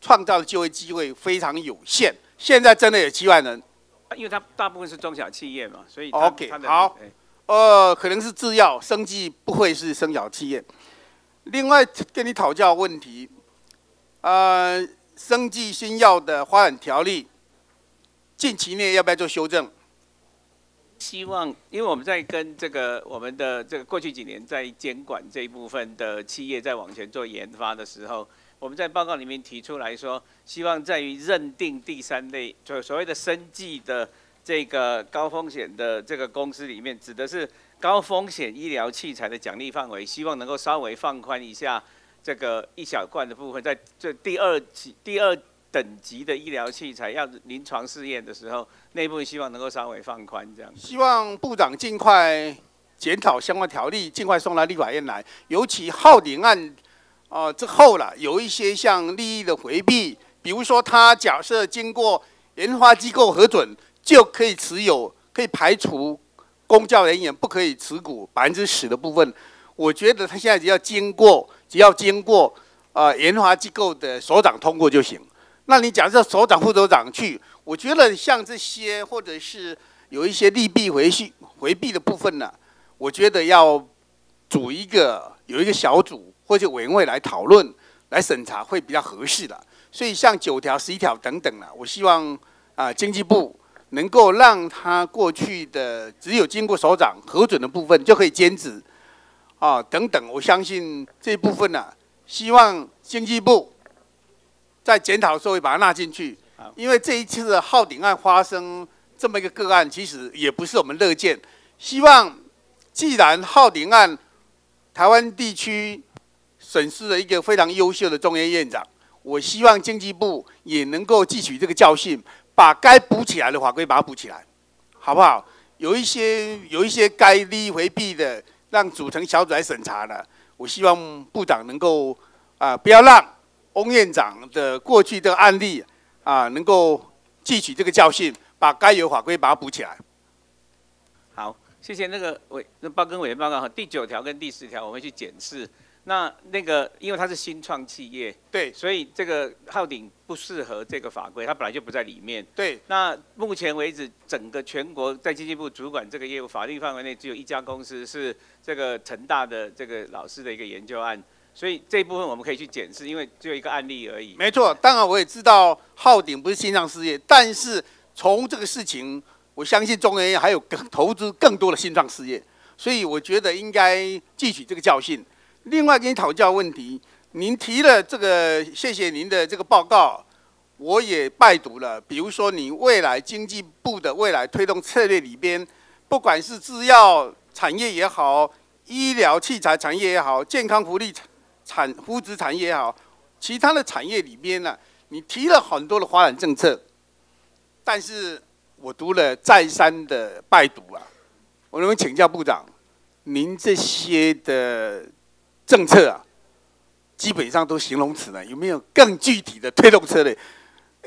创造的就业机会非常有限。现在真的有七万人，因为它大部分是中小企业嘛，所以 OK 好。呃，可能是制药，生计不会是中小企业。另外跟你讨教问题，呃，生计新药的发展条例，近期内要不要做修正？希望，因为我们在跟这个我们的这个过去几年在监管这一部分的企业在往前做研发的时候，我们在报告里面提出来说，希望在于认定第三类，就所谓的生计的这个高风险的这个公司里面，指的是高风险医疗器材的奖励范围，希望能够稍微放宽一下这个一小罐的部分，在这第二期、第二等级的医疗器材要临床试验的时候，内部希望能够稍微放宽这样。希望部长尽快检讨相关条例，尽快送到立法院来。尤其浩鼎案啊之后了，有一些像利益的回避，比如说他假设经过研发机构核准。就可以持有，可以排除公教人员不可以持股百分之十的部分。我觉得他现在只要经过，只要经过呃研发机构的首长通过就行。那你假设首长、副首长去，我觉得像这些或者是有一些利弊回避回避的部分呢，我觉得要组一个有一个小组或者委员会来讨论、来审查会比较合适的。所以像九条、十一条等等呢，我希望啊经济部。能够让他过去的只有经过首长核准的部分就可以兼职，啊等等，我相信这部分呢，希望经济部在检讨的时候会把它纳进去。因为这一次的浩鼎案发生这么一个个案，其实也不是我们乐见。希望既然浩鼎案台湾地区损失了一个非常优秀的中央院长，我希望经济部也能够汲取这个教训。把该补起来的法规把它补起来，好不好？有一些有一些该利益回避的，让组成小组来审查的。我希望部长能够啊，不要让翁院长的过去的案例啊，能够汲取这个教训，把该有法规把它补起来。好，谢谢那个委那报跟委员报告哈，第九条跟第十条我们去检视。那那个，因为它是新创企业，对，所以这个浩鼎不适合这个法规，它本来就不在里面。对。那目前为止，整个全国在经济部主管这个业务法律范围内，只有一家公司是这个成大的这个老师的一个研究案，所以这一部分我们可以去检视，因为只有一个案例而已。没错，当然我也知道浩鼎不是新创事业，但是从这个事情，我相信中研院还有更投资更多的新创事业，所以我觉得应该汲取这个教训。另外跟你讨教问题，您提了这个，谢谢您的这个报告，我也拜读了。比如说，你未来经济部的未来推动策略里边，不管是制药产业也好，医疗器材产业也好，健康福利产福祉产业也好，其他的产业里边呢，你提了很多的发展政策，但是我读了再三的拜读啊，我能不能请教部长，您这些的？政策啊，基本上都形容词了，有没有更具体的推动策略？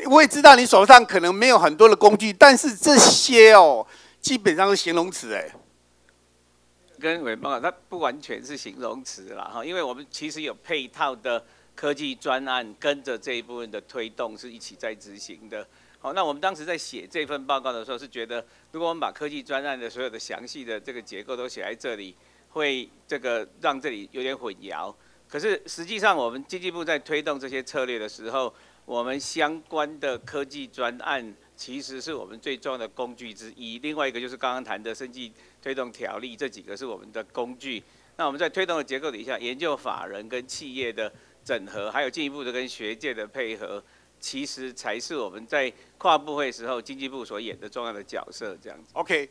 我也知道你手上可能没有很多的工具，但是这些哦，基本上是形容词哎。跟委报告，它不完全是形容词啦哈，因为我们其实有配套的科技专案跟着这一部分的推动是一起在执行的。好，那我们当时在写这份报告的时候，是觉得如果我们把科技专案的所有的详细的这个结构都写在这里。会这个让这里有点混淆，可是实际上我们经济部在推动这些策略的时候，我们相关的科技专案其实是我们最重要的工具之一。另外一个就是刚刚谈的生计推动条例，这几个是我们的工具。那我们在推动的结构底下，研究法人跟企业的整合，还有进一步的跟学界的配合，其实才是我们在跨部会时候经济部所演的重要的角色。这样子。OK。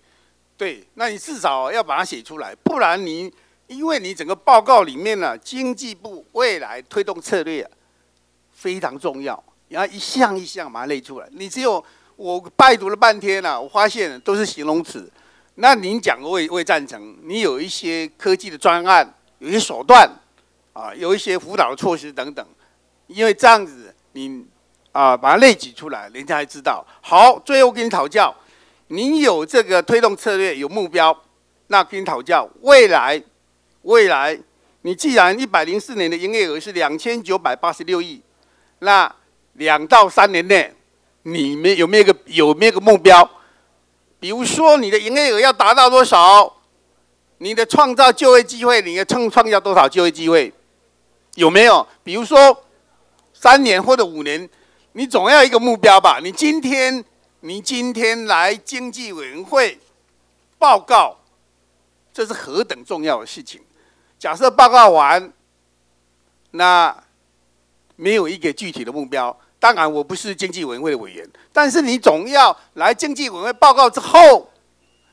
对，那你至少要把它写出来，不然你因为你整个报告里面呢，经济部未来推动策略非常重要，然后一项一项把它列出来。你只有我拜读了半天了，我发现都是形容词。那您讲我也我也赞成，你有一些科技的专案，有一些手段啊，有一些辅导的措施等等，因为这样子你啊把它列举出来，人家才知道。好，最后跟你讨教。你有这个推动策略，有目标，那跟你讨教未来，未来你既然一百零四年的营业额是两千九百八十六亿，那两到三年内，你们有没有个有没有个目标？比如说你的营业额要达到多少？你的创造就业机会，你要创创造多少就业机会？有没有？比如说三年或者五年，你总要一个目标吧？你今天。你今天来经济委员会报告，这是何等重要的事情！假设报告完，那没有一个具体的目标，当然我不是经济委员会的委员，但是你总要来经济委员会报告之后，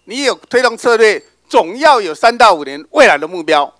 你有推动策略，总要有三到五年未来的目标。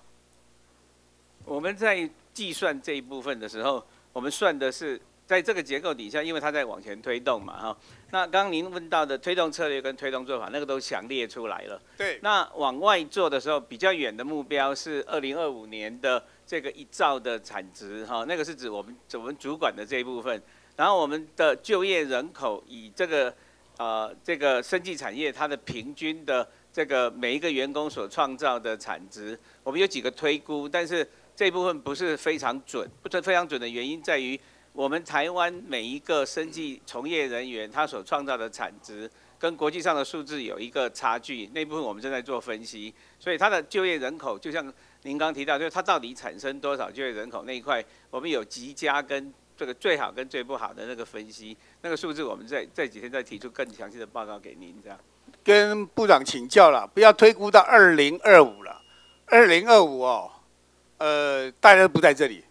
我们在计算这一部分的时候，我们算的是在这个结构底下，因为它在往前推动嘛，哈。那刚刚您问到的推动策略跟推动做法，那个都详列出来了。对。那往外做的时候，比较远的目标是二零二五年的这个一兆的产值，哈，那个是指我们我们主管的这一部分。然后我们的就业人口以这个呃这个生技产业它的平均的这个每一个员工所创造的产值，我们有几个推估，但是。这部分不是非常准，不是非常准的原因在于，我们台湾每一个生技从业人员他所创造的产值跟国际上的数字有一个差距，那部分我们正在做分析，所以它的就业人口就像您刚提到，就是它到底产生多少就业人口那一块，我们有极佳跟这个最好跟最不好的那个分析，那个数字我们在这几天再提出更详细的报告给您，这样。跟部长请教了，不要推估到二零二五了，二零二五哦。呃，大家都不在这里。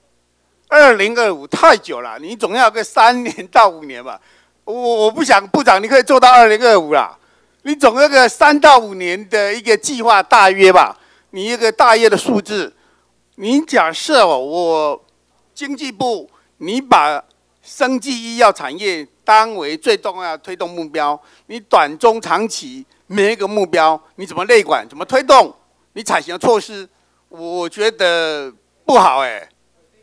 二零二五太久了，你总要个三年到五年吧。我我不想部长，你可以做到二零二五啦。你总要个三到五年的一个计划大约吧。你一个大约的数字，你假设哦，我经济部你把生技医药产业当为最重要的推动目标，你短中长期每一个目标你怎么内管，怎么推动，你采取的措施。我觉得不好哎，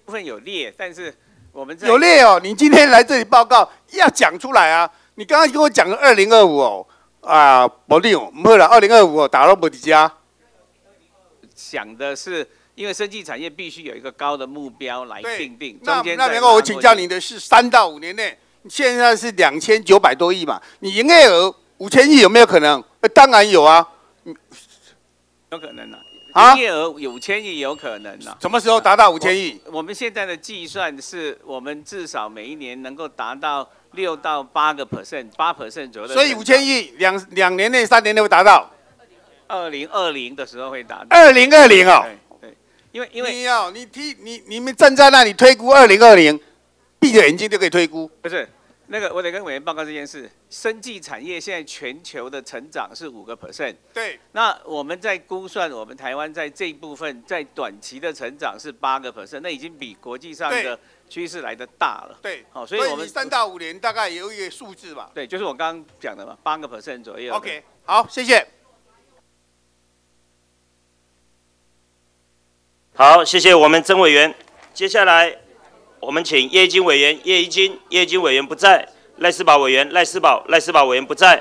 部分有裂，但是我们有裂哦。你今天来这里报告要讲出来啊！你刚刚跟我讲二零二五哦，啊，不定哦，没了，二零二五哦，打到不迪家。想的是，因为生技产业必须有一个高的目标来定定。那那明哥，我请教你的是三到五年内，现在是两千九百多亿嘛？你营业额五千亿有没有可能？当然有啊，有可能啊。营业额五千亿有可能呢？什么时候达到五千亿？我们现在的计算是我们至少每一年能够达到六到八个 percent，八 percent 左右的。所以五千亿两两年内、三年内会达到。二零二零的时候会达到。二零二零哦。对，因为因为你要你提你你们站在那里推估二零二零，闭着眼睛就可以推估。不是。那个，我得跟委员报告这件事。生技产业现在全球的成长是五个 percent，对。那我们在估算，我们台湾在这一部分在短期的成长是八个 percent，那已经比国际上的趋势来的大了。对，好，所以我们三到五年大概有一个数字吧。对，就是我刚刚讲的嘛，八个 percent 左右。OK，好，谢谢。好，谢谢我们曾委员。接下来。我们请叶金委员，叶一金，叶金委员不在；赖世宝委员，赖世宝，赖世宝委员不在；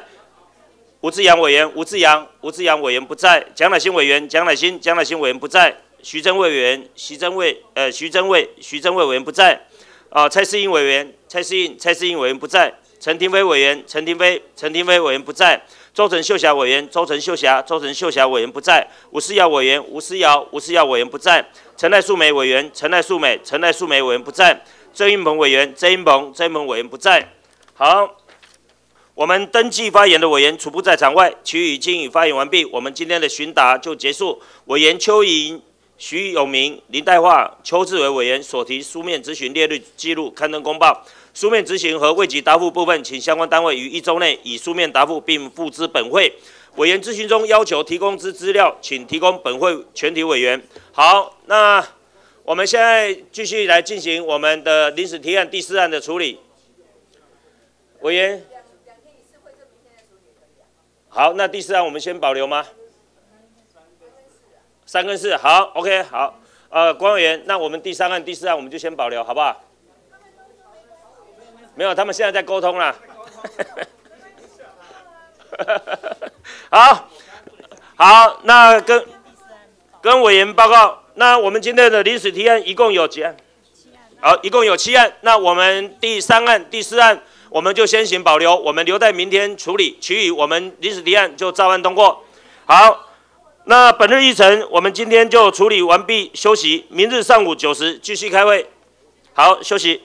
吴志阳委员，吴志阳，吴志阳委员不在；蒋乃新委员，蒋乃新，蒋乃新委员不在；徐正委员，徐正委，呃，徐正委，徐正卫委员不在；啊，蔡世英委员，蔡世英，蔡世英委员不在；陈廷飞委员，陈廷飞，陈廷飞委员不在；周成秀霞委员，周成秀霞，周成秀霞委员不在；吴思瑶委员，吴思瑶，吴思尧委员不在。陈赖素梅委员，陈赖素梅，陈赖素梅委员不在；郑英鹏委员，郑英鹏，郑英鹏委员不在。好，我们登记发言的委员除部在场外，其余已经已发言完毕。我们今天的询答就结束。委员邱莹、徐永明、林代化、邱志伟委员所提书面咨询列入记录，刊登公报。书面执行和未及答复部分，请相关单位于一周内以书面答复，并付之本会。委员咨询中要求提供之资料，请提供本会全体委员。好，那我们现在继续来进行我们的临时提案第四案的处理。委员，好，那第四案我们先保留吗？三跟四，好，OK，好。呃，关委员，那我们第三案、第四案我们就先保留，好不好？没有，他们现在在沟通啦。[LAUGHS] 好，好，那跟跟委员报告，那我们今天的临时提案一共有几案？好，一共有七案。那我们第三案、第四案，我们就先行保留，我们留待明天处理。其余我们临时提案就照案通过。好，那本日议程我们今天就处理完毕，休息。明日上午九时继续开会。好，休息。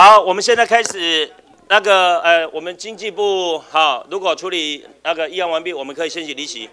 好，我们现在开始那个呃，我们经济部好，如果处理那个议案完毕，我们可以先行离席。